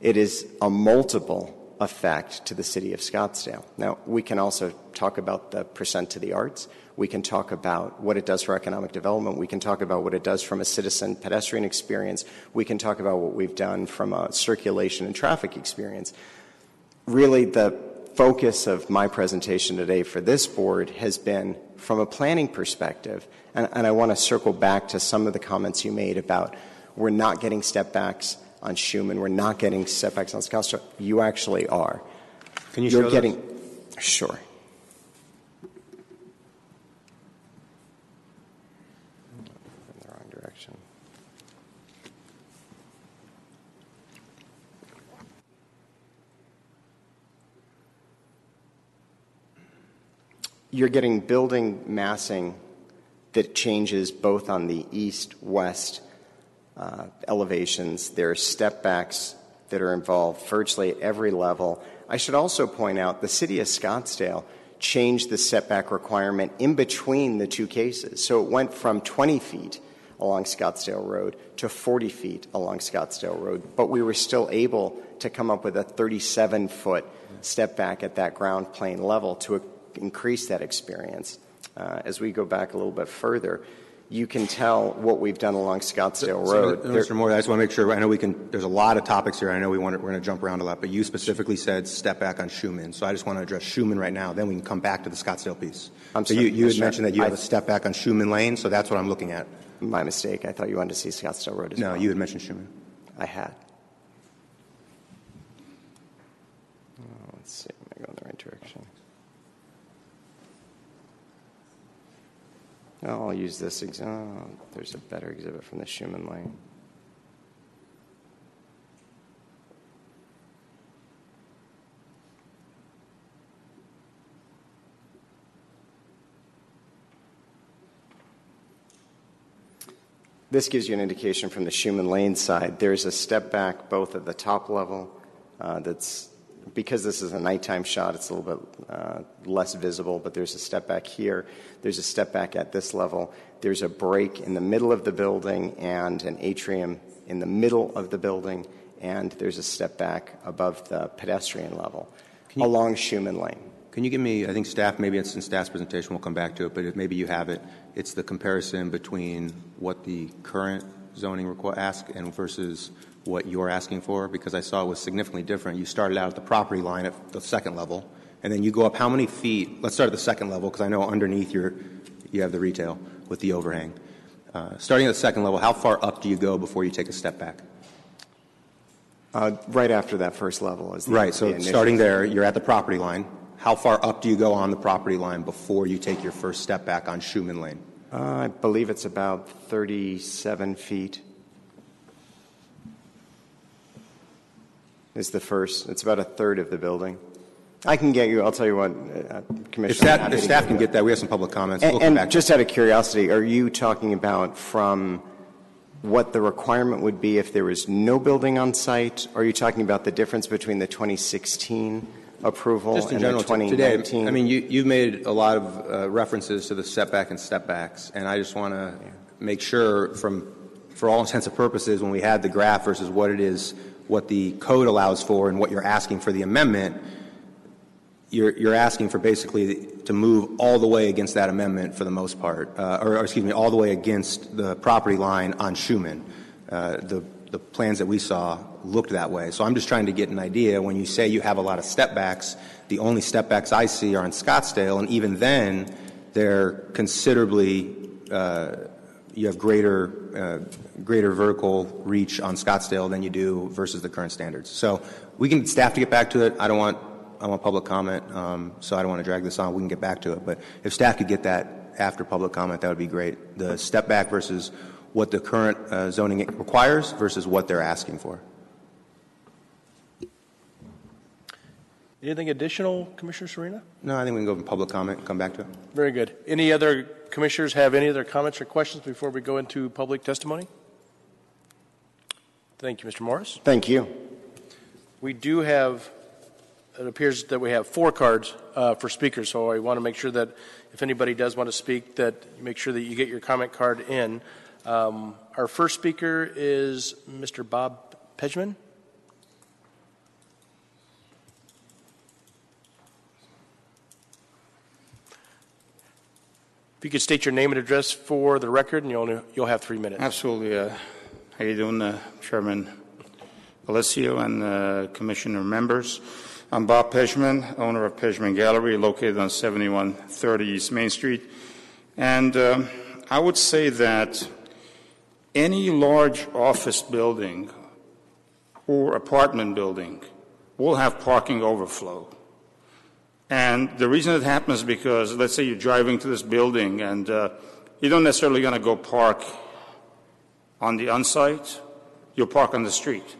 it is a multiple effect to the city of Scottsdale. Now, we can also talk about the percent to the arts. We can talk about what it does for economic development. We can talk about what it does from a citizen pedestrian experience. We can talk about what we've done from a circulation and traffic experience. Really, the focus of my presentation today for this board has been from a planning perspective, and, and I want to circle back to some of the comments you made about we're not getting step backs on Shoeman, we're not getting setbacks on Scottsdale. You actually are. Can you You're show getting, those? sure. In the wrong direction. You're getting building massing that changes both on the east west uh, elevations. There are step backs that are involved virtually at every level. I should also point out the city of Scottsdale changed the setback requirement in between the two cases. So it went from 20 feet along Scottsdale Road to 40 feet along Scottsdale Road, but we were still able to come up with a 37 foot step back at that ground plane level to increase that experience. Uh, as we go back a little bit further, you can tell what we've done along Scottsdale So, Road. uh, Mr. Moore, I just want to make sure, I know we can, there's a lot of topics here, I know we want to, we're going to jump around a lot, but you specifically said step back on Shoeman, so I just want to address Shoeman right now, then we can come back to the Scottsdale piece. I'm So sorry, you, you had Mr. mentioned that you have I- a step back on Shoeman Lane, so that's what I'm looking at. My mistake. I thought you wanted to see Scottsdale Road as No, well. you had mentioned Shoeman. I had. Let's see, am I going the right direction? No, I'll use this example. Oh, there's a better exhibit from the Shoeman Lane. This gives you an indication from the Shoeman Lane side. There's a step back both at the top level uh, that's because this is a nighttime shot, it's a little bit uh, less visible, but there's a step back here. There's a step back at this level. There's a break in the middle of the building and an atrium in the middle of the building, and there's a step back above the pedestrian level you- along Shoeman Lane. Can you give me, I think staff, maybe it's in staff's presentation, we'll come back to it, but if maybe you have it, it's the comparison between what the current zoning requ- ask and versus what you're asking for, because I saw it was significantly different. You started out at the property line at the second level, and then you go up how many feet? Let's start at the second level, because I know underneath your, you have the retail with the overhang. Uh, Starting at the second level, how far up do you go before you take a step back? Uh, right after that first level is the Right, so the starting there, you're at the property line. How far up do you go on the property line before you take your first step back on Shoeman Lane? Uh, I believe it's about 37 feet. Is the first. It's about a third of the building. I can get you. I'll tell you what, uh, Commissioner. If staff, if staff can get that, we have some public comments. And, We'll and just out of curiosity, are you talking about from what the requirement would be if there was no building on site? Are you talking about the difference between the 2016 approval Just in and general, the 2019? today, I mean, you, you've made a lot of uh, references to the setback and stepbacks, and I just want to make sure from, for all intents and purposes, when we had the graph versus what it is, what the code allows for and what you're asking for the amendment, you're, you're asking for basically to move all the way against that amendment for the most part, uh, or, or excuse me, all the way against the property line on Shoeman. Uh, the, the plans that we saw looked that way. So I'm just trying to get an idea. When you say you have a lot of step backs, the only step backs I see are in Scottsdale, and even then, they're considerably, uh, you have greater, greater vertical reach on Scottsdale than you do versus the current standards. So we can, staff to get back to it. I don't want, I want public comment, um, so I don't want to drag this on. We can get back to it. But if staff could get that after public comment, that would be great. The step back versus what the current uh, zoning requires versus what they're asking for. Anything additional, Commissioner Serena? No, I think we can go in public comment and come back to it. Very good. Any other commissioners have any other comments or questions before we go into public testimony? Thank you, Mr. Morris. Thank you. We do have, it appears that we have four cards uh, for speakers, so I want to make sure that if anybody does want to speak, that you make sure that you get your comment card in. Um, Our first speaker is Mr. Bob Pejman. If you could state your name and address for the record, and you'll, you'll have three minutes. Absolutely. Uh, how you doing, uh, Chairman Alessio and uh, Commissioner members? I'm Bob Pejman, owner of Pejman Gallery, located on 7130 East Main Street. And um, I would say that any large office building or apartment building will have parking overflow. And the reason it happens is because, let's say you're driving to this building and uh, you don't necessarily going to go park on the onsite, you'll park on the street.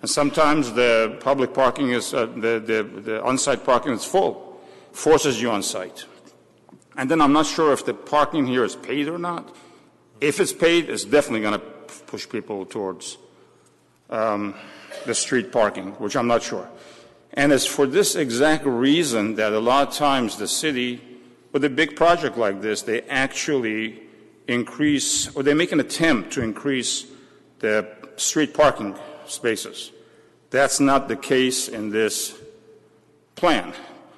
And sometimes the public parking is, uh, the, the, the onsite parking is full, forces you on site. And then I'm not sure if the parking here is paid or not. If it's paid, it's definitely going to push people towards um, the street parking, which I'm not sure. And it's for this exact reason that a lot of times the city, with a big project like this, they actually increase, or they make an attempt to increase the street parking spaces. That's not the case in this plan,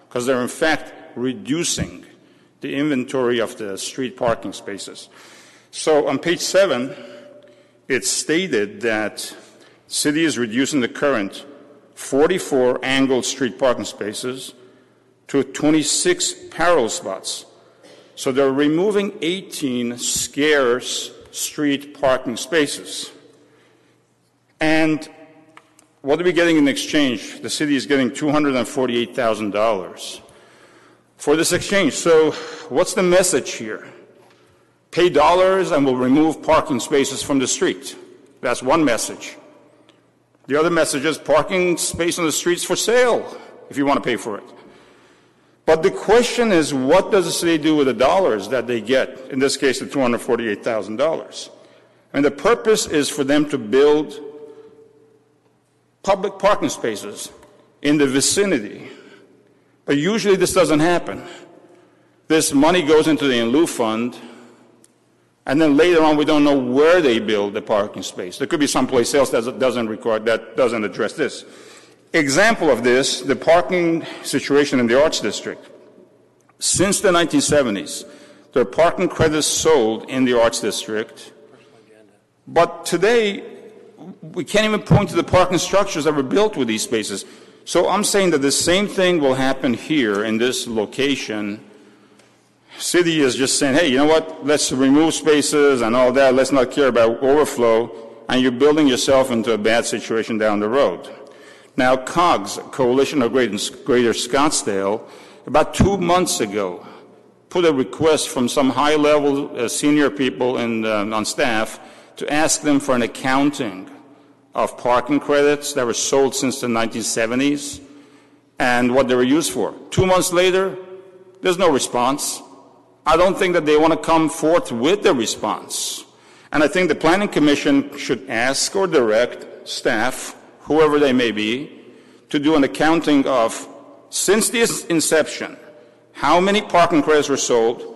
because they're in fact reducing the inventory of the street parking spaces. So on page seven, it's stated that city is reducing the current 44 angled street parking spaces to 26 parallel spots. So they're removing 18 scarce street parking spaces. And What are we getting in exchange? The city is getting $248,000 for this exchange. So, what's the message here? Pay dollars and we'll remove parking spaces from the street. That's one message. The other message is parking space on the streets for sale if you want to pay for it. But the question is, what does the city do with the dollars that they get? In this case, the $248,000. And the purpose is for them to build public parking spaces in the vicinity. But usually this doesn't happen. This money goes into the in lieu fund, and then later on we don't know where they build the parking space. There could be someplace else that doesn't record that doesn't address this. Example of this, the parking situation in the Arts District. Since the 1970s, there are parking credits sold in the Arts District, but today we can't even point to the parking structures that were built with these spaces. So I'm saying that the same thing will happen here in this location. City is just saying, hey, you know what? Let's remove spaces and all that. Let's not care about overflow. And you're building yourself into a bad situation down the road. Now, COGS, Coalition of Greater Scottsdale, about two months ago, put a request from some high-level uh, senior people in, uh, on staff to ask them for an accounting of parking credits that were sold since the 1970s and what they were used for. Two months later, there's no response. I don't think that they want to come forth with the response. And I think the Planning Commission should ask or direct staff, whoever they may be, to do an accounting of, since this inception, how many parking credits were sold,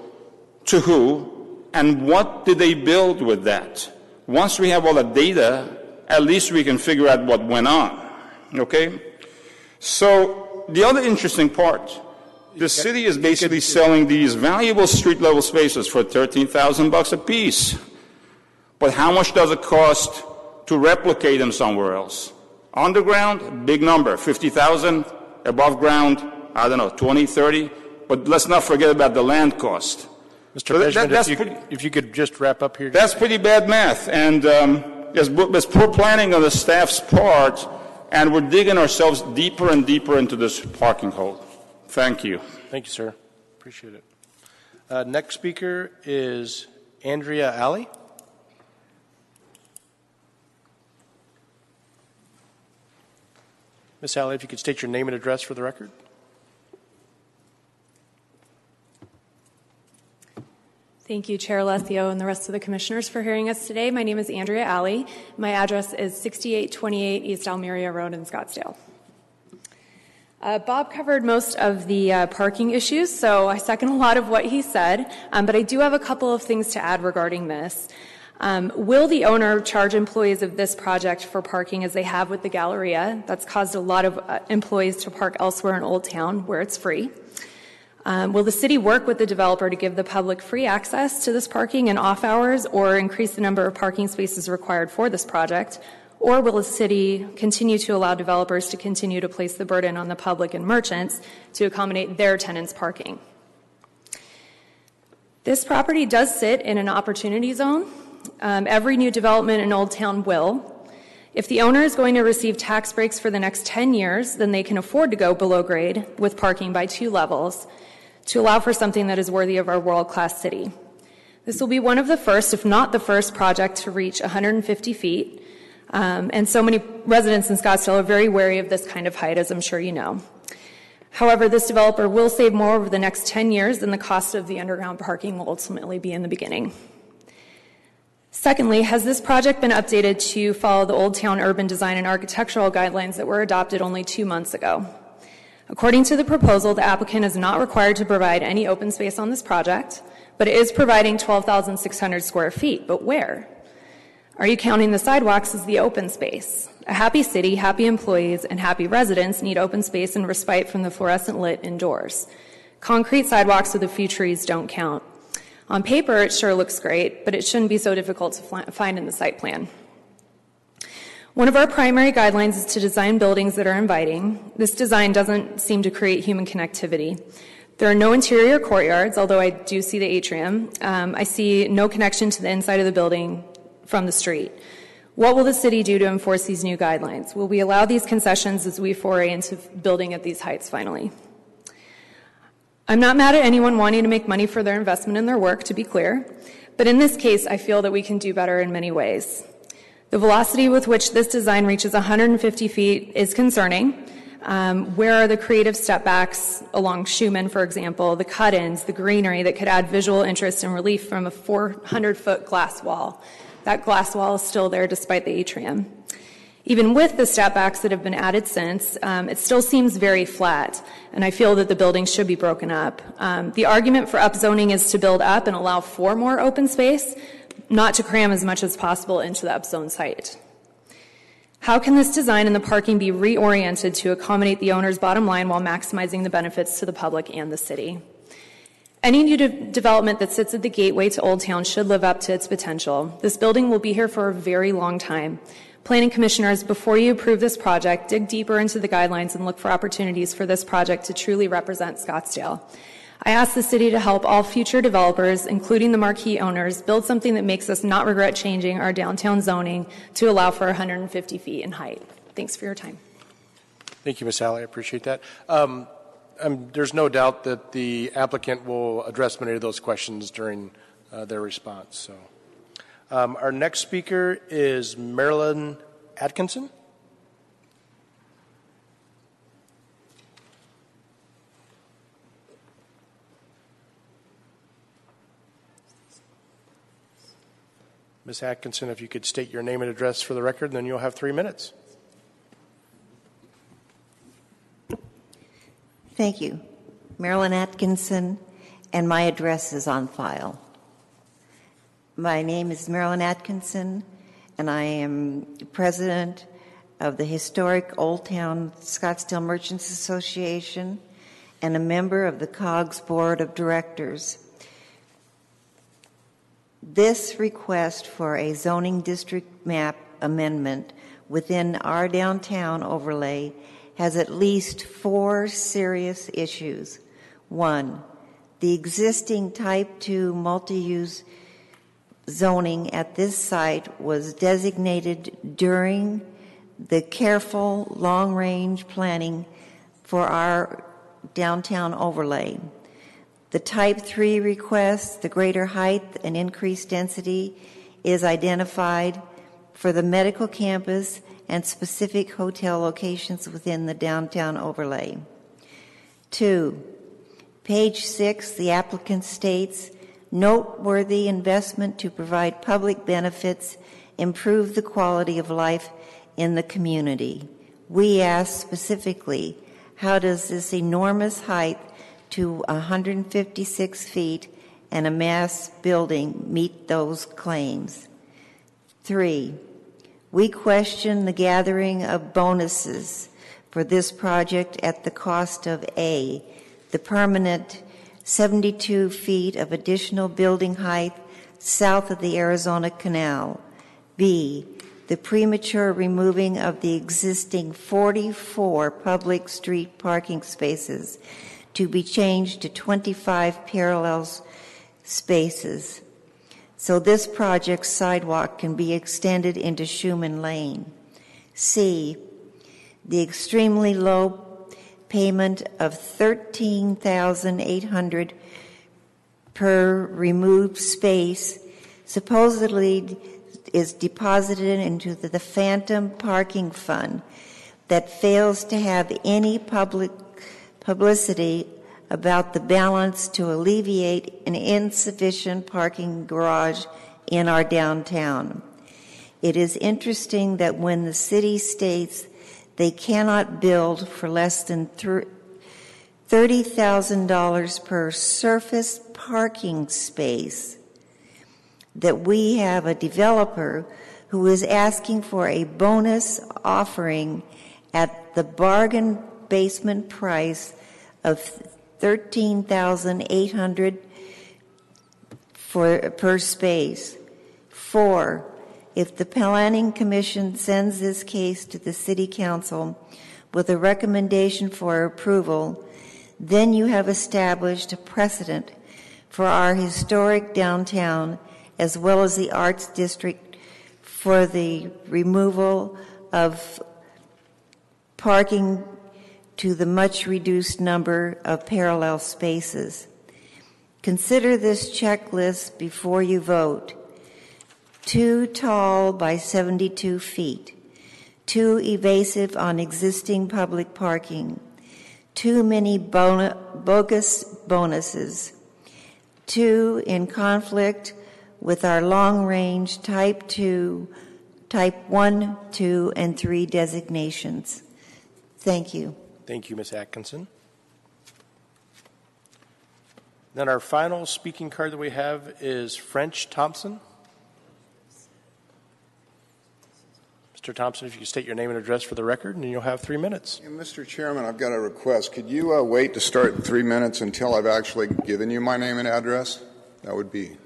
to who, and what did they build with that? Once we have all the data, at least we can figure out what went on. Okay? So, the other interesting part the city is basically selling these valuable street level spaces for 13,000 bucks a piece. But how much does it cost to replicate them somewhere else? Underground, big number, 50,000. Above ground, I don't know, 20, 30. But let's not forget about the land cost. Mr. So that, if, you, pretty, if, you, could just wrap up here. That's pretty bad math. And um, there's, there's poor planning on the staff's part, and we're digging ourselves deeper and deeper into this parking hole. Thank you. Thank you, sir. Appreciate it. Uh, next speaker is Andrea Alley. Miss Alley, if you could state your name and address for the record. Thank you, Chair Alessio, and the rest of the commissioners for hearing us today. My name is Andrea Alley. My address is 6828 East Almeria Road in Scottsdale. Uh, Bob covered most of the uh, parking issues, so I second a lot of what he said, um, but I do have a couple of things to add regarding this. Um, will the owner charge employees of this project for parking as they have with the Galleria? That's caused a lot of uh, employees to park elsewhere in Old Town where it's free. Um, will the city work with the developer to give the public free access to this parking in off hours or increase the number of parking spaces required for this project? Or will the city continue to allow developers to continue to place the burden on the public and merchants to accommodate their tenants' parking? This property does sit in an opportunity zone. Um, every new development in Old Town will. If the owner is going to receive tax breaks for the next 10 years, then they can afford to go below grade with parking by two levels to allow for something that is worthy of our world class city. This will be one of the first, if not the first, project to reach 150 feet. Um, and so many residents in Scottsdale are very wary of this kind of height, as I'm sure you know. However, this developer will save more over the next 10 years than the cost of the underground parking will ultimately be in the beginning. Secondly, has this project been updated to follow the Old Town urban design and architectural guidelines that were adopted only two months ago? According to the proposal, the applicant is not required to provide any open space on this project, but it is providing 12,600 square feet. But where? Are you counting the sidewalks as the open space? A happy city, happy employees, and happy residents need open space and respite from the fluorescent lit indoors. Concrete sidewalks with a few trees don't count. On paper, it sure looks great, but it shouldn't be so difficult to find in the site plan. One of our primary guidelines is to design buildings that are inviting. This design doesn't seem to create human connectivity. There are no interior courtyards, although I do see the atrium. Um, I see no connection to the inside of the building from the street. What will the city do to enforce these new guidelines? Will we allow these concessions as we foray into building at these heights finally? I'm not mad at anyone wanting to make money for their investment in their work, to be clear, but in this case, I feel that we can do better in many ways. The velocity with which this design reaches 150 feet is concerning. Um, where are the creative stepbacks along Shoeman, for example, the cut ins, the greenery that could add visual interest and relief from a 400 foot glass wall? That glass wall is still there despite the atrium. Even with the stepbacks that have been added since, um, it still seems very flat, and I feel that the building should be broken up. Um, the argument for upzoning is to build up and allow for more open space, not to cram as much as possible into the upzone site. How can this design and the parking be reoriented to accommodate the owner's bottom line while maximizing the benefits to the public and the city? Any new de- development that sits at the gateway to Old Town should live up to its potential. This building will be here for a very long time. Planning commissioners, before you approve this project, dig deeper into the guidelines and look for opportunities for this project to truly represent Scottsdale. I ask the city to help all future developers, including the marquee owners, build something that makes us not regret changing our downtown zoning to allow for 150 feet in height. Thanks for your time. Thank you, Ms. Alley. I appreciate that. Um, there's no doubt that the applicant will address many of those questions during uh, their response. So. Um, our next speaker is Marilyn Atkinson. Ms. Atkinson, if you could state your name and address for the record, then you'll have three minutes. Thank you. Marilyn Atkinson, and my address is on file. My name is Marilyn Atkinson, and I am president of the historic Old Town Scottsdale Merchants Association and a member of the COGS Board of Directors. This request for a zoning district map amendment within our downtown overlay has at least four serious issues. One, the existing type 2 multi use zoning at this site was designated during the careful long range planning for our downtown overlay. The type 3 request, the greater height and increased density, is identified for the medical campus and specific hotel locations within the downtown overlay. Two, page six, the applicant states noteworthy investment to provide public benefits, improve the quality of life in the community. We ask specifically, how does this enormous height to 156 feet and a mass building meet those claims? Three, we question the gathering of bonuses for this project at the cost of A, the permanent 72 feet of additional building height south of the Arizona Canal. B, the premature removing of the existing 44 public street parking spaces to be changed to 25 parallel spaces. So this project's sidewalk can be extended into Shoeman Lane. C, the extremely low payment of 13800 per removed space supposedly is deposited into the, the phantom parking fund that fails to have any public publicity about the balance to alleviate an insufficient parking garage in our downtown. It is interesting that when the city states they cannot build for less than $30,000 per surface parking space. That we have a developer who is asking for a bonus offering at the bargain basement price of 13,800 for per space. Four, if the Planning Commission sends this case to the City Council with a recommendation for approval, then you have established a precedent for our historic downtown as well as the Arts District for the removal of parking to the much reduced number of parallel spaces. Consider this checklist before you vote. Too tall by 72 feet. Too evasive on existing public parking. Too many bon- bogus bonuses. Too in conflict with our long range type 2, type 1, 2, and 3 designations. Thank you. Thank you, Ms. Atkinson. Then our final speaking card that we have is French Thompson. Mr. Thompson, if you could state your name and address for the record, and you'll have three minutes. Mr. Chairman, I've got a request. Could you uh, wait to start three minutes until I've actually given you my name and address? That would be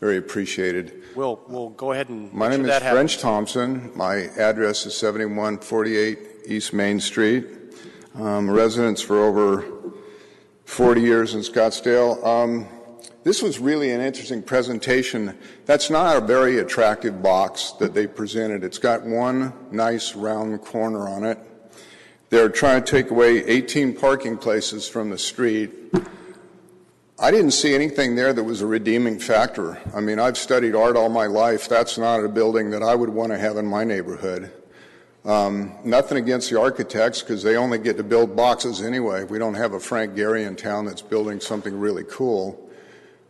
very appreciated. We'll, we'll go ahead and My name sure is that French happens. Thompson. My address is 7148 East Main Street. Um, residence for over 40 years in Scottsdale. Um, this was really an interesting presentation. That's not a very attractive box that they presented. It's got one nice round corner on it. They're trying to take away 18 parking places from the street. I didn't see anything there that was a redeeming factor. I mean, I've studied art all my life. That's not a building that I would want to have in my neighborhood. Um, nothing against the architects because they only get to build boxes anyway. We don't have a Frank Gehry in town that's building something really cool.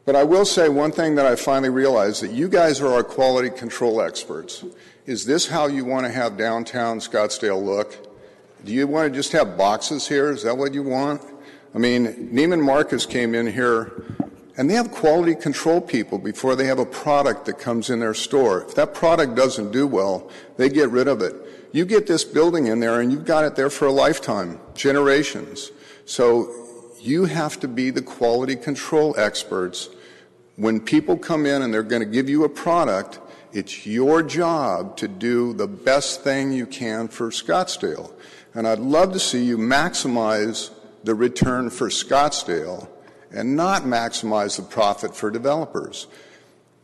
But I will say one thing that I finally realized that you guys are our quality control experts. Is this how you want to have downtown Scottsdale look? Do you want to just have boxes here? Is that what you want? I mean, Neiman Marcus came in here and they have quality control people before they have a product that comes in their store. If that product doesn't do well, they get rid of it. You get this building in there and you've got it there for a lifetime, generations. So you have to be the quality control experts. When people come in and they're going to give you a product, it's your job to do the best thing you can for Scottsdale. And I'd love to see you maximize the return for Scottsdale and not maximize the profit for developers.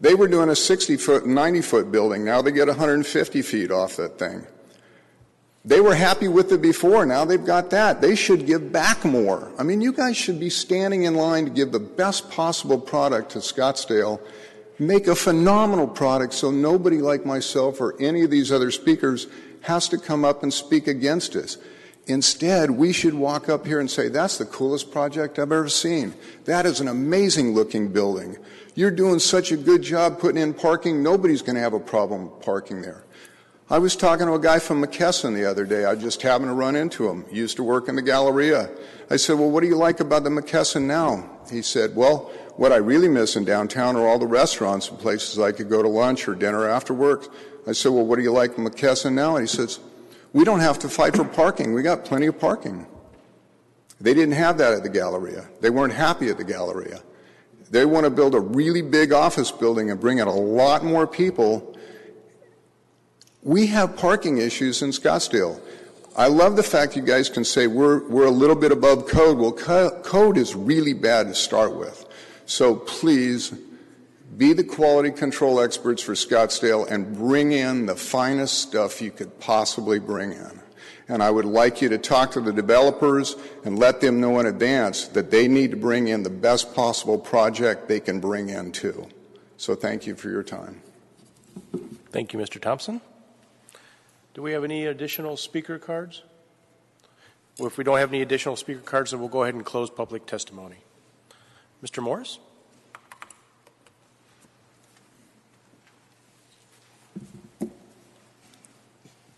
They were doing a 60 foot, 90 foot building. Now they get 150 feet off that thing. They were happy with it before. Now they've got that. They should give back more. I mean, you guys should be standing in line to give the best possible product to Scottsdale. Make a phenomenal product so nobody like myself or any of these other speakers has to come up and speak against us. Instead, we should walk up here and say, that's the coolest project I've ever seen. That is an amazing looking building. You're doing such a good job putting in parking, nobody's going to have a problem parking there. I was talking to a guy from McKesson the other day. I just happened to run into him. He used to work in the Galleria. I said, Well, what do you like about the McKesson now? He said, Well, what I really miss in downtown are all the restaurants and places I could go to lunch or dinner after work. I said, Well, what do you like in McKesson now? And he says, We don't have to fight for parking. We got plenty of parking. They didn't have that at the Galleria. They weren't happy at the Galleria. They want to build a really big office building and bring in a lot more people we have parking issues in Scottsdale. I love the fact you guys can say we're, we're a little bit above code. Well, co- code is really bad to start with. So please be the quality control experts for Scottsdale and bring in the finest stuff you could possibly bring in. And I would like you to talk to the developers and let them know in advance that they need to bring in the best possible project they can bring in too. So thank you for your time. Thank you, Mr. Thompson. Do we have any additional speaker cards? Well, if we don't have any additional speaker cards, then we'll go ahead and close public testimony. Mr. Morris?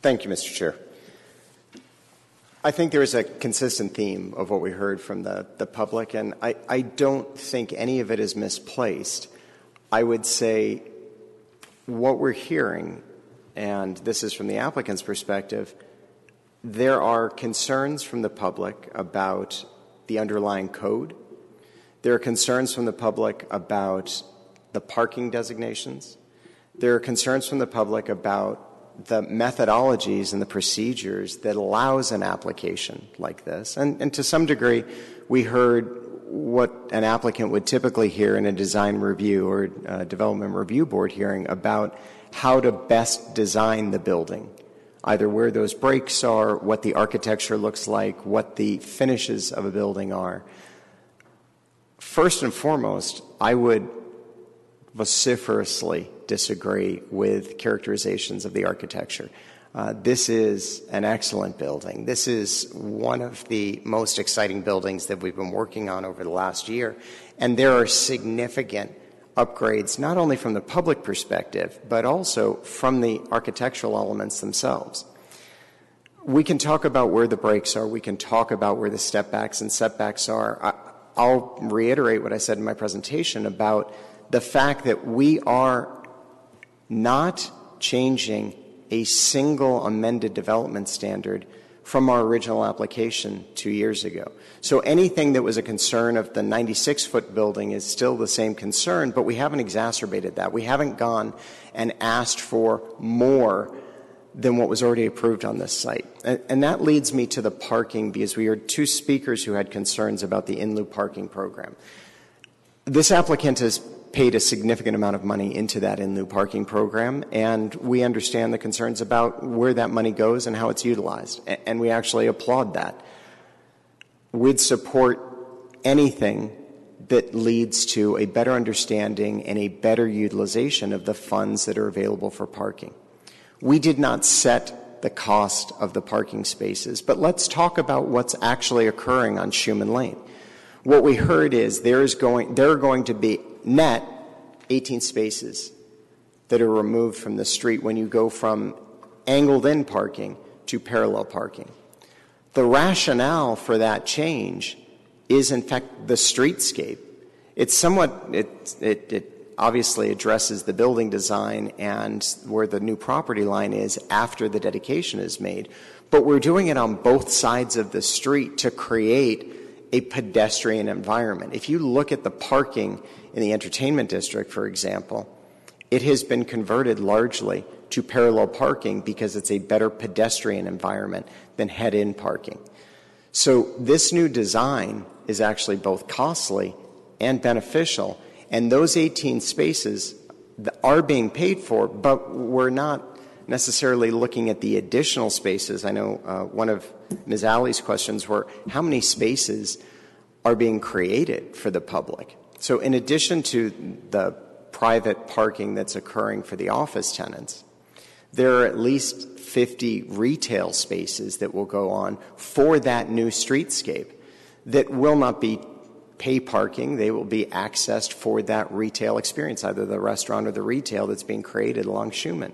Thank you, Mr. Chair. I think there is a consistent theme of what we heard from the, the public, and I, I don't think any of it is misplaced. I would say what we're hearing, and this is from the applicant's perspective, there are concerns from the public about the underlying code. There are concerns from the public about the parking designations. There are concerns from the public about the methodologies and the procedures that allows an application like this. And, and to some degree, we heard what an applicant would typically hear in a design review or uh, development review board hearing about how to best design the building, either where those breaks are, what the architecture looks like, what the finishes of a building are. First and foremost, I would vociferously disagree with characterizations of the architecture. Uh, this is an excellent building. This is one of the most exciting buildings that we've been working on over the last year. And there are significant upgrades, not only from the public perspective, but also from the architectural elements themselves. We can talk about where the breaks are. We can talk about where the stepbacks and setbacks are. I'll reiterate what I said in my presentation about the fact that we are not changing a single amended development standard from our original application two years ago. So anything that was a concern of the 96 foot building is still the same concern, but we haven't exacerbated that. We haven't gone and asked for more than what was already approved on this site. And, that leads me to the parking because we heard two speakers who had concerns about the in lieu parking program. This applicant has paid a significant amount of money into that in lieu parking program, and we understand the concerns about where that money goes and how it's utilized. And we actually applaud that. We'd support anything that leads to a better understanding and a better utilization of the funds that are available for parking. We did not set the cost of the parking spaces, but let's talk about what's actually occurring on Shoeman Lane. What we heard is there is going there are going to be net 18 spaces that are removed from the street when you go from angled in parking to parallel parking. The rationale for that change is, in fact, the streetscape. It's somewhat, it, it, it obviously addresses the building design and where the new property line is after the dedication is made. But we're doing it on both sides of the street to create a pedestrian environment. If you look at the parking in the entertainment district, for example, it has been converted largely to parallel parking because it's a better pedestrian environment than head in parking. So this new design is actually both costly and beneficial, and those 18 spaces are being paid for, but we're not necessarily looking at the additional spaces. I know uh, one of Ms. Alley's questions were how many spaces are being created for the public? So, in addition to the private parking that's occurring for the office tenants, there are at least 50 retail spaces that will go on for that new streetscape that will not be pay parking. They will be accessed for that retail experience, either the restaurant or the retail that's being created along Shoeman.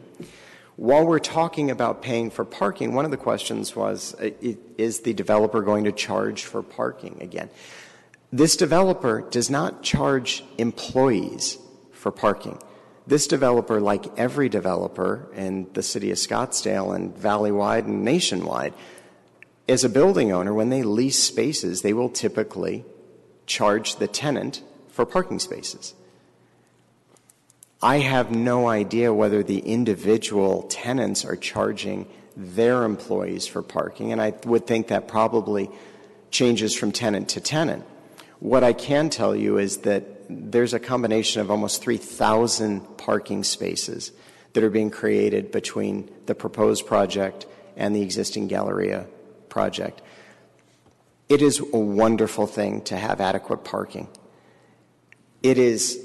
While we're talking about paying for parking, one of the questions was uh, is the developer going to charge for parking again? This developer does not charge employees for parking. This developer, like every developer in the city of Scottsdale and Valleywide and nationwide, as a building owner, when they lease spaces, they will typically charge the tenant for parking spaces. I have no idea whether the individual tenants are charging their employees for parking, and I would think that probably changes from tenant to tenant. What I can tell you is that there's a combination of almost 3,000 parking spaces that are being created between the proposed project and the existing Galleria project. It is a wonderful thing to have adequate parking. It is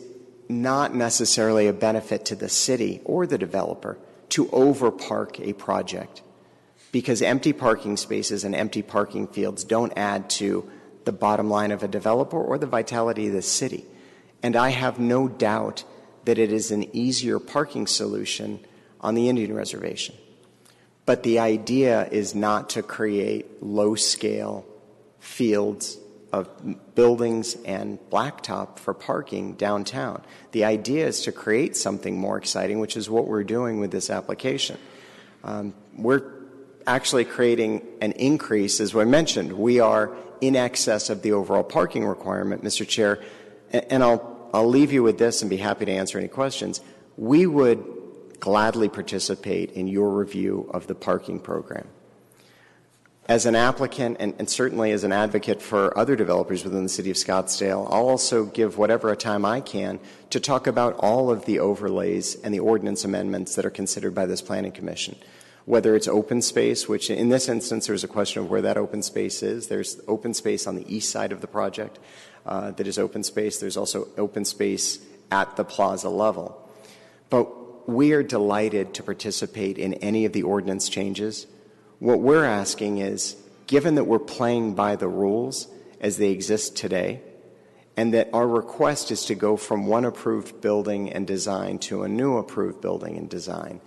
not necessarily a benefit to the city or the developer to overpark a project because empty parking spaces and empty parking fields don't add to the bottom line of a developer or the vitality of the city. And I have no doubt that it is an easier parking solution on the Indian reservation. But the idea is not to create low scale fields of buildings and blacktop for parking downtown. The idea is to create something more exciting, which is what we're doing with this application. Um, we're actually creating an increase, as we mentioned. We are in excess of the overall parking requirement, Mr. Chair. And I'll, leave you with this and be happy to answer any questions. We would gladly participate in your review of the parking program. As an applicant and, and certainly as an advocate for other developers within the city of Scottsdale, I'll also give whatever time I can to talk about all of the overlays and the ordinance amendments that are considered by this planning commission. Whether it's open space, which in this instance there's a question of where that open space is. There's open space on the east side of the project uh, that is open space. There's also open space at the plaza level. But we are delighted to participate in any of the ordinance changes. What we're asking is given that we're playing by the rules as they exist today, and that our request is to go from one approved building and design to a new approved building and design,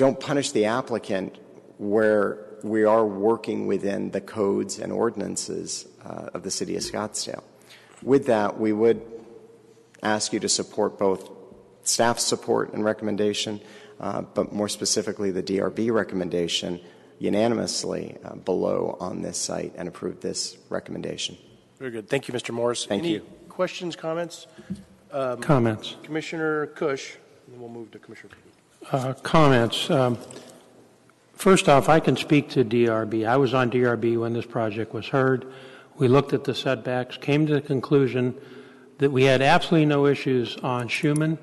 don't punish the applicant where we are working within the codes and ordinances uh, of the city of Scottsdale. With that, we would ask you to support both staff support and recommendation, uh, but more specifically the DRB recommendation unanimously uh, below on this site and approve this recommendation. Very good. Thank you, Mr. Morris. Thank Any you. questions, comments? Um, Comments. Commissioner Kush, and then we'll move to Commissioner. Uh, Comments. Um, First off, I can speak to DRB. I was on DRB when this project was heard. We looked at the setbacks, came to the conclusion that we had absolutely no issues on Shoeman,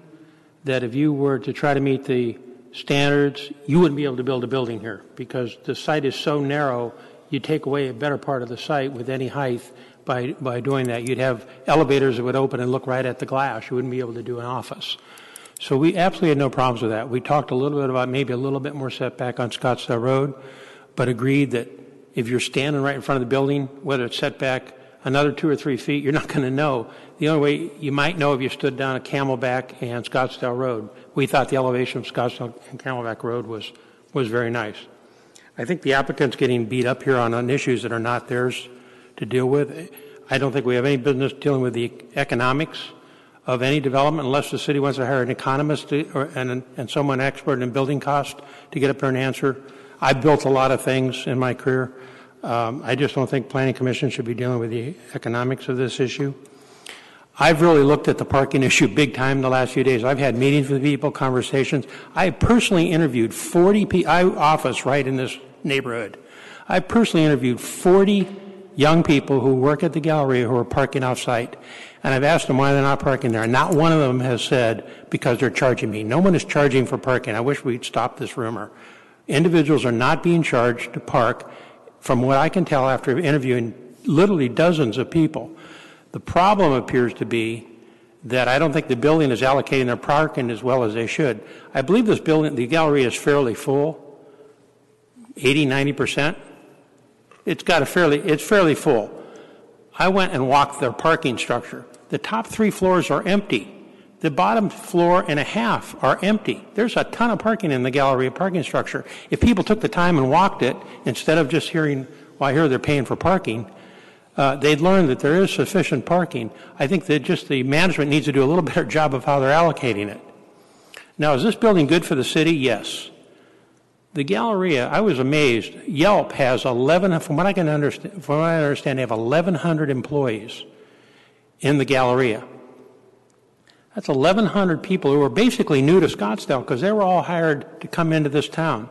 that if you were to try to meet the standards, you wouldn't be able to build a building here because the site is so narrow, you take away a better part of the site with any height by, by doing that. You'd have elevators that would open and look right at the glass. You wouldn't be able to do an office. So we absolutely had no problems with that. We talked a little bit about maybe a little bit more setback on Scottsdale Road, but agreed that if you're standing right in front of the building, whether it's setback another two or three feet, you're not going to know. The only way you might know if you stood down at Camelback and Scottsdale Road. We thought the elevation of Scottsdale and Camelback Road was, was very nice. I think the applicant's getting beat up here on, on issues that are not theirs to deal with. I don't think we have any business dealing with the economics of any development unless the city wants to hire an economist to, or, and, and someone expert in building cost to get up there and answer. I've built a lot of things in my career. Um, I just don't think Planning Commission should be dealing with the economics of this issue. I've really looked at the parking issue big time the last few days. I've had meetings with people, conversations. I personally interviewed 40 people, I office right in this neighborhood. I personally interviewed 40 young people who work at the gallery who are parking off site. And I've asked them why they're not parking there. And not one of them has said, because they're charging me. No one is charging for parking. I wish we'd stop this rumor. Individuals are not being charged to park, from what I can tell after interviewing literally dozens of people. The problem appears to be that I don't think the building is allocating their parking as well as they should. I believe this building, the gallery is fairly full, 80, 90%. It's got a fairly, it's fairly full. I went and walked their parking structure. The top three floors are empty. The bottom floor and a half are empty. There's a ton of parking in the gallery of parking structure. If people took the time and walked it, instead of just hearing, well, I hear they're paying for parking, uh, they'd learn that there is sufficient parking. I think that just the management needs to do a little better job of how they're allocating it. Now, is this building good for the city? Yes. The Galleria, I was amazed. Yelp has 11, from what I can understand, from what I understand, they have 1,100 employees in the Galleria. That's 1,100 people who are basically new to Scottsdale because they were all hired to come into this town.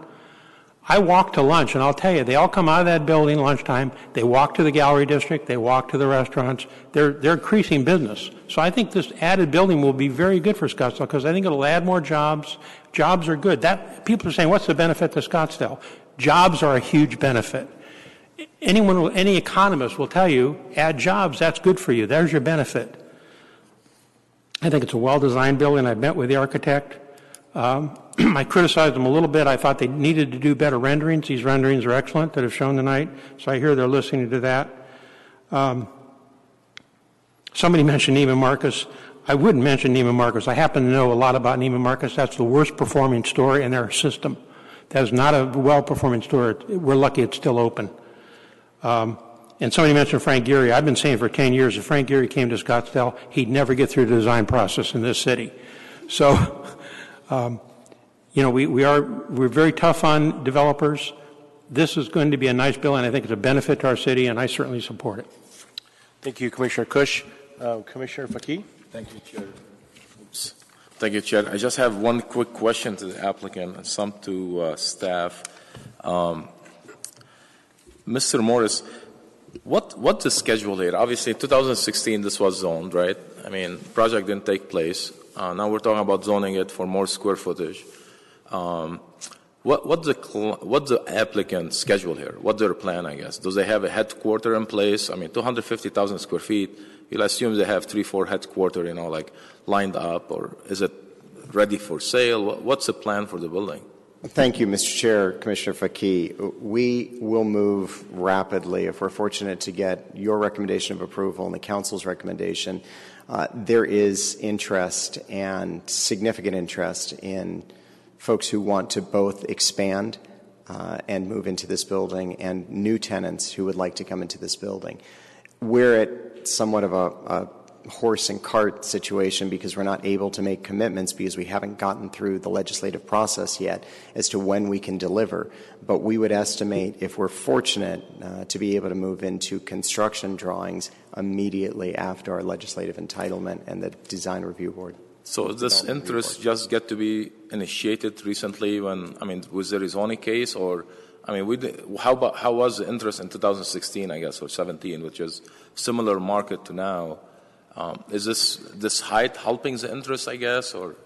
I walk to lunch, and I'll tell you, they all come out of that building lunchtime. They walk to the gallery district. They walk to the restaurants. They're, they're increasing business. So I think this added building will be very good for Scottsdale because I think it'll add more jobs. Jobs are good. That people are saying, what's the benefit to Scottsdale? Jobs are a huge benefit. Anyone, any economist will tell you, add jobs. That's good for you. There's your benefit. I think it's a well-designed building. I've met with the architect. Um, I criticized them a little bit. I thought they needed to do better renderings. These renderings are excellent that have shown tonight, so I hear they're listening to that. Um, somebody mentioned Neiman Marcus. I wouldn't mention Neiman Marcus. I happen to know a lot about Neiman Marcus. That's the worst performing store in their system. That is not a well performing store. We're lucky it's still open. Um, and somebody mentioned Frank Gehry. I've been saying for 10 years if Frank Gehry came to Scottsdale, he'd never get through the design process in this city. So, um, you know, we, we are, we're very tough on developers. This is going to be a nice bill, and I think it's a benefit to our city, and I certainly support it. Thank you, Commissioner Kush. Uh, Commissioner Fakih? Thank you, Chair. Oops. Thank you, Chair. I just have one quick question to the applicant and some to uh, staff. Um, Mr. Morris, what what's the schedule here? Obviously, 2016 this was zoned, right? I mean, project didn't take place. Uh, now we're talking about zoning it for more square footage. Um, what what's the what's the applicant schedule here? What's their plan? I guess. Do they have a headquarter in place? I mean, 250,000 square feet. You'll assume they have three, four headquarter, you know, like lined up, or is it ready for sale? What's the plan for the building? Thank you, Mr. Chair, Commissioner Fakih. We will move rapidly if we're fortunate to get your recommendation of approval and the council's recommendation. Uh, there is interest and significant interest in folks who want to both expand uh, and move into this building and new tenants who would like to come into this building. We're at somewhat of a, a horse and cart situation because we're not able to make commitments because we haven't gotten through the legislative process yet as to when we can deliver. But we would estimate if we're fortunate uh, to be able to move into construction drawings immediately after our legislative entitlement and the design review board. So this interest just get to be initiated recently when, I mean, was there a zoning case or, I mean, we, did- how about, how was the interest in 2016, I guess, or 17, which is similar market to now? Um, Is this, this height helping the interest, I guess, or?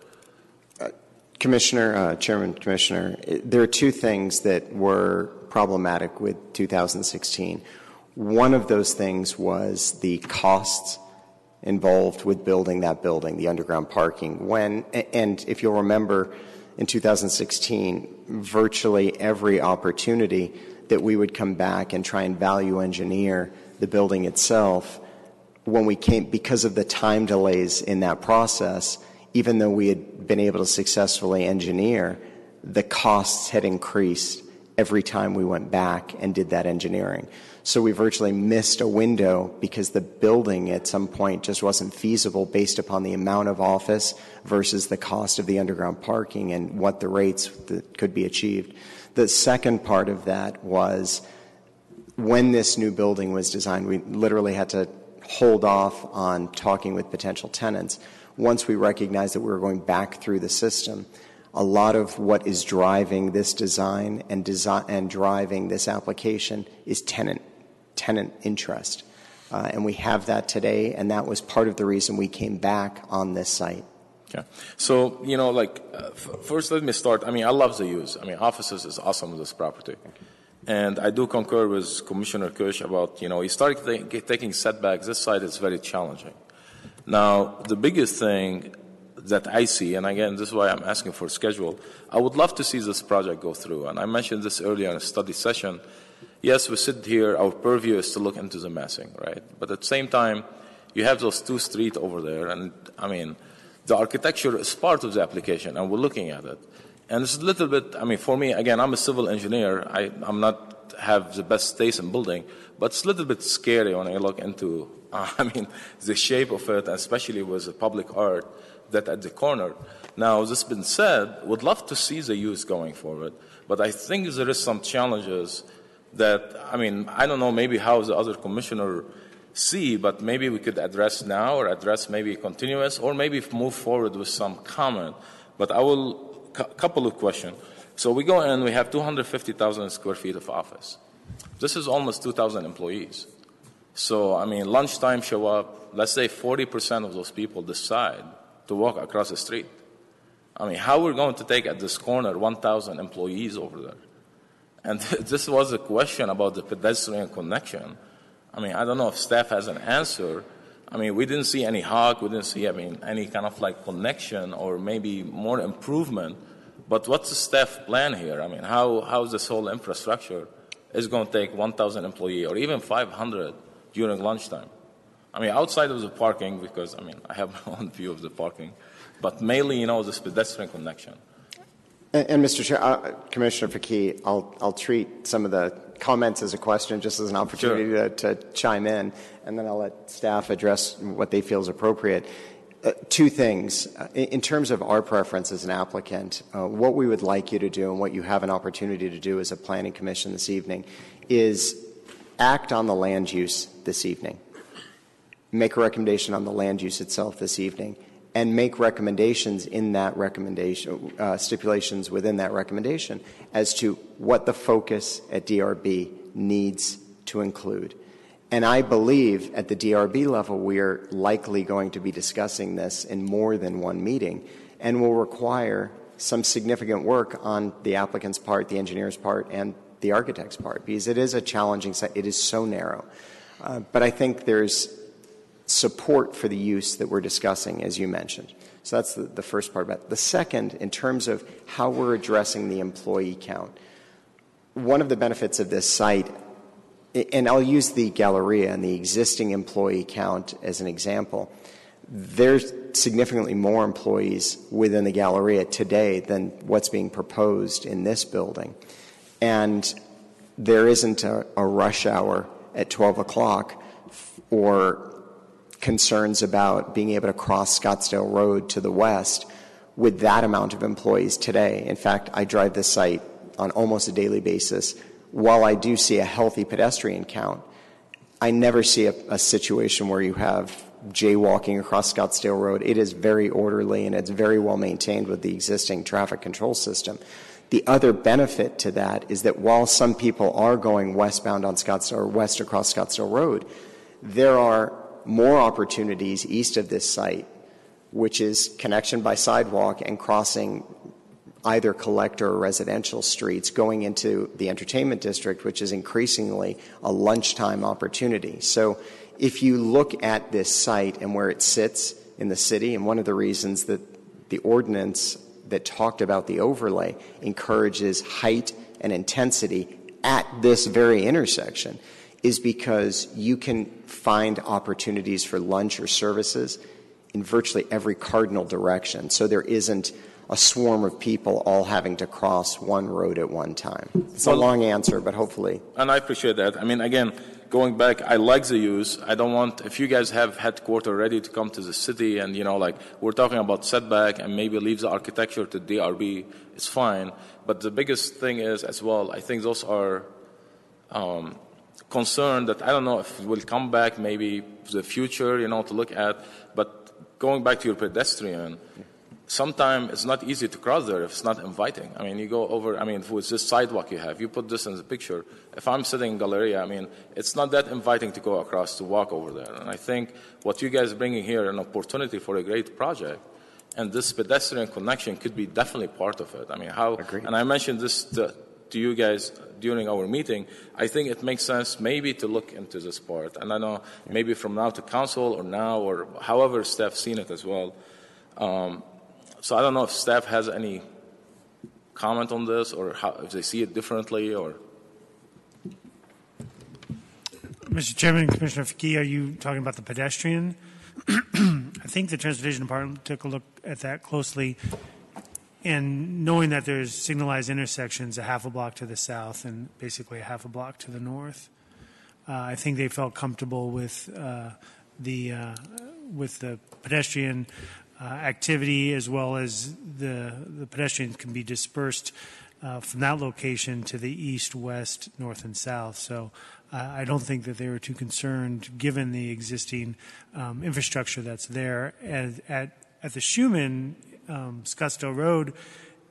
Commissioner, uh, Chairman, Commissioner, i- there are two things that were problematic with 2016. One of those things was the costs involved with building that building, the underground parking. When, and if you'll remember, in 2016, virtually every opportunity that we would come back and try and value engineer the building itself, when we came, because of the time delays in that process, even though we had been able to successfully engineer, the costs had increased every time we went back and did that engineering. So we virtually missed a window because the building at some point just wasn't feasible based upon the amount of office versus the cost of the underground parking and what the rates that could be achieved. The second part of that was when this new building was designed, we literally had to hold off on talking with potential tenants. Once we recognized that we were going back through the system, a lot of what is driving this design and design and driving this application is tenant tenant interest. Uh, and we have that today, and that was part of the reason we came back on this site. Yeah. So, you know, like, uh, f- first let me start. I mean, I love the use. I mean, offices is awesome this property. And I do concur with Commissioner Kush about, you know, you start ta- taking setbacks. This site is very challenging. Now, the biggest thing that I see, and again, this is why I'm asking for a schedule, I would love to see this project go through. And I mentioned this earlier in a study session. Yes, we sit here, our purview is to look into the massing, right? But at the same time, you have those two streets over there, and I mean, the architecture is part of the application, and we're looking at it. And it's a little bit, I mean, for me, again, I'm a civil engineer. I, I'm not have the best taste in building, but it's a little bit scary when I look into, uh, I mean, the shape of it, especially with the public art that at the corner. Now, this been said, would love to see the use going forward, but I think there is some challenges that, I mean, I don't know maybe how the other commissioner see, but maybe we could address now or address maybe continuous or maybe move forward with some comment. But I will, couple of questions. So we go in, we have 250,000 square feet of office. This is almost 2,000 employees. So, I mean, lunchtime show up, let's say 40% of those people decide to walk across the street. I mean, how we're going to take at this corner 1,000 employees over there? And this was a question about the pedestrian connection. I mean, I don't know if staff has an answer. I mean, we didn't see any hawk, we didn't see, I mean, any kind of like connection or maybe more improvement. But what's the staff plan here? I mean, how, how is this whole infrastructure is going to take 1,000 employee or even 500 during lunchtime? I mean, outside of the parking, because, I mean, I have my own view of the parking, but mainly, you know, this pedestrian connection. And, and Mr. Chair, uh, Commissioner Fakih, I'll, I'll treat some of the comments as a question, just as an opportunity to, to chime in, and then I'll let staff address what they feel is appropriate. Uh, two things. Uh, in, terms of our preference as an applicant, uh, what we would like you to do and what you have an opportunity to do as a planning commission this evening is act on the land use this evening. Make a recommendation on the land use itself this evening and make recommendations in that recommendation, uh, stipulations within that recommendation as to what the focus at DRB needs to include. And I believe at the DRB level, we are likely going to be discussing this in more than one meeting and will require some significant work on the applicant's part, the engineer's part, and the architect's part because it is a challenging site. It is so narrow. Uh, but I think there's support for the use that we're discussing, as you mentioned. So that's the, the first part about it. The second, in terms of how we're addressing the employee count, one of the benefits of this site, and I'll use the Galleria and the existing employee count as an example. There's significantly more employees within the Galleria today than what's being proposed in this building. And there isn't a, a rush hour at 12 o'clock or concerns about being able to cross Scottsdale Road to the west with that amount of employees today. In fact, I drive this site on almost a daily basis. While I do see a healthy pedestrian count, I never see a, a situation where you have jaywalking across Scottsdale Road. It is very orderly and it's very well maintained with the existing traffic control system. The other benefit to that is that while some people are going westbound on Scottsdale or west across Scottsdale Road, there are more opportunities east of this site, which is connection by sidewalk and crossing either collector or residential streets going into the entertainment district, which is increasingly a lunchtime opportunity. So if you look at this site and where it sits in the city, and one of the reasons that the ordinance that talked about the overlay encourages height and intensity at this very intersection is because you can find opportunities for lunch or services in virtually every cardinal direction. So there isn't a swarm of people all having to cross one road at one time. It's a long answer, but hopefully. And I appreciate that. I mean, again, going back, I like the use. I don't want, if you guys have headquarters ready to come to the city and, you know, like, we're talking about setback and maybe leave the architecture to DRB, it's fine. But the biggest thing is, as well, I think those are um, concerned that I don't know if it will come back maybe the future, you know, to look at. But going back to your pedestrian, sometimes it's not easy to cross there if it's not inviting. I mean, you go over, I mean, with this sidewalk you have, you put this in the picture. If I'm sitting in Galleria, I mean, it's not that inviting to go across to walk over there. And I think what you guys are bringing here, an opportunity for a great project, and this pedestrian connection could be definitely part of it. I mean, how, and I mentioned this to, to you guys during our meeting, I think it makes sense maybe to look into this part. And I know maybe from now to council or now or however staff seen it as well. Um, so I don't know if staff has any comment on this or how, if they see it differently or. Mr. Chairman, Commissioner Fakih, are you talking about the pedestrian? I think the Transportation Department took a look at that closely, and knowing that there's signalized intersections a half a block to the south and basically a half a block to the north, uh, I think they felt comfortable with uh, the uh, with the pedestrian uh, activity as well as the, the pedestrians can be dispersed uh, from that location to the east, west, north, and south. So uh, I don't think that they were too concerned given the existing um, infrastructure that's there. At, at, at the Shoeman um, Scottsdale Road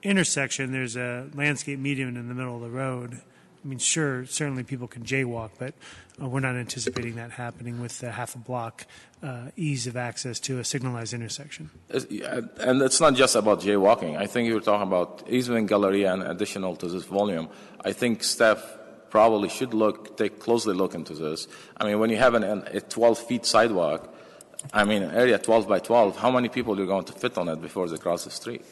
intersection, there's a landscape median in the middle of the road. I mean, sure, certainly people can jaywalk, but uh, we're not anticipating that happening with the half a block uh, ease of access to a signalized intersection. And it's not just about jaywalking. I think you're talking about even Galleria and additional to this volume. I think staff probably should look, take closely look into this. I mean, when you have an, a 12 feet sidewalk, I mean, an area 12 by 12, how many people are you going to fit on it before they cross the street?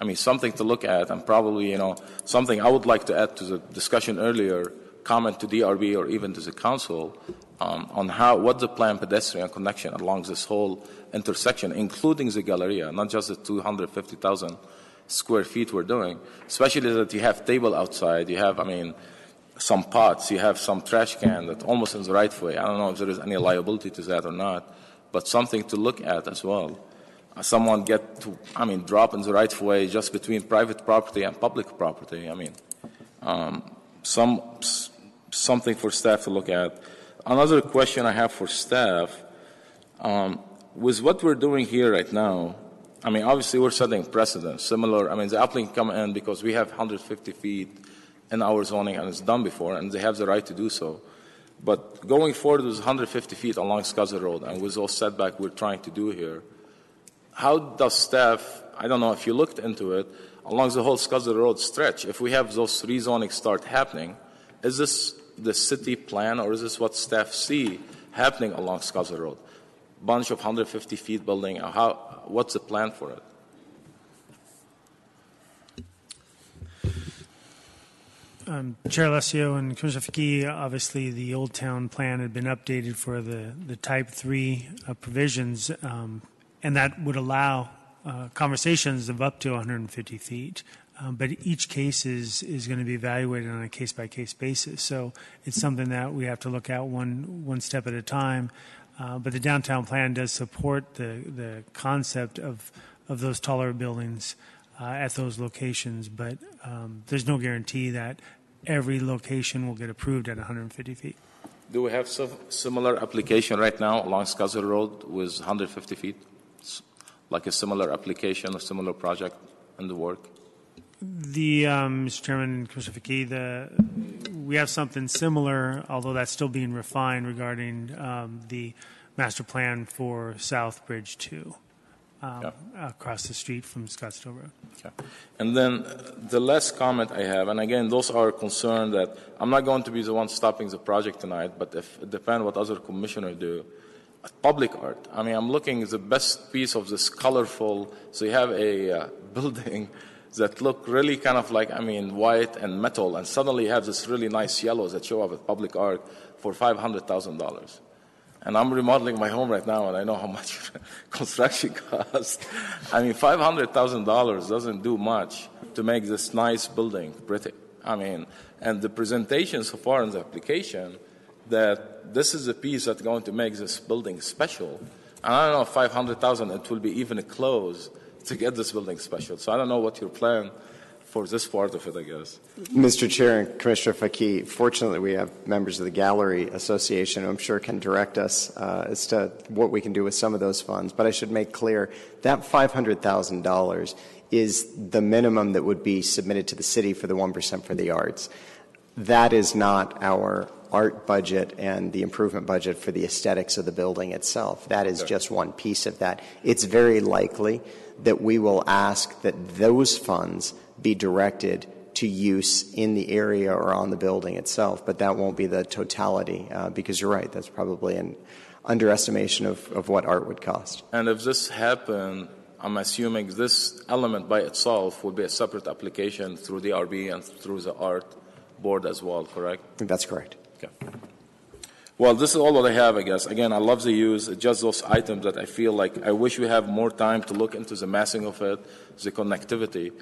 I mean, something to look at, and probably, you know, something I would like to add to the discussion earlier, comment to DRB or even to the council um, on how what the planned pedestrian connection along this whole intersection, including the Galleria, not just the 250,000 square feet we're doing. Especially that you have table outside, you have, I mean, some pots, you have some trash can that almost in the right way. I don't know if there is any liability to that or not, but something to look at as well someone get to, I mean, drop in the right way just between private property and public property. I mean, um, some something for staff to look at. Another question I have for staff, um, with what we're doing here right now, I mean, obviously we're setting precedent. Similar, I mean, the applicant come in because we have 150 feet in our zoning, and it's done before, and they have the right to do so. But going forward with 150 feet along Scottsdale Road, and with all setback we're trying to do here, how does staff, I don't know if you looked into it, along the whole Scottsdale Road stretch, if we have those rezoning start happening, is this the city plan or is this what staff see happening along Scottsdale Road? Bunch of 150 feet building, how, what's the plan for it? Um, Chair Alessio and Commissioner Fakih, obviously the Old Town Plan had been updated for the, the Type 3 uh, provisions, um, and that would allow uh, conversations of up to 150 feet. Um, but each case is, is going to be evaluated on a case by case basis. So it's something that we have to look at one, one step at a time. Uh, but the downtown plan does support the, the concept of, of those taller buildings uh, at those locations, but um, there's no guarantee that every location will get approved at 150 feet. Do we have some similar application right now along Scottsdale Road with 150 feet? Like a similar application, a similar project in the work? The um, Mr. Chairman, Commissioner Fakih, the we have something similar, although that's still being refined regarding um, the master plan for Southbridge Two, um, across the street from Scottsdale Road. Okay. And then uh, the last comment I have, and again, those are concerned that I'm not going to be the one stopping the project tonight, but if it depends what other commissioners do. Public art. I mean, I'm looking at the best piece of this colorful. So you have a uh, building that look really kind of like, I mean, white and metal, and suddenly you have this really nice yellows that show up at public art for $500,000. And I'm remodeling my home right now, and I know how much construction costs. I mean, $500,000 doesn't do much to make this nice building pretty. I mean, and the presentation so far in the application that this is a piece that's going to make this building special. And I don't know if 500,000 it will be even close to get this building special. So I don't know what your plan for this part of it, I guess. Mr. Chair and Commissioner Fakih, fortunately, we have members of the Gallery Association who I'm sure can direct us uh, as to what we can do with some of those funds. But I should make clear that $500,000 is the minimum that would be submitted to the city for the 1% for the arts. That is not our art budget and the improvement budget for the aesthetics of the building itself. That is just one piece of that. It's very likely that we will ask that those funds be directed to use in the area or on the building itself, but that won't be the totality uh, because you're right, that's probably an underestimation of, of what art would cost. And if this happened, I'm assuming this element by itself would be a separate application through the RB and through the art board as well, correct? That's correct. Okay. Well, this is all that I have, I guess. Again, I love the use. It's just those items that I feel like I wish we have more time to look into the massing of it, the connectivity.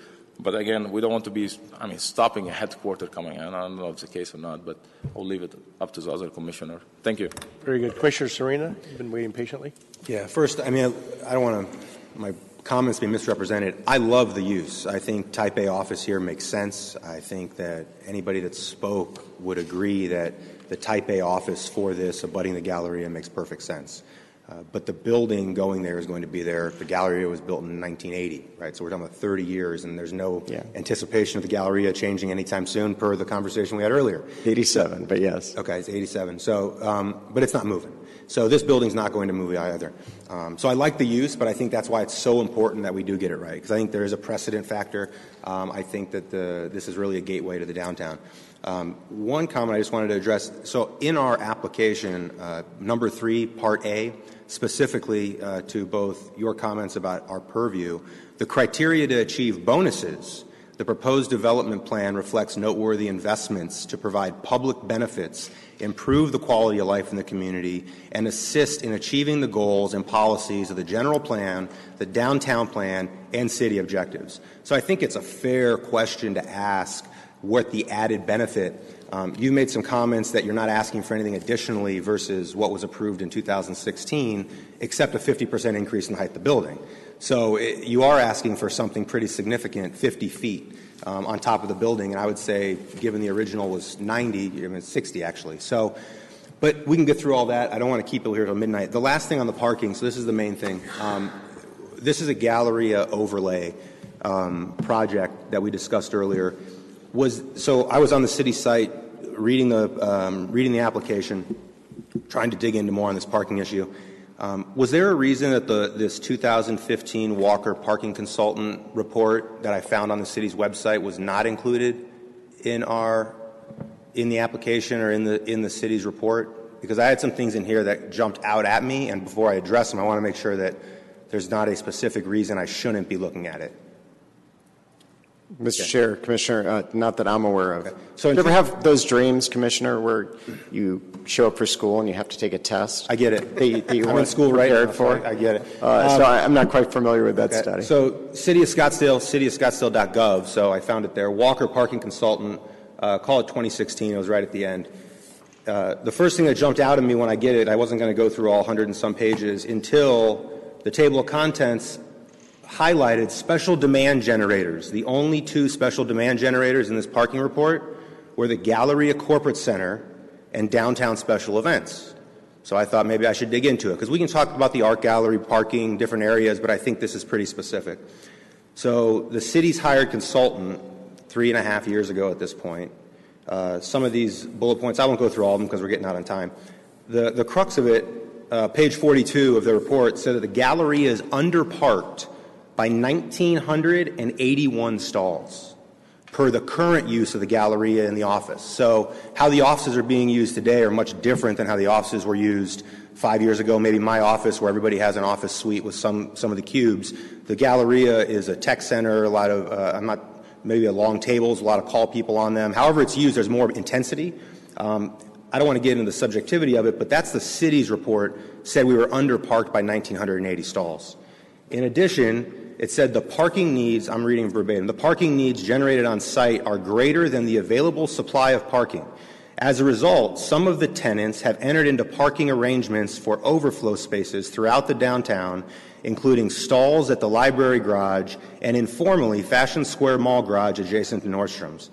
But again, we don't want to be, I mean, stopping a headquarter coming in. I don't know if it's the case or not, but I'll leave it up to the other commissioner. Thank you. Very good. Commissioner Serena, you've been waiting patiently. Yeah, first, I mean, I don't want to, my comments be misrepresented. I love the use. I think type A office here makes sense. I think that anybody that spoke would agree that the type A office for this, abutting the Galleria, makes perfect sense. Uh, but the building going there is going to be there. The Galleria was built in 1980, right? So we're talking about 30 years, and there's no anticipation of the Galleria changing anytime soon, per the conversation we had earlier. 87, but yes. Okay, it's 87. So, um, but it's not moving. So this building's not going to move either. Um, so I like the use, but I think that's why it's so important that we do get it right because I think there is a precedent factor. Um, I think that the, this is really a gateway to the downtown. Um, one comment I just wanted to address. So in our application, uh, number three, part A, specifically uh, to both your comments about our purview, the criteria to achieve bonuses. The proposed development plan reflects noteworthy investments to provide public benefits, improve the quality of life in the community, and assist in achieving the goals and policies of the general plan, the downtown plan, and city objectives. So I think it's a fair question to ask what the added benefit. Um, you made some comments that you're not asking for anything additionally versus what was approved in 2016, except a 50% increase in the height of the building. So it, you are asking for something pretty significant, 50 feet um, on top of the building, and I would say, given the original was 90, I mean 60 actually. So, but we can get through all that. I don't want to keep it here till midnight. The last thing on the parking. So this is the main thing. Um, this is a Galleria overlay um, project that we discussed earlier. Was, so I was on the city site reading the, um, reading the application, trying to dig into more on this parking issue. Um, was there a reason that the, this 2015 Walker parking consultant report that I found on the city's website was not included in our, in the application or in the, in the city's report? Because I had some things in here that jumped out at me, and before I address them, I want to make sure that there's not a specific reason I shouldn't be looking at it. Mr. Chair, Commissioner, uh, not that I'm aware of. So you ever have those dreams, Commissioner, where you show up for school and you have to take a test? I get it. That you, that you I'm in school right now, for? so I- I get it. Uh, Um, so I, I'm not quite familiar with that Okay. study. So, City of Scottsdale, cityofscottsdale.gov. So I found it there. Walker Parking Consultant, uh, call it 2016. It was right at the end. Uh, the first thing that jumped out at me when I get it, I wasn't going to go through all 100 and some pages until the table of contents highlighted special demand generators. The only two special demand generators in this parking report were the Galleria Corporate Center and downtown special events. So I thought maybe I should dig into it because we can talk about the art gallery parking, different areas, but I think this is pretty specific. So the city's hired consultant three and a half years ago at this point. Uh, some of these bullet points, I won't go through all of them because we're getting out on time. The, the crux of it, uh, page 42 of the report, said that the Galleria is underparked by 1,981 stalls per the current use of the Galleria in the office. So how the offices are being used today are much different than how the offices were used five years ago. Maybe my office, where everybody has an office suite with some, some of the cubes. The Galleria is a tech center, a lot of, uh, I'm not, maybe a long tables, a lot of call people on them. However it's used, there's more intensity. Um, I don't want to get into the subjectivity of it, but that's the city's report said we were underparked by 1,980 stalls. In addition, it said the parking needs, I'm reading verbatim, the parking needs generated on site are greater than the available supply of parking. As a result, some of the tenants have entered into parking arrangements for overflow spaces throughout the downtown, including stalls at the library garage and informally Fashion Square Mall garage adjacent to Nordstrom's.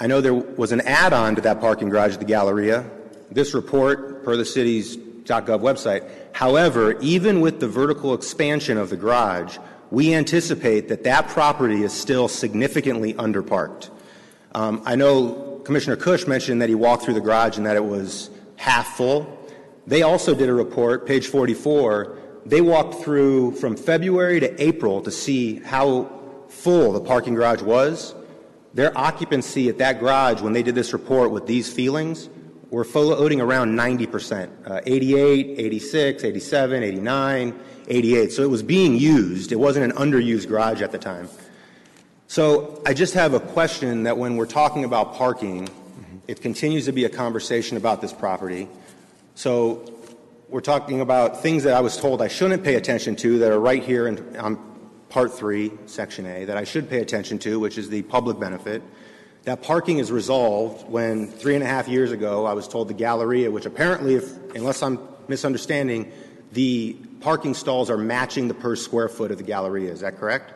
I know there was an add-on to that parking garage at the Galleria. This report, per the city's .gov website, however, even with the vertical expansion of the garage, we anticipate that that property is still significantly underparked. Um, I know Commissioner Kush mentioned that he walked through the garage and that it was half full. They also did a report, page 44. They walked through from February to April to see how full the parking garage was. Their occupancy at that garage, when they did this report with these feelings, were floating around 90%, uh, 88, 86, 87, 89, 88. So it was being used. It wasn't an underused garage at the time. So I just have a question that when we're talking about parking, it continues to be a conversation about this property. So we're talking about things that I was told I shouldn't pay attention to that are right here in, Part 3, Section A, that I should pay attention to, which is the public benefit. That parking is resolved when three and a half years ago I was told the Galleria, which apparently, if, unless I'm misunderstanding, the parking stalls are matching the per square foot of the Galleria. Is that correct?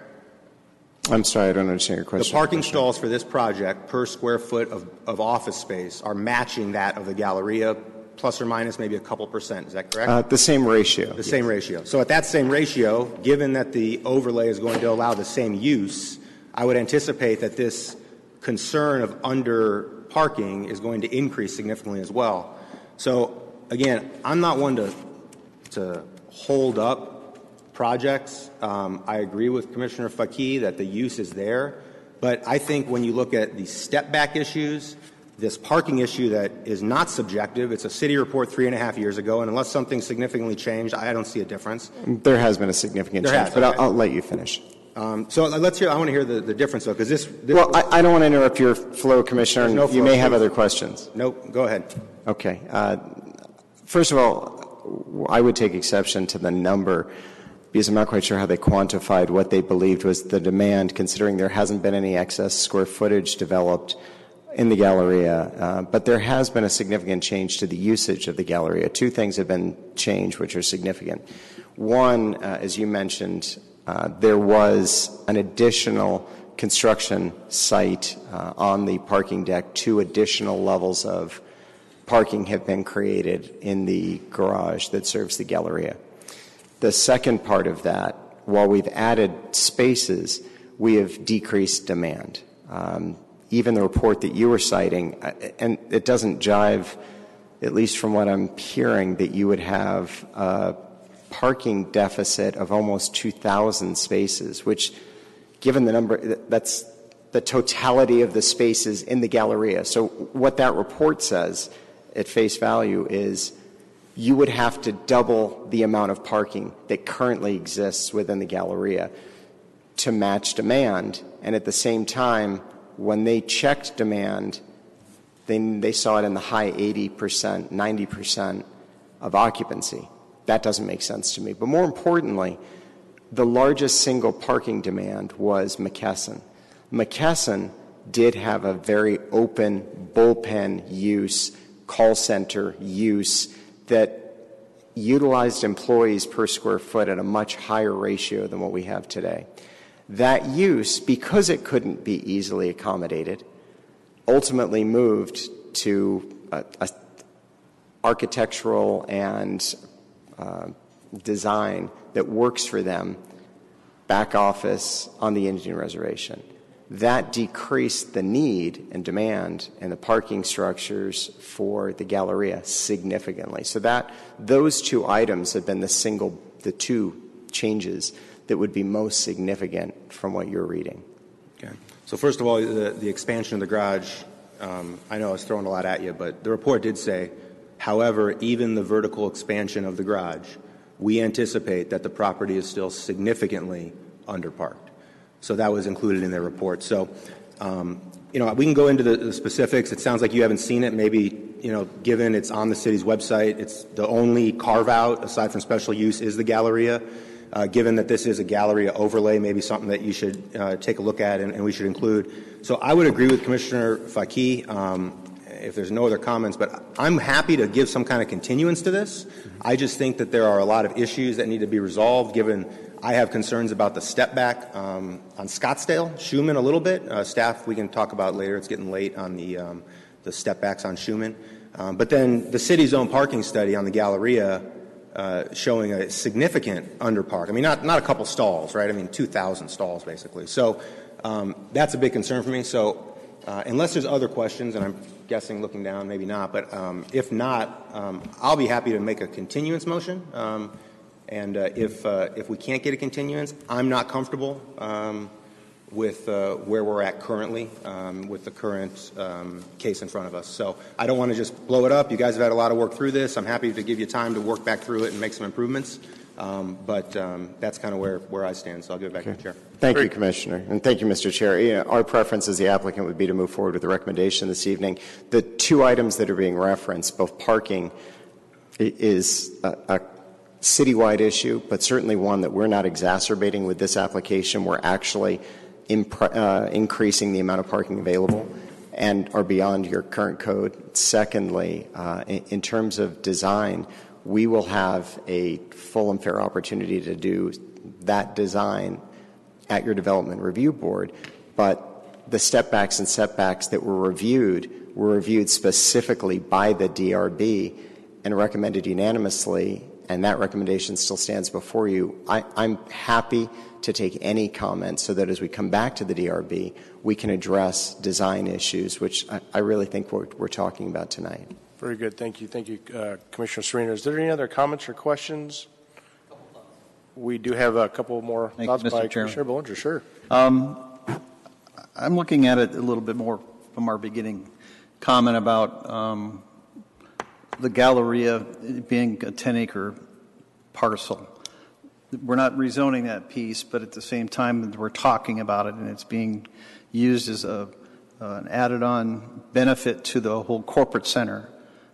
I'm sorry, I don't understand your question. The parking stalls for this project per square foot of, of office space are matching that of the Galleria, plus or minus maybe a couple percent. Is that correct? Uh, the same ratio. The same ratio. So at that same ratio, given that the overlay is going to allow the same use, I would anticipate that this concern of under parking is going to increase significantly as well. So again, I'm not one to, to hold up projects. Um, I agree with Commissioner Fakih that the use is there, but I think when you look at the step back issues, this parking issue that is not subjective, it's a city report three and a half years ago, and unless something significantly changed, I don't see a difference. There has been a significant There change, has, but okay. I'll, I'll let you finish. Um, so let's hear. I want to hear the, the difference though, because this, this. Well, I, I don't want to interrupt your flow, Commissioner, no you flow, may have other questions. Nope. Go ahead. Okay. Uh, first of all, I would take exception to the number because I'm not quite sure how they quantified what they believed was the demand, considering there hasn't been any excess square footage developed in the Galleria. Uh, but there has been a significant change to the usage of the Galleria. Two things have been changed which are significant. One, uh, as you mentioned, uh, there was an additional construction site uh, on the parking deck, two additional levels of parking have been created in the garage that serves the Galleria. The second part of that, while we've added spaces, we have decreased demand. Um, even the report that you were citing, uh, and it doesn't jive, at least from what I'm hearing, that you would have a parking deficit of almost 2,000 spaces, which, given the number, that's the totality of the spaces in the Galleria. So, what that report says at face value is you would have to double the amount of parking that currently exists within the Galleria to match demand. And at the same time, when they checked demand, then they saw it in the high 80%, 90% of occupancy. That doesn't make sense to me. But more importantly, the largest single parking demand was McKesson. McKesson did have a very open bullpen use, call center use that utilized employees per square foot at a much higher ratio than what we have today. That use, because it couldn't be easily accommodated, ultimately moved to architectural and uh, design that works for them back office on the Indian reservation. That decreased the need and demand and the parking structures for the Galleria significantly. So that those two items have been the single, the two changes that would be most significant from what you're reading. Okay. So first of all, the, the expansion of the garage, um, I know I was throwing a lot at you, but the report did say, however, even the vertical expansion of the garage, we anticipate that the property is still significantly underparked. So that was included in their report. So, um, you know, we can go into the, the, specifics. It sounds like you haven't seen it. Maybe, you know, given it's on the city's website, it's the only carve out aside from special use is the Galleria. Uh, given that this is a Galleria overlay, maybe something that you should uh, take a look at and, and, we should include. So I would agree with Commissioner Fakih. Um, if there's no other comments, but I'm happy to give some kind of continuance to this. I just think that there are a lot of issues that need to be resolved given I have concerns about the step back um, on Scottsdale, Shoeman a little bit. Uh, staff, we can talk about later. It's getting late on the, um, the step backs on Shoeman. Um, but then the city's own parking study on the Galleria uh, showing a significant underpark. I mean, not, not a couple stalls, right? I mean, 2,000 stalls basically. So um, that's a big concern for me. So uh, unless there's other questions, and I'm guessing looking down, maybe not, but um, if not, um, I'll be happy to make a continuance motion. And uh, if, uh, if we can't get a continuance, I'm not comfortable um, with uh, where we're at currently um, with the current um, case in front of us. So I don't want to just blow it up. You guys have had a lot of work through this. I'm happy to give you time to work back through it and make some improvements. Um, but um, that's kind of where, where I stand. So I'll give it back okay. to the chair. Thank Great. you, Commissioner. And thank you, Mr. Chair. You know, our preference as the applicant would be to move forward with the recommendation this evening. The two items that are being referenced, both parking is a, a citywide issue, but certainly one that we're not exacerbating with this application. We're actually uh, increasing the amount of parking available and are beyond your current code. Secondly, uh, in, in terms of design, we will have a full and fair opportunity to do that design at your development review board, but the stepbacks and setbacks that were reviewed were reviewed specifically by the DRB and recommended unanimously and that recommendation still stands before you. I, am happy to take any comments so that as we come back to the DRB, we can address design issues, which I, I really think we're, we're, talking about tonight. Very good. Thank you. Thank you, uh, Commissioner Serena. Is there any other comments or questions? We do have a couple more Thank thoughts you, by Chairman. Commissioner Bollinger. Sure. Um, I'm looking at it a little bit more from our beginning comment about um, the Galleria being a 10 acre parcel. We're not rezoning that piece, but at the same time, we're talking about it and it's being used as a, uh, an added on benefit to the whole corporate center.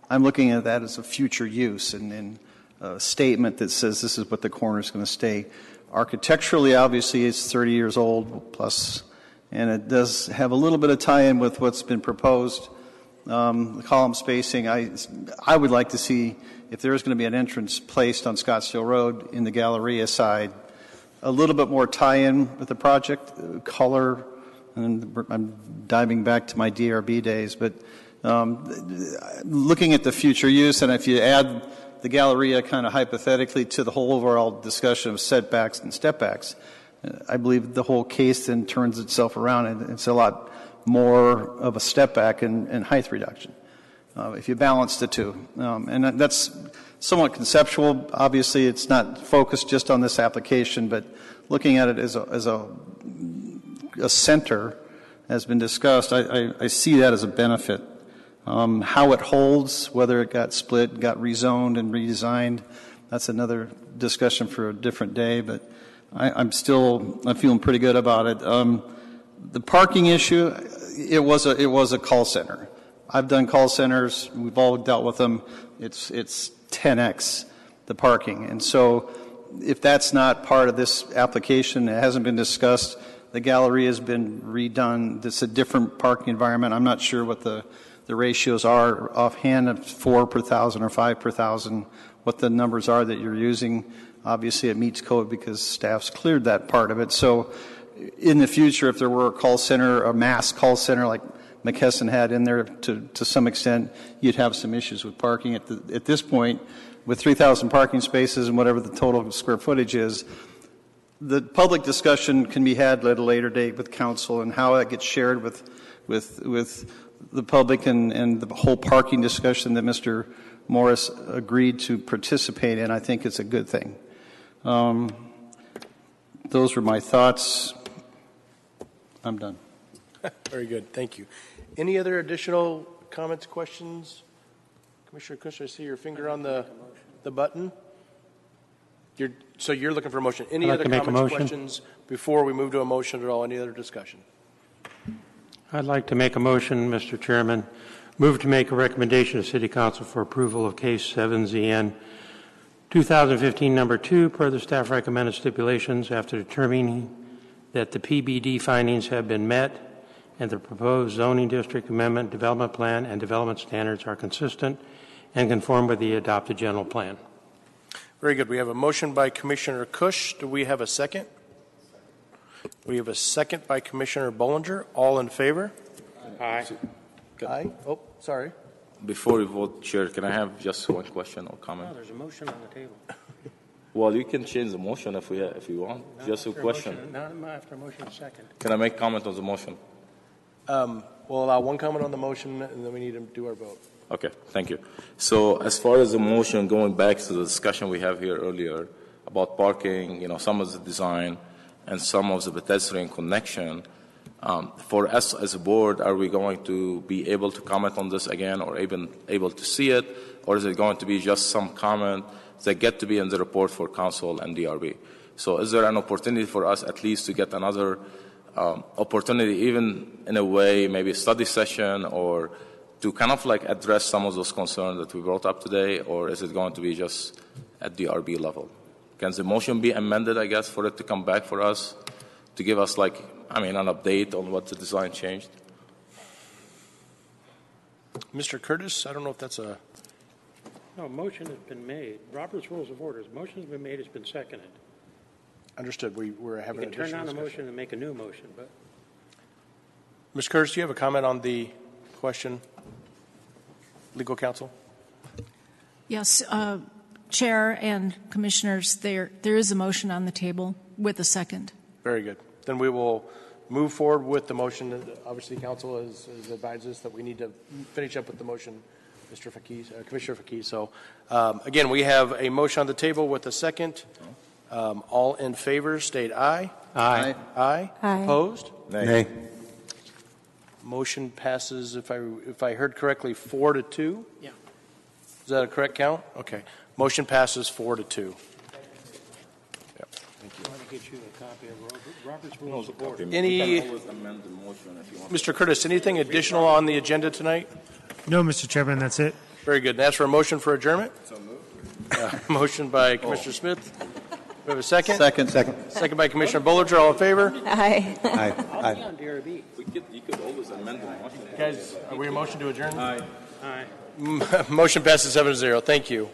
I'm looking at that as a future use and, and a statement that says this is what the corner is going to stay. Architecturally, obviously, it's 30 years old plus, and it does have a little bit of tie in with what's been proposed um, the column spacing, I, I would like to see if there is going to be an entrance placed on Scottsdale Road in the Galleria side, a little bit more tie-in with the project, color, and I'm diving back to my DRB days, but um, looking at the future use, and if you add the Galleria kind of hypothetically to the whole overall discussion of setbacks and stepbacks, I believe the whole case then turns itself around, and it's a lot more of a step back in, in height reduction. Uh, if you balance the two. Um, and that's somewhat conceptual. Obviously, it's not focused just on this application, but looking at it as a, as a, a center has been discussed, I, I, I see that as a benefit. Um, how it holds, whether it got split, got rezoned and redesigned, that's another discussion for a different day, but I, I'm still, I'm feeling pretty good about it. Um, the parking issue, it was a, it was a call center. I've done call centers, we've all dealt with them. It's, it's 10x the parking. And so if that's not part of this application, it hasn't been discussed, the gallery has been redone, it's a different parking environment. I'm not sure what the, the ratios are offhand of four per thousand or five per thousand, what the numbers are that you're using. Obviously, it meets code because staff's cleared that part of it. So in the future, if there were a call center, a mass call center like McKesson had in there to, to some extent, you'd have some issues with parking. At, the, at this point, with 3,000 parking spaces and whatever the total square footage is, the public discussion can be had at a later date with council and how that gets shared with, with, with the public and, and the whole parking discussion that Mr. Morris agreed to participate in, I think it's a good thing. Um, those were my thoughts. I'm done. Very good, thank you. Any other additional comments, questions? Commissioner Kush, I see your finger on the, the button. You're, so you're looking for a motion. Any I'd like other to make a comments, motion. questions before we move to a motion at all? Any other discussion? I'd like to make a motion, Mr. Chairman. Move to make a recommendation to City Council for approval of case 7ZN 2015 number 2 per the staff recommended stipulations after determining that the PBD findings have been met and the proposed zoning district amendment, development plan, and development standards are consistent and conform with the adopted general plan. Very good. We have a motion by Commissioner Kush. Do we have a second? We have a second by Commissioner Bollinger. All in favor? Aye. Aye. Oh, sorry. Before we vote, Chair, can I have just one question or comment? there's a motion on the table. Well, you can change the motion if we, if you want, just a After question. motion- Not after motion second. Can I make comment on the motion? Um, We'll allow one comment on the motion, and then we need to do our vote. Okay, thank you. So as far as the motion, going back to the discussion we have here earlier about parking, you know, some of the design and some of the pedestrian connection, um, for us as a board, are we going to be able to comment on this again or even able to see it? Or is it going to be just some comment that get to be in the report for council and DRB? So is there an opportunity for us at least to get another um, opportunity, even in a way, maybe a study session or to kind of like address some of those concerns that we brought up today, or is it going to be just at the RB level? Can the motion be amended, I guess, for it to come back for us to give us like, I mean, an update on what the design changed? Mr. Curtis, I don't know if that's a, No, motion has been made. Robert's Rules of Orders, motion's been made, it's been seconded. understood, we, we're You having can turn additional down the discussion. motion and make a new motion, but Ms. Curtis, do you have a comment on the question? Legal counsel? Yes, uh, Chair and Commissioners, there, there is a motion on the table with a second. Very good. Then we will move forward with the motion. Obviously, council has, has advised us that we need to finish up with the motion, Mr. Fakis, uh, Commissioner Fakis. So, um, again, we have a motion on the table with a second. Um, all in favor, state aye. Aye. Aye. Aye. Opposed? Nay. Motion passes, if I, if I heard correctly, four to two? Yeah. Is that a correct count? Okay. Motion passes four to two. Thank you. I want to get you a copy of Robert's Rules of Any- We can always amend the motion if. Mr. Curtis, anything additional on the agenda tonight? No, Mr. Chairman, that's it. Very good. And Ask for a motion for adjournment? So moved. Uh, Motion by Commissioner Smith. We have a second? Second. Second. Second by Commissioner Bollinger. All in favor? Aye. Aye. I'll be on DRB. We could, you could always amend the motion. Guys, are we a motion to adjourn? Aye. Aye. motion passes seven to zero. Thank you.